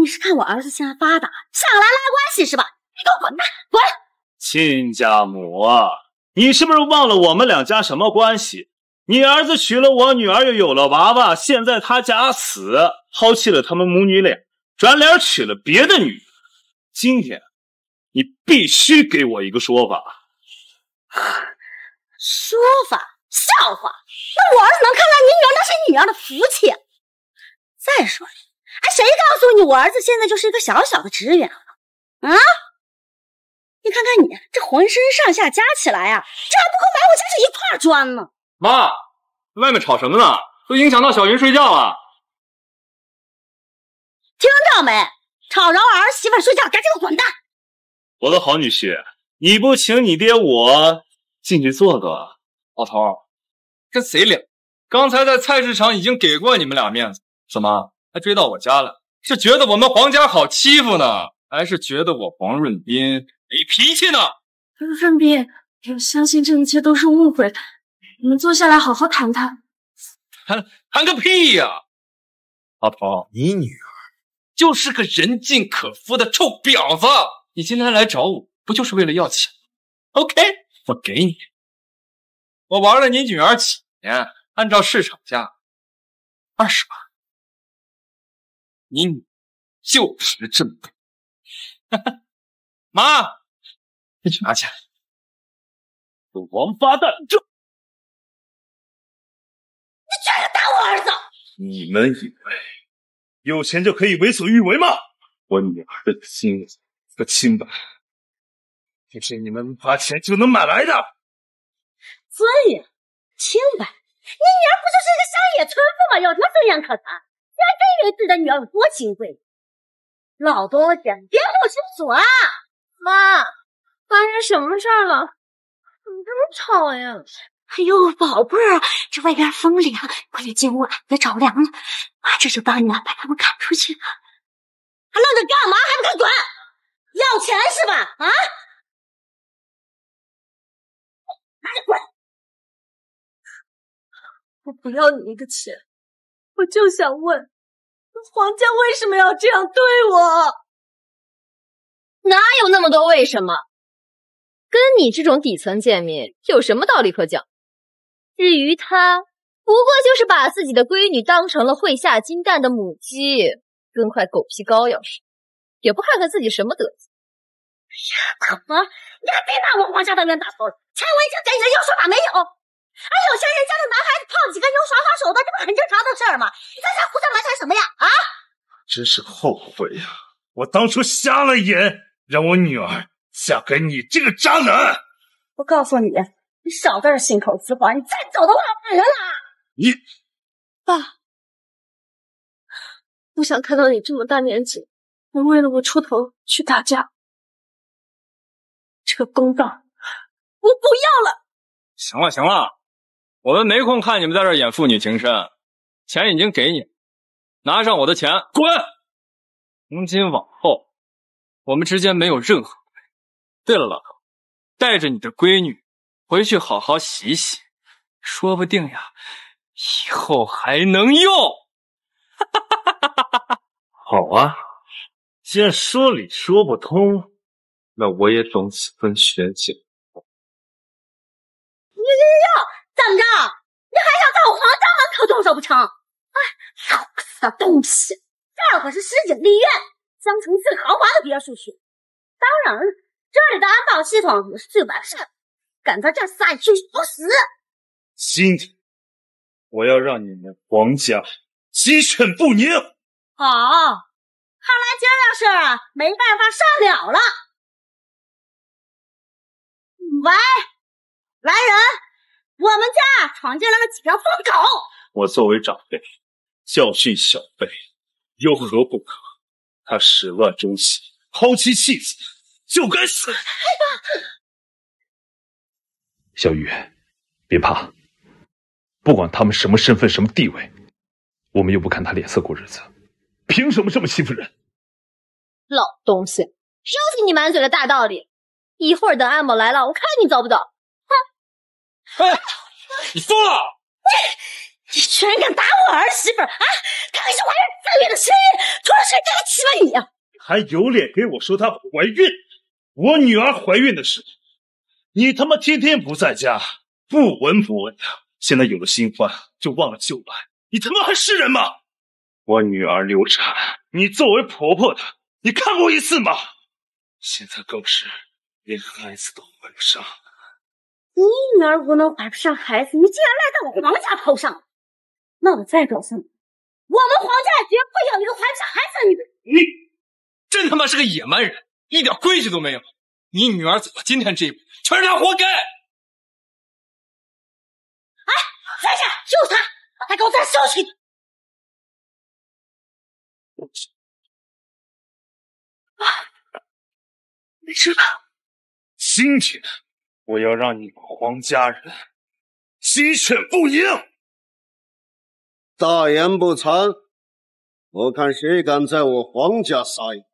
你是看我儿子现在发达，想来拉关系是吧？你给我滚蛋，滚！亲家母，你是不是忘了我们两家什么关系？你儿子娶了我女儿，又有了娃娃，现在他假死，抛弃了他们母女俩，转脸娶了别的女人。今天，你必须给我一个说法。说法？笑话！那我儿子能看上你女儿，那是你女儿的福气。再说了，哎，谁告诉你我儿子现在就是一个小小的职员了？啊！你看看你这浑身上下加起来啊，这还不够买我家这一块砖呢！妈，外面吵什么呢？都影响到小云睡觉了。听到没？吵着我儿媳妇睡觉，赶紧给我滚蛋！我的好女婿，你不请你爹我进去坐坐。老头，跟谁俩？刚才在菜市场已经给过你们俩面子，怎么还追到我家了？是觉得我们黄家好欺负呢，还是觉得我黄润斌没脾气呢？润斌，我相信这一切都是误会，你们坐下来好好谈谈。谈谈个屁呀！老头，你女儿就是个人尽可夫的臭婊子。你今天来找我，不就是为了要钱？OK，我给你。我玩了你女儿几年，按照市场价二十万，你女就值这么多。妈，你去拿钱。王八蛋，这你居然打我儿子！你们以为有钱就可以为所欲为吗？我女儿的心和清白，不是你们花钱就能买来的。尊严、清白，你女儿不就是一个乡野村妇吗？有什么尊严可谈？你还真以为自己的女儿有多金贵？老东西，别不清楚啊！妈，发生什么事儿了？怎么这么吵呀？哎呦，宝贝儿，这外边风凉，快点进屋，别着凉了。妈这就帮你啊把他们赶出去。还愣着干嘛？还不快滚！要钱是吧？啊！赶紧滚！我不要你一个钱，我就想问，黄家为什么要这样对我？哪有那么多为什么？跟你这种底层贱民有什么道理可讲？至于他，不过就是把自己的闺女当成了会下金蛋的母鸡，跟块狗皮膏药似的，也不看看自己什么德行。哎呀，怎么？你还别拿我黄家的冤大头了！钱我已经给你了，要说法没有？哎，有钱人家的男孩子泡几个妞耍耍手段，这不很正常的事儿吗？你在这胡搅蛮缠什么呀？啊！真是后悔呀！我当初瞎了眼，让我女儿嫁给你这个渣男。我告诉你，你少在这信口雌黄，你再走的话，我人了。你，爸，不想看到你这么大年纪，还为了我出头去打架。这个公道，我不要了。行了行了，我们没空看你们在这演父女情深，钱已经给你，拿上我的钱，滚！从今往后，我们之间没有任何关系。对了，老头，带着你的闺女回去好好洗洗，说不定呀，以后还能用。好啊，既然说理说不通，那我也懂几分玄机。哟哟哟！怎么着？你还想在我黄家门口动手不成？哎，臭死的东西！这儿可是石井丽苑，江城最豪华的别墅区。当然了，这里的安保系统也是最完善的。敢在这撒野去死！今天我要让你们黄家鸡犬不宁！好，看来今儿要是没办法善了了。喂，来人！我们家闯进来了几条疯狗。我作为长辈，教训小辈有何不可？他始乱终弃，抛妻弃子，就该死！小雨，别怕，不管他们什么身份、什么地位，我们又不看他脸色过日子，凭什么这么欺负人？老东西，收起你满嘴的大道理！一会儿等安保来了，我看你走不走！哼！哎，你疯了！你你居然敢打我儿媳妇啊！她可是怀着自己的身孕，出了谁敢欺负你啊？还有脸给我说她怀孕？我女儿怀孕的时候，你他妈天天不在家，不闻不问的，现在有了新欢就忘了旧爱，你他妈还是人吗？我女儿流产，你作为婆婆的，你看过一次吗？现在更是连孩子都怀不上。你女儿不能怀不上孩子，你竟然赖在我皇家头上，那我再告诉你，我们皇家绝不要一个怀不上孩子的女人。你真他妈是个野蛮人，一点规矩都没有。你女儿走到今天这一步，全是他活该。哎，在这，就是他，把他给我带上去。啊，没事吧？今天我要让你们黄家人鸡犬不宁。大言不惭，我看谁敢在我黄家撒野！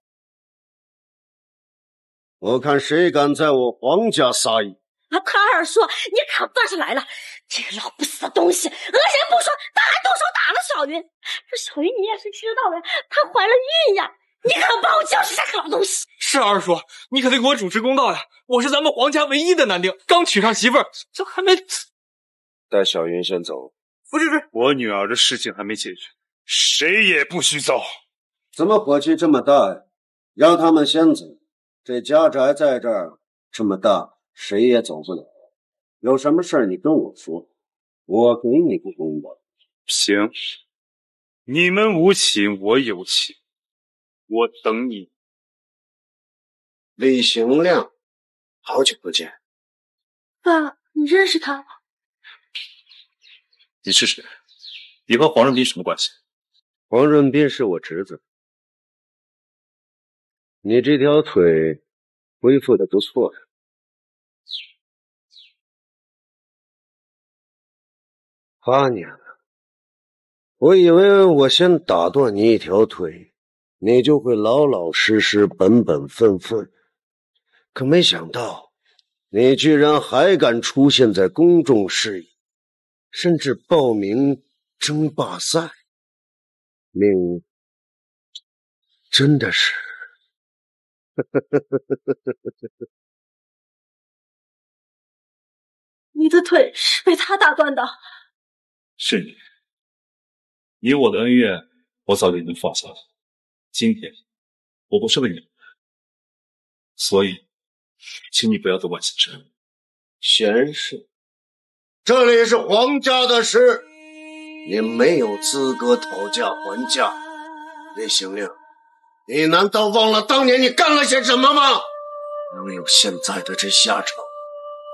我看谁敢在我皇家撒野！啊，他二叔，你可算是来了！这个老不死的东西，讹人不说，他还动手打了小云。这小云你也是知道的，她怀了孕呀！你可帮我教训这个老东西！是二叔，你可得给我主持公道呀！我是咱们皇家唯一的男丁，刚娶上媳妇儿，这还没……带小云先走。不是，不是，我女儿的事情还没解决，谁也不许走。怎么火气这么大呀？让他们先走。这家宅在这儿这么大，谁也走不了。有什么事儿你跟我说，我给你个公道。行，你们无情，我有情，我等你。李行亮，好久不见。爸，你认识他吗？你是谁？你和黄润斌什么关系？黄润斌是我侄子。你这条腿恢复的不错呀。八年了，我以为我先打断你一条腿，你就会老老实实、本本分分，可没想到，你居然还敢出现在公众视野。甚至报名争霸赛，命真的是，你的腿是被他打断的。是你，你我的恩怨，我早就已经放下了。今天我不是为你，所以，请你不要多管闲事。闲事。这里是皇家的事，你没有资格讨价还价。李行亮，你难道忘了当年你干了些什么吗？能有现在的这下场，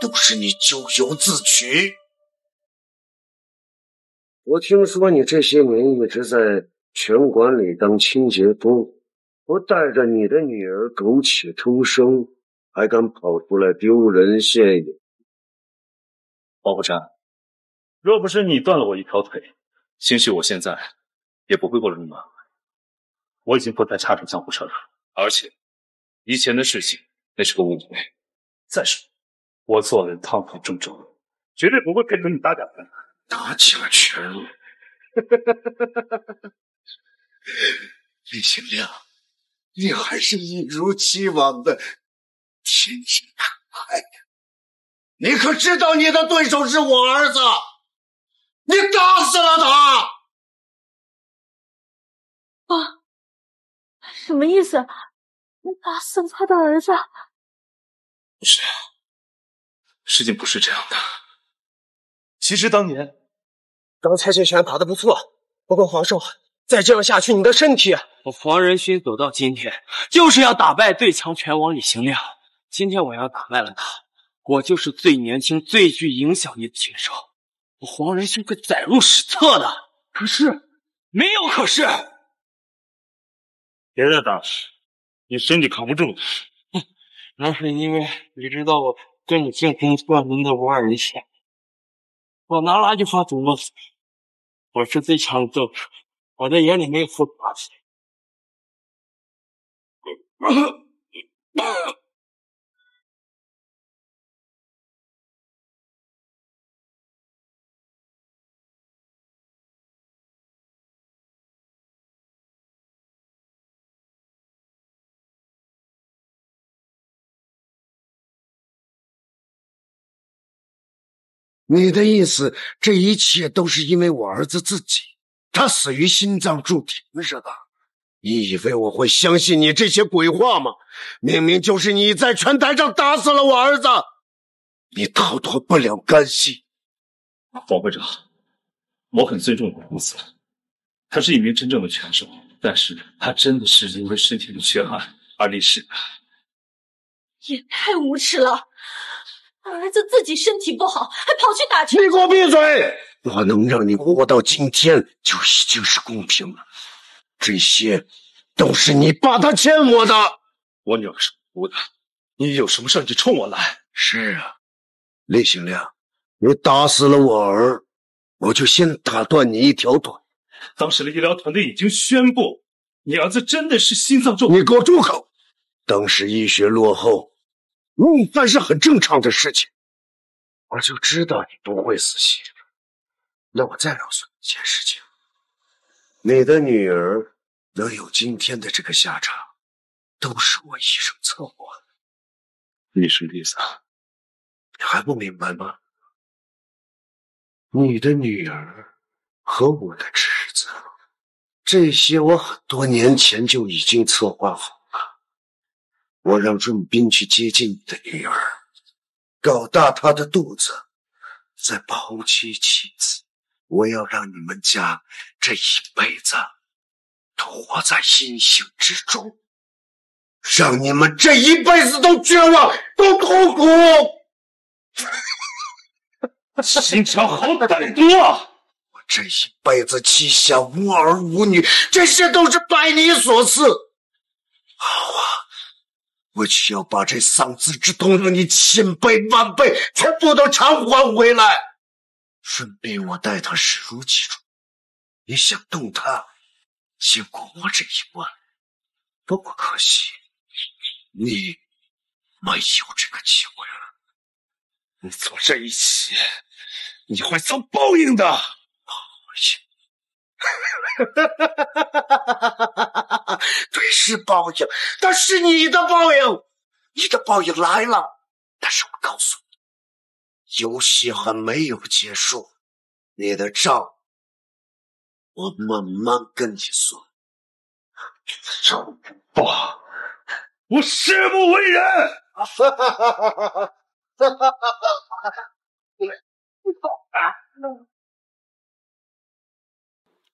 都是你咎由自取。我听说你这些年一直在拳馆里当清洁工，不带着你的女儿苟且偷生，还敢跑出来丢人现眼。王不山，若不是你断了我一条腿，兴许我现在也不会过得那么安稳。我已经不再插手江湖事了，而且以前的事情那是个误会。再说，我做人堂堂正正，绝对不会跟着你打假拳。打假拳？李行亮，你还是一如既往的天真可爱。你可知道你的对手是我儿子？你打死了他！爸，什么意思？你打死了他的儿子？不是，事情不是这样的。其实当年，刚才这拳打的不错，不过皇寿，再这样下去，你的身体……我黄仁勋走到今天，就是要打败最强拳王李行亮。今天我要打败了他。我就是最年轻、最具影响力的选手，我黄仁勋会载入史册的。可是，没有可是。别再打了，你身体扛不住。哼，那是因为你知道我跟你竞争冠军的五二人选，我拿垃圾话怎么？我是最强的斗士，我的眼里没有负打 你的意思，这一切都是因为我儿子自己，他死于心脏骤停是吧？你以为我会相信你这些鬼话吗？明明就是你在拳台上打死了我儿子，你逃脱不了干系。王会长，我很尊重你的父子，他是一名真正的拳手，但是他真的是因为身体的缺憾而离世的。也太无耻了！儿子自己身体不好，还跑去打球。你给我闭嘴！我能让你活到今天，就已经是公平了。这些都是你爸他欠我的。我女儿是无辜的，你有什么事你就冲我来。是啊，厉行亮，你打死了我儿，我就先打断你一条腿。当时的医疗团队已经宣布，你儿子真的是心脏骤……你给我住口！当时医学落后，误犯是很正常的事情。我就知道你不会死心。那我再告诉你一件事情。你的女儿能有今天的这个下场，都是我一手策划的。你什么意思？你还不明白吗？你的女儿和我的侄子，这些我很多年前就已经策划好了。我让润斌去接近你的女儿，搞大她的肚子，再抛妻弃子。我要让你们家这一辈子都活在阴影之中，让你们这一辈子都绝望，都痛苦。心肠好歹毒啊！我这一辈子膝下无儿无女，这些都是拜你所赐。好啊，我就要把这丧子之痛让你千倍万倍全部都偿还回来。顺便我待他视如己出，你想动他，经过我这一关。不过可惜，你没有这个机会了。你做这一切，你会遭报应的。报应，对，是报应，但是你的报应，你的报应来了。但是我告诉你。游戏还没有结束，你的账我慢慢跟你算。爸，我誓不为人。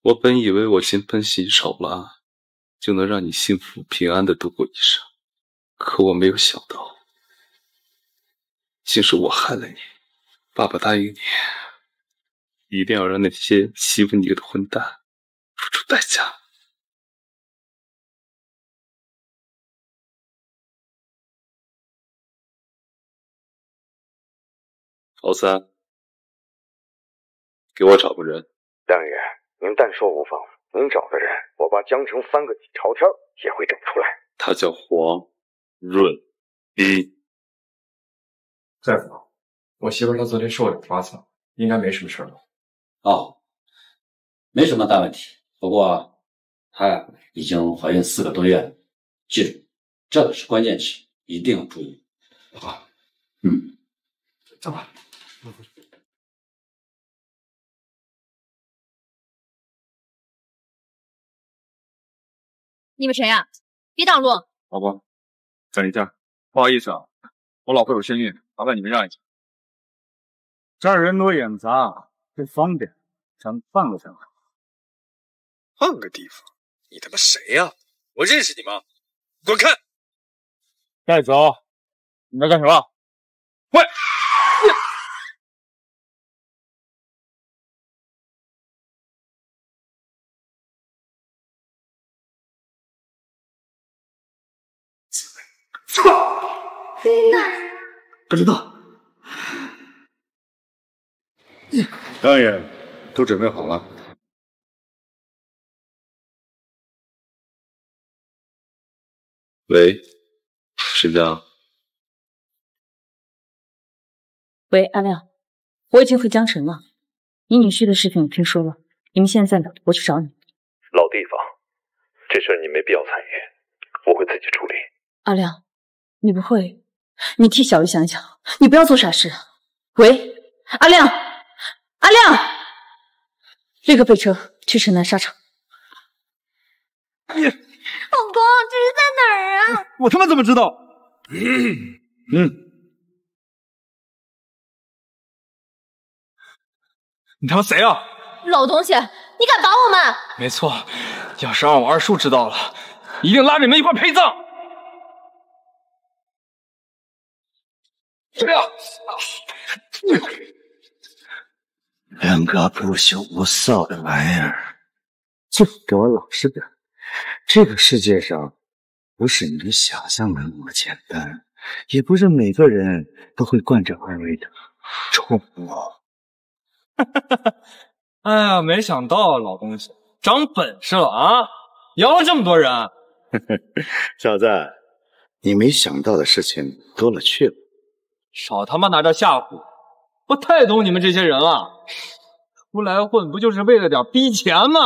我本以为我金盆洗手了，就能让你幸福平安的度过一生，可我没有想到，竟是我害了你。爸爸答应你，一定要让那些欺负你的混蛋付出代价。老三，给我找个人。大人，您但说无妨。您找的人，我把江城翻个底朝天也会整出来。他叫黄润斌。大夫。我媳妇她昨天受了点刮蹭，应该没什么事吧。哦，没什么大问题。不过她呀已经怀孕四个多月了，记住，这个是关键期，一定要注意。好，嗯，走吧。你们谁呀？别挡路！老婆，等一下，不好意思啊，我老婆有身孕，麻烦你们让一下。这儿人多眼杂，不方便，咱们换个地方。换个地方？你他妈谁呀？我认识你吗？滚开！带走！你在干什么？喂！不知道。大爷，都准备好了。喂，沈江。喂，阿亮，我已经回江城了。你女婿的事情我听说了，你们现在呢？我去找你。老地方，这事你没必要参与，我会自己处理。阿亮，你不会，你替小鱼想想，你不要做傻事。喂。阿亮，阿亮，立刻备车去城南沙场。你老公，这是在哪儿啊？我他妈怎么知道？嗯，你他妈谁啊？老东西，你敢打我们？没错，要是让我二叔知道了，一定拉着你们一块陪葬。这样，两个不羞不臊的玩意儿，就给我老实点！这个世界上，不是你们想象的那么简单，也不是每个人都会惯着二位的。冲我！哎呀，没想到老东西长本事了啊！摇了这么多人，小子，你没想到的事情多了去了。少他妈拿着吓唬！我太懂你们这些人了，出来混不就是为了点逼钱吗？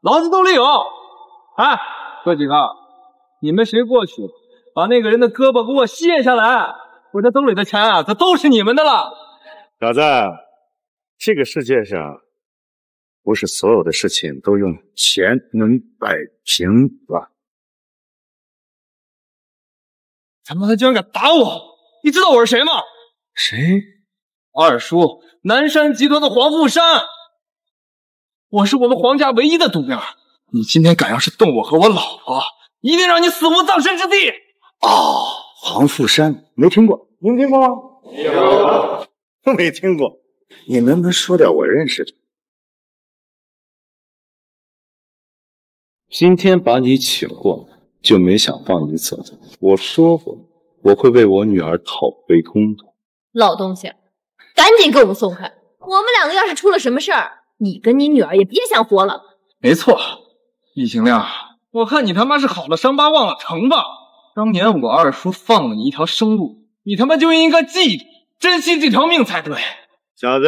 老子兜里有。哎，哥几个，你们谁过去把那个人的胳膊给我卸下来？我这兜里的钱啊，这都是你们的了。小子，这个世界上不是所有的事情都用钱能摆平的。他妈的，居然敢打我！你知道我是谁吗？谁？二叔，南山集团的黄富山。我是我们黄家唯一的独苗。你今天敢要是动我和我老婆，一定让你死无葬身之地！哦，黄富山没听过，您听过吗？有，没听过。你能不能说点我认识的？今天把你请过来，就没想放你走的。我说过，我会为我女儿讨回公道。老东西，赶紧给我们松开！我们两个要是出了什么事儿，你跟你女儿也别想活了。没错，易行亮，我看你他妈是好了伤疤忘了疼吧？当年我二叔放了你一条生路，你他妈就应该记住，珍惜这条命才对。小子，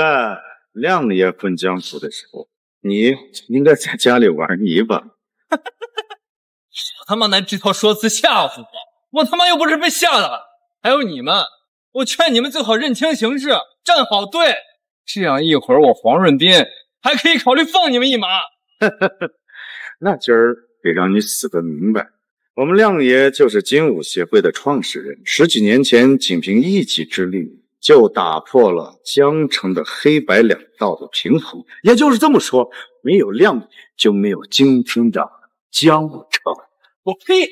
亮爷混江湖的时候，你应该在家里玩泥巴。少他妈拿这套说辞吓唬我，我他妈又不是被吓的。还有你们，我劝你们最好认清形势，站好队，这样一会儿我黄润斌还可以考虑放你们一马。那今儿得让你死个明白，我们亮爷就是精武协会的创始人，十几年前仅凭一己之力就打破了江城的黑白两道的平衡。也就是这么说，没有亮爷就没有今天的江城。我呸！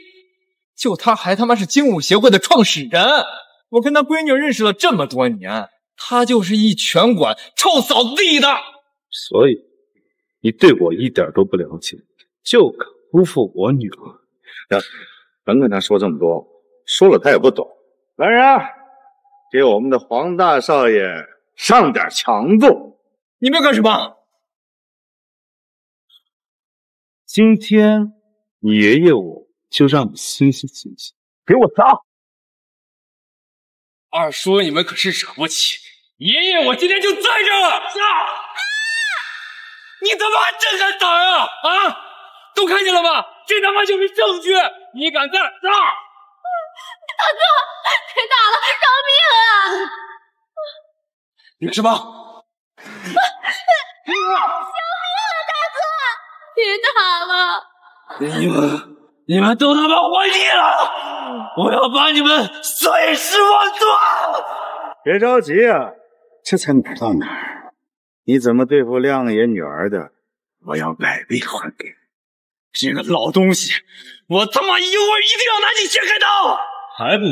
就他还他妈是精武协会的创始人，我跟他闺女认识了这么多年，他就是一拳馆臭扫地的。所以。你对我一点都不了解，就敢辜负我女儿！呀，甭跟他说这么多，说了他也不懂。来人，给我们的黄大少爷上点强度！你们要干什么？今天你爷爷我就让你清醒清醒，给我砸！二叔，你们可是惹不起！爷爷我今天就在这了！你他妈还真敢打呀！啊，都看见了吧？这他妈就是证据！你敢再砸？大哥，别打了，饶命啊！你干什么？救命啊，大哥！别打了！你们，你们都他妈活腻了！我要把你们碎尸万段！别着急啊，这才哪儿到哪儿？你怎么对付亮爷女儿的？我要百倍还给你！这个老东西，我他妈一会儿一定要拿你切开刀！还不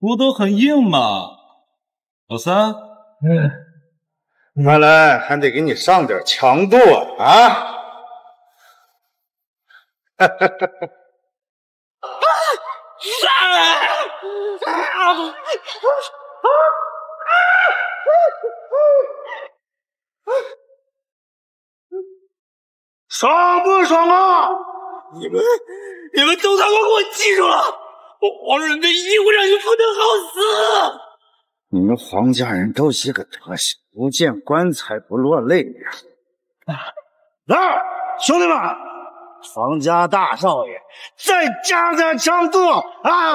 不都很硬吗？老三，嗯，看来还得给你上点强度啊！哈哈哈哈哈！啊！爽不爽啊？你们，你们都他妈给我记住了！我黄润斌一定会让你们不得好死！你们黄家人都一个德行，不见棺材不落泪呀！来，兄弟们，黄家大少爷，再加点强度啊！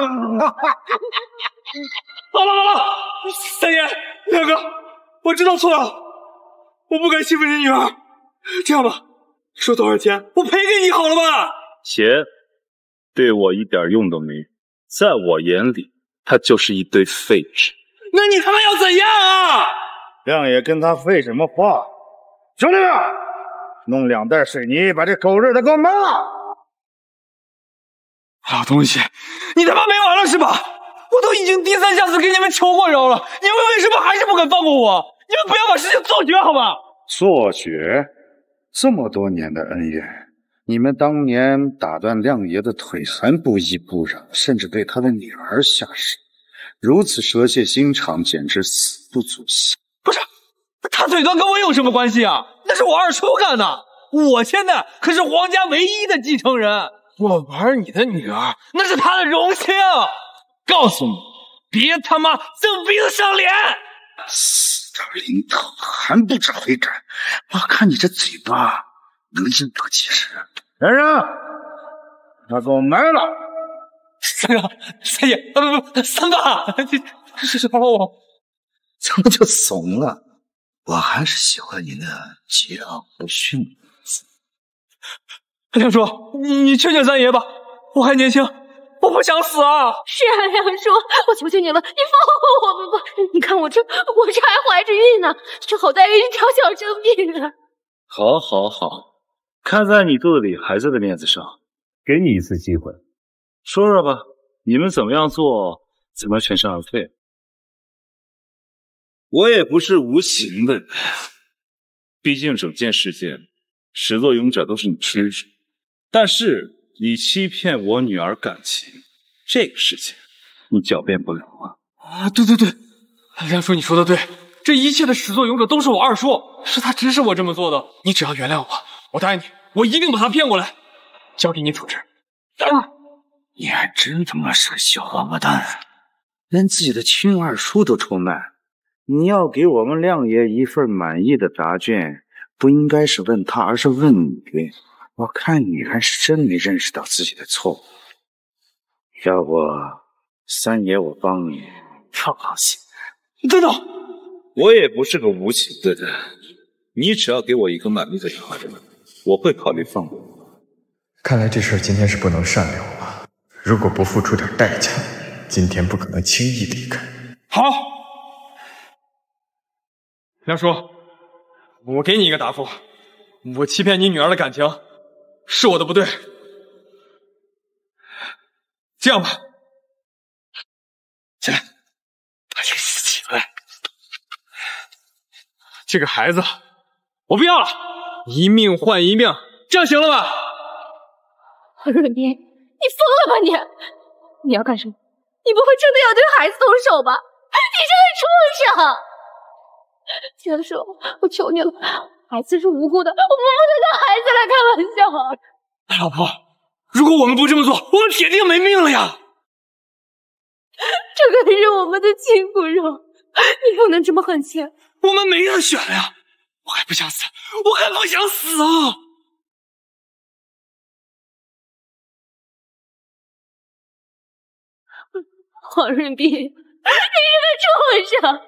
好了好了，三爷，亮哥，我知道错了，我不该欺负你女儿。这样吧，说多少钱，我赔给你好了吧？钱对我一点用都没有，在我眼里，他就是一堆废纸。那你他妈要怎样啊？亮爷跟他废什么话？兄弟们，弄两袋水泥，把这狗日的给我闷了！老东西，你他妈没完了是吧？我都已经第三下四给你们求过饶了，你们为什么还是不肯放过我？你们不要把事情做绝好吗？做绝？这么多年的恩怨，你们当年打断亮爷的腿还不依不饶，甚至对他的女儿下手，如此蛇蝎心肠，简直死不足惜。不是，他腿断跟我有什么关系啊？那是我二叔干的，我现在可是皇家唯一的继承人，我玩你的女儿那是他的荣幸。告诉你，别他妈蹬鼻子上脸！死点零头还不知悔改，我看你这嘴巴能硬到几时？来人，把他给我埋了！三哥，三爷，啊不不，三爸，这这是饶了我！怎么就怂了？我还是喜欢你那桀骜不驯的样子。梁叔，你你劝劝三爷吧，我还年轻。我不想死啊！是啊，梁叔，我求求你了，你放过我们吧！你看我这，我这还怀着孕呢，这好歹一条小生命啊！好，好，好，看在你肚子里孩子的面子上，给你一次机会，说说吧，你们怎么样做才能全身而退？我也不是无情的人，毕竟整件事件始作俑者都是你叔叔，但是。你欺骗我女儿感情，这个事情你狡辩不了啊！啊，对对对，梁叔你说的对，这一切的始作俑者都是我二叔，是他指使我这么做的。你只要原谅我，我答应你，我一定把他骗过来，交给你处置。啊！你还真他妈是个小王八蛋，连自己的亲二叔都出卖。你要给我们亮爷一份满意的答卷，不应该是问他，而是问你。我看你还是真没认识到自己的错误，要不三爷我帮你放放心。等等，我也不是个无情的人，你只要给我一个满意的答卷，我会考虑放过你。看来这事今天是不能善了了，如果不付出点代价，今天不可能轻易离开。好，梁叔，我给你一个答复，我欺骗你女儿的感情。是我的不对，这样吧，起来，把这个起来。这个孩子我不要了，一命换一命，这样行了吧？润斌，你疯了吧你？你要干什么？你不会真的要对孩子动手吧？你这个畜生！江叔，我求你了。孩子是无辜的，我不能拿孩子来开玩笑。啊老婆，如果我们不这么做，我们铁定没命了呀！这可是我们的亲骨肉，你不能这么狠心。我们没得选了呀！我还不想死，我还不想死啊！黄润斌，你是个畜生，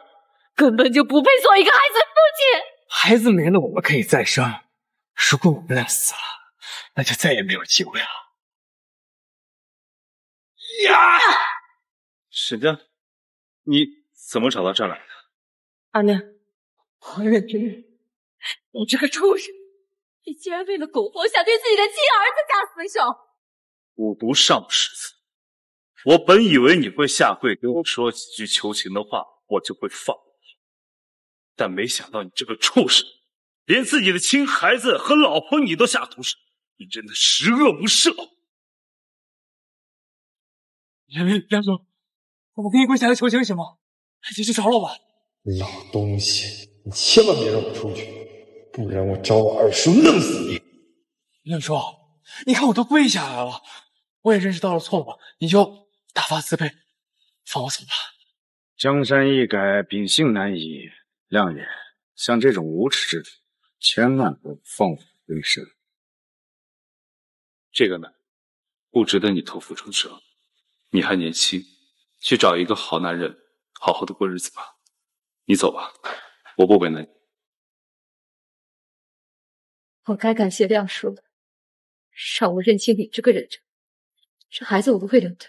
根本就不配做一个孩子的父亲。孩子没了，我们可以再生。如果我们俩死了，那就再也没有机会了。呀！沈江，你怎么找到这儿来的？阿娘，黄润斌，你这个畜生，你竟然为了苟活，想对自己的亲儿子下死手！五毒尚不识字，我本以为你会下跪跟我说几句求情的话，我就会放。但没想到你这个畜生，连自己的亲孩子和老婆你都下毒手，你真的十恶不赦！梁梁梁总，我给你跪下来求情行吗？你去找老板！老东西，你千万别让我出去，不然我找我二叔弄死你！梁叔，你看我都跪下来了，我也认识到了错误，你就大发慈悲，放我走吧。江山易改，秉性难移。亮爷，像这种无耻之徒，千万不要放虎归山。这个呢，不值得你投腹成蛇。你还年轻，去找一个好男人，好好的过日子吧。你走吧，我不为难你。我该感谢亮叔了，让我认清你这个人渣。这孩子我不会留的，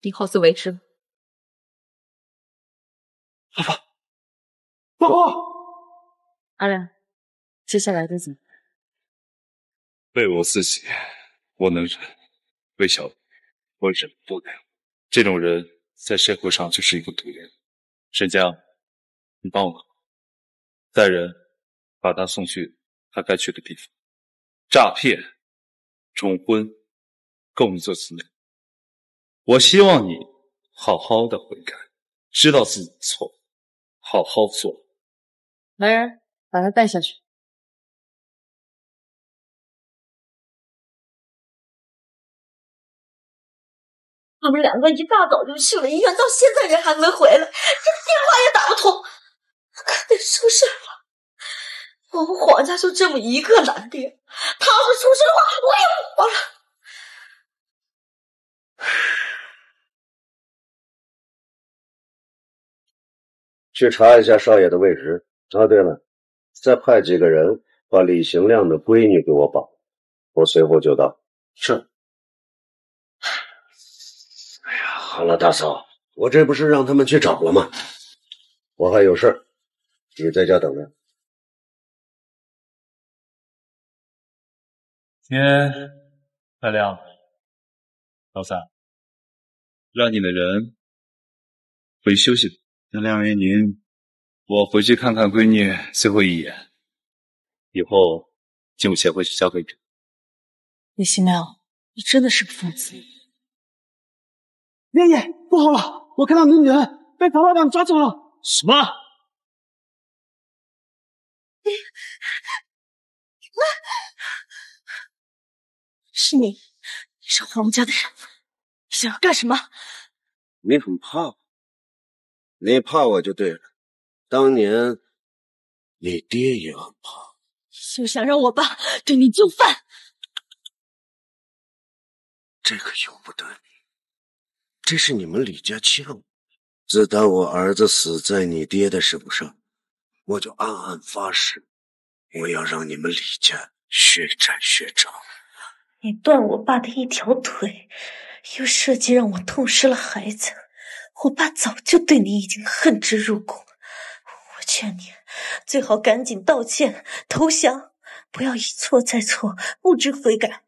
你好自为之了。老婆，阿亮，接下来的怎么？为我自己，我能忍；为小鱼，我忍不了。这种人在社会上就是一个毒瘤。沈江，你帮我带人把他送去他该去的地方。诈骗、重婚，够你做子女。我希望你好好的悔改，知道自己的错，好好做。来人，把他带下去。他们两个一大早就去了医院，到现在人还没回来，这电话也打不通，肯定出事了。我们黄家就这么一个男的，他要是出事的话，我也活了。去查一下少爷的位置。啊，对了，再派几个人把李行亮的闺女给我绑，我随后就到。是。哎呀好了，大嫂，我这不是让他们去找了吗？我还有事你在家等着。天快亮了，老三，让你的人回去休息。那亮爷您，我回去看看闺女最后一眼，以后进武协会就交给你。李行亮，你真的是个疯子。爷爷，不好了！我看到你女儿被曹老板抓走了。什么？是你，你是黄家的人，你想要干什么？你很怕我？你怕我就对了。当年你爹也很怕，休想让我爸对你就范。这个由不得你。这是你们李家欠我。自打我儿子死在你爹的手上，我就暗暗发誓，我要让你们李家血债血偿。你断我爸的一条腿，又设计让我痛失了孩子，我爸早就对你已经恨之入骨。劝你最好赶紧道歉投降，不要一错再错，不知悔改。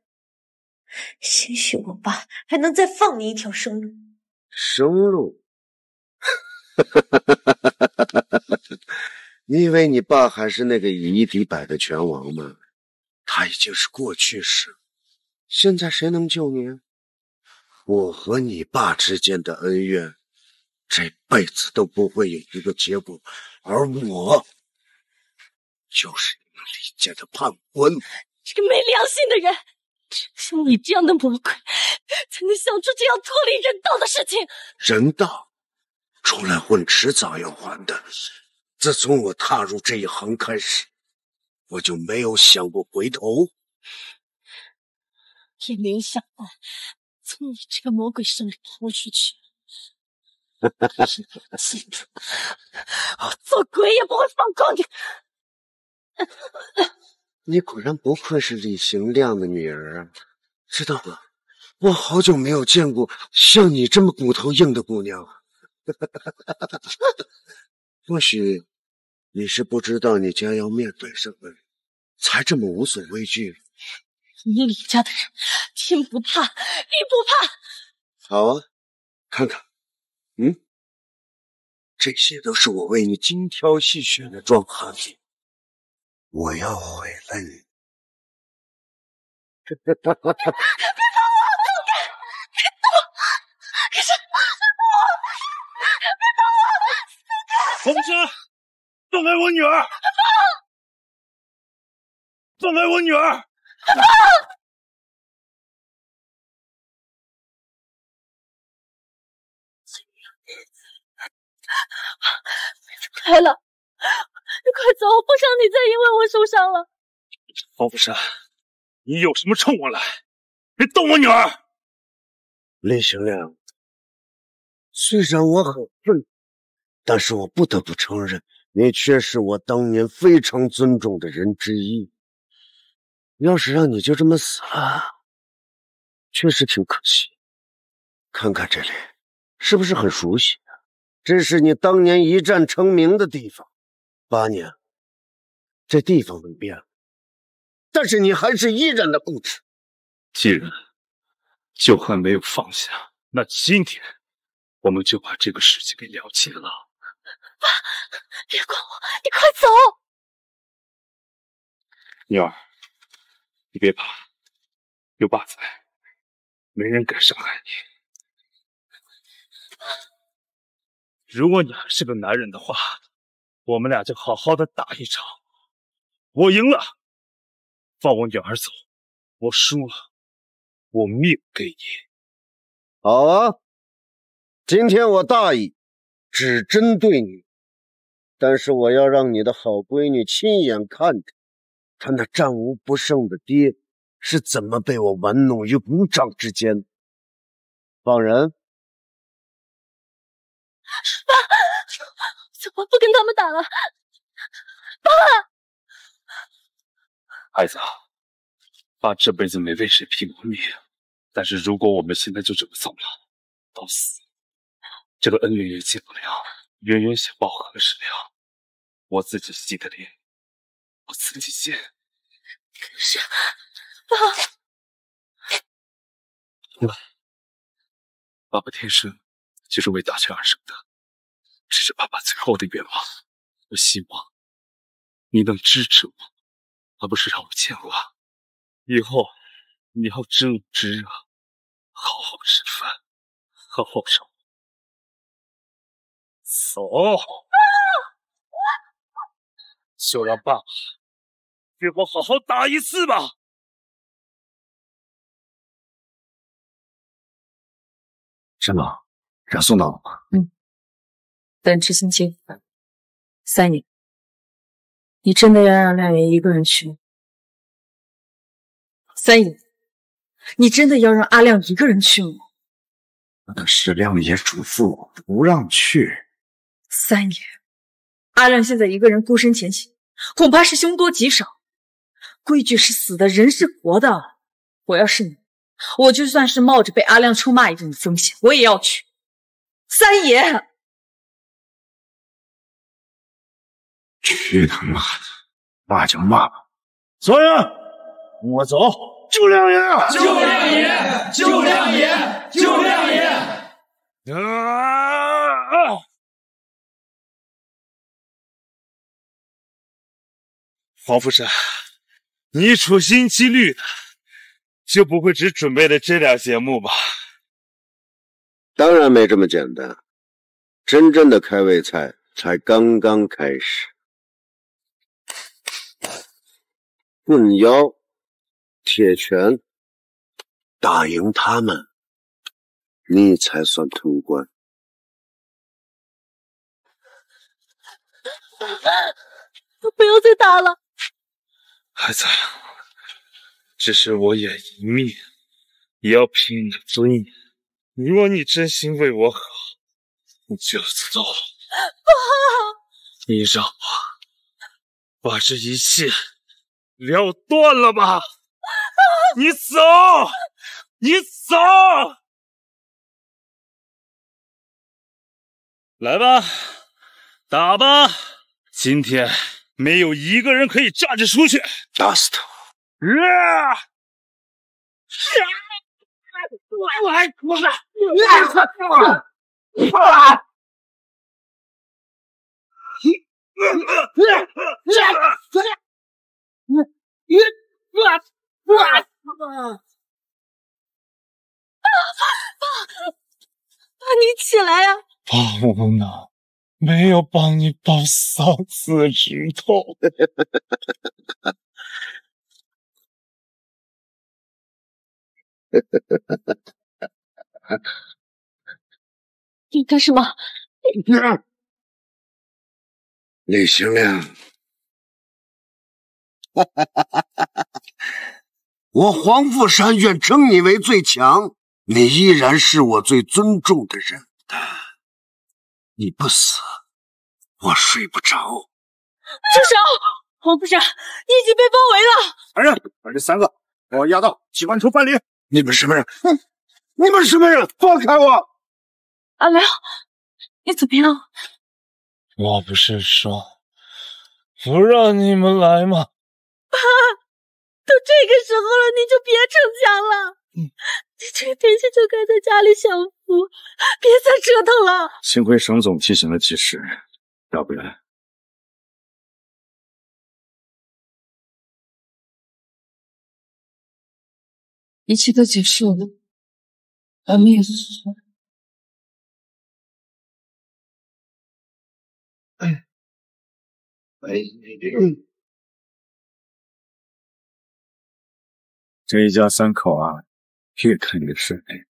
兴许我爸还能再放你一条生路。生路？你以为你爸还是那个以一敌百的拳王吗？他已经是过去式。现在谁能救你？我和你爸之间的恩怨，这辈子都不会有一个结果，而我就是你们李家的叛 quân。这个没良心的人！只有你这样的魔鬼，才能想出这样脱离人道的事情。人道，出来混迟早要还的。自从我踏入这一行开始，我就没有想过回头，也没有想过从你这个魔鬼手里逃出去。我做鬼也不会放过你。你果然不愧是李行亮的女儿啊！知道吗？我好久没有见过像你这么骨头硬的姑娘。或许你是不知道你将要面对什么，才这么无所畏惧。你李家的人，天不怕地不怕。好啊，看看，嗯，这些都是我为你精挑细选的壮汉品。我要毁了你！别碰我！别碰我！别动！别动！可是我……别碰我！洪生，放开我女儿！放开我女儿！开了！你快走！我不想你再因为我受伤了。方福山，你有什么冲我来？别动我女儿！林行亮，虽然我很愤，但是我不得不承认，你却是我当年非常尊重的人之一。要是让你就这么死了，确实挺可惜。看看这里，是不是很熟悉？这是你当年一战成名的地方。八年，这地方没变，但是你还是依然的固执。既然旧恨没有放下，那今天我们就把这个事情给了结了。爸，别管我，你快走！女儿，你别怕，有爸在，没人敢伤害你。如果你还是个男人的话，我们俩就好好的打一场。我赢了，放我女儿走；我输了，我命给你。好啊，今天我大意，只针对你，但是我要让你的好闺女亲眼看着，她那战无不胜的爹是怎么被我玩弄于股掌之间。放人。怎么不跟他们打了？爸，孩子，爸这辈子没为谁拼过命，但是如果我们现在就这么走了，到死，这个恩怨也解不了，冤冤相报何时了？我自己洗的脸，我自己见。可是，爸？爸爸天生就是为大权而生的，这是爸爸最后的愿望。我希望你能支持我，而不是让我欠我。以后你要知冷知热，好好吃饭，好好生活。走，就让爸爸给我好好打一次吧。是吗？人送到了吗？嗯，等知心接。三爷，你真的要让亮爷一个人去吗？三爷，你真的要让阿亮一个人去吗？那是亮爷嘱咐我不让去。三爷，阿亮现在一个人孤身前行，恐怕是凶多吉少。规矩是死的，人是活的。我要是你，我就算是冒着被阿亮臭骂一顿的风险，我也要去。三爷，去他妈的！骂就骂吧，所有人，跟我走！救亮爷！救亮爷！救亮爷！救亮爷！啊！黄福山，你处心积虑的，就不会只准备了这俩节目吧？当然没这么简单，真正的开胃菜才刚刚开始。棍腰、铁拳，打赢他们，你才算通关。不要再打了，孩子，这是我也一命，也要拼你的尊严。如果你真心为我好，你就走。爸，你让我把这一切了断了吧。你走，你走，来吧，打吧。今天没有一个人可以站着出去，打死他！啊！我来，我来，爸，爸你起来呀！爸，我呢？没有帮你抱桑刺之痛。你干什么？李行亮，我黄富山愿称你为最强，你依然是我最尊重的人。你不死，我睡不着。住手！黄富山，你已经被包围了。来人，把这三个给我押到机关处办理。你们什么人？你们什么人？放开我！阿良，你怎么样？我不是说不让你们来吗？爸，都这个时候了，你就别逞强了。你这个天气就该在家里享福，别再折腾了。幸亏沈总提醒了及时，要不然……一切都结束了，俺们也是。哎，哎，这一家三口啊，越看越顺眼。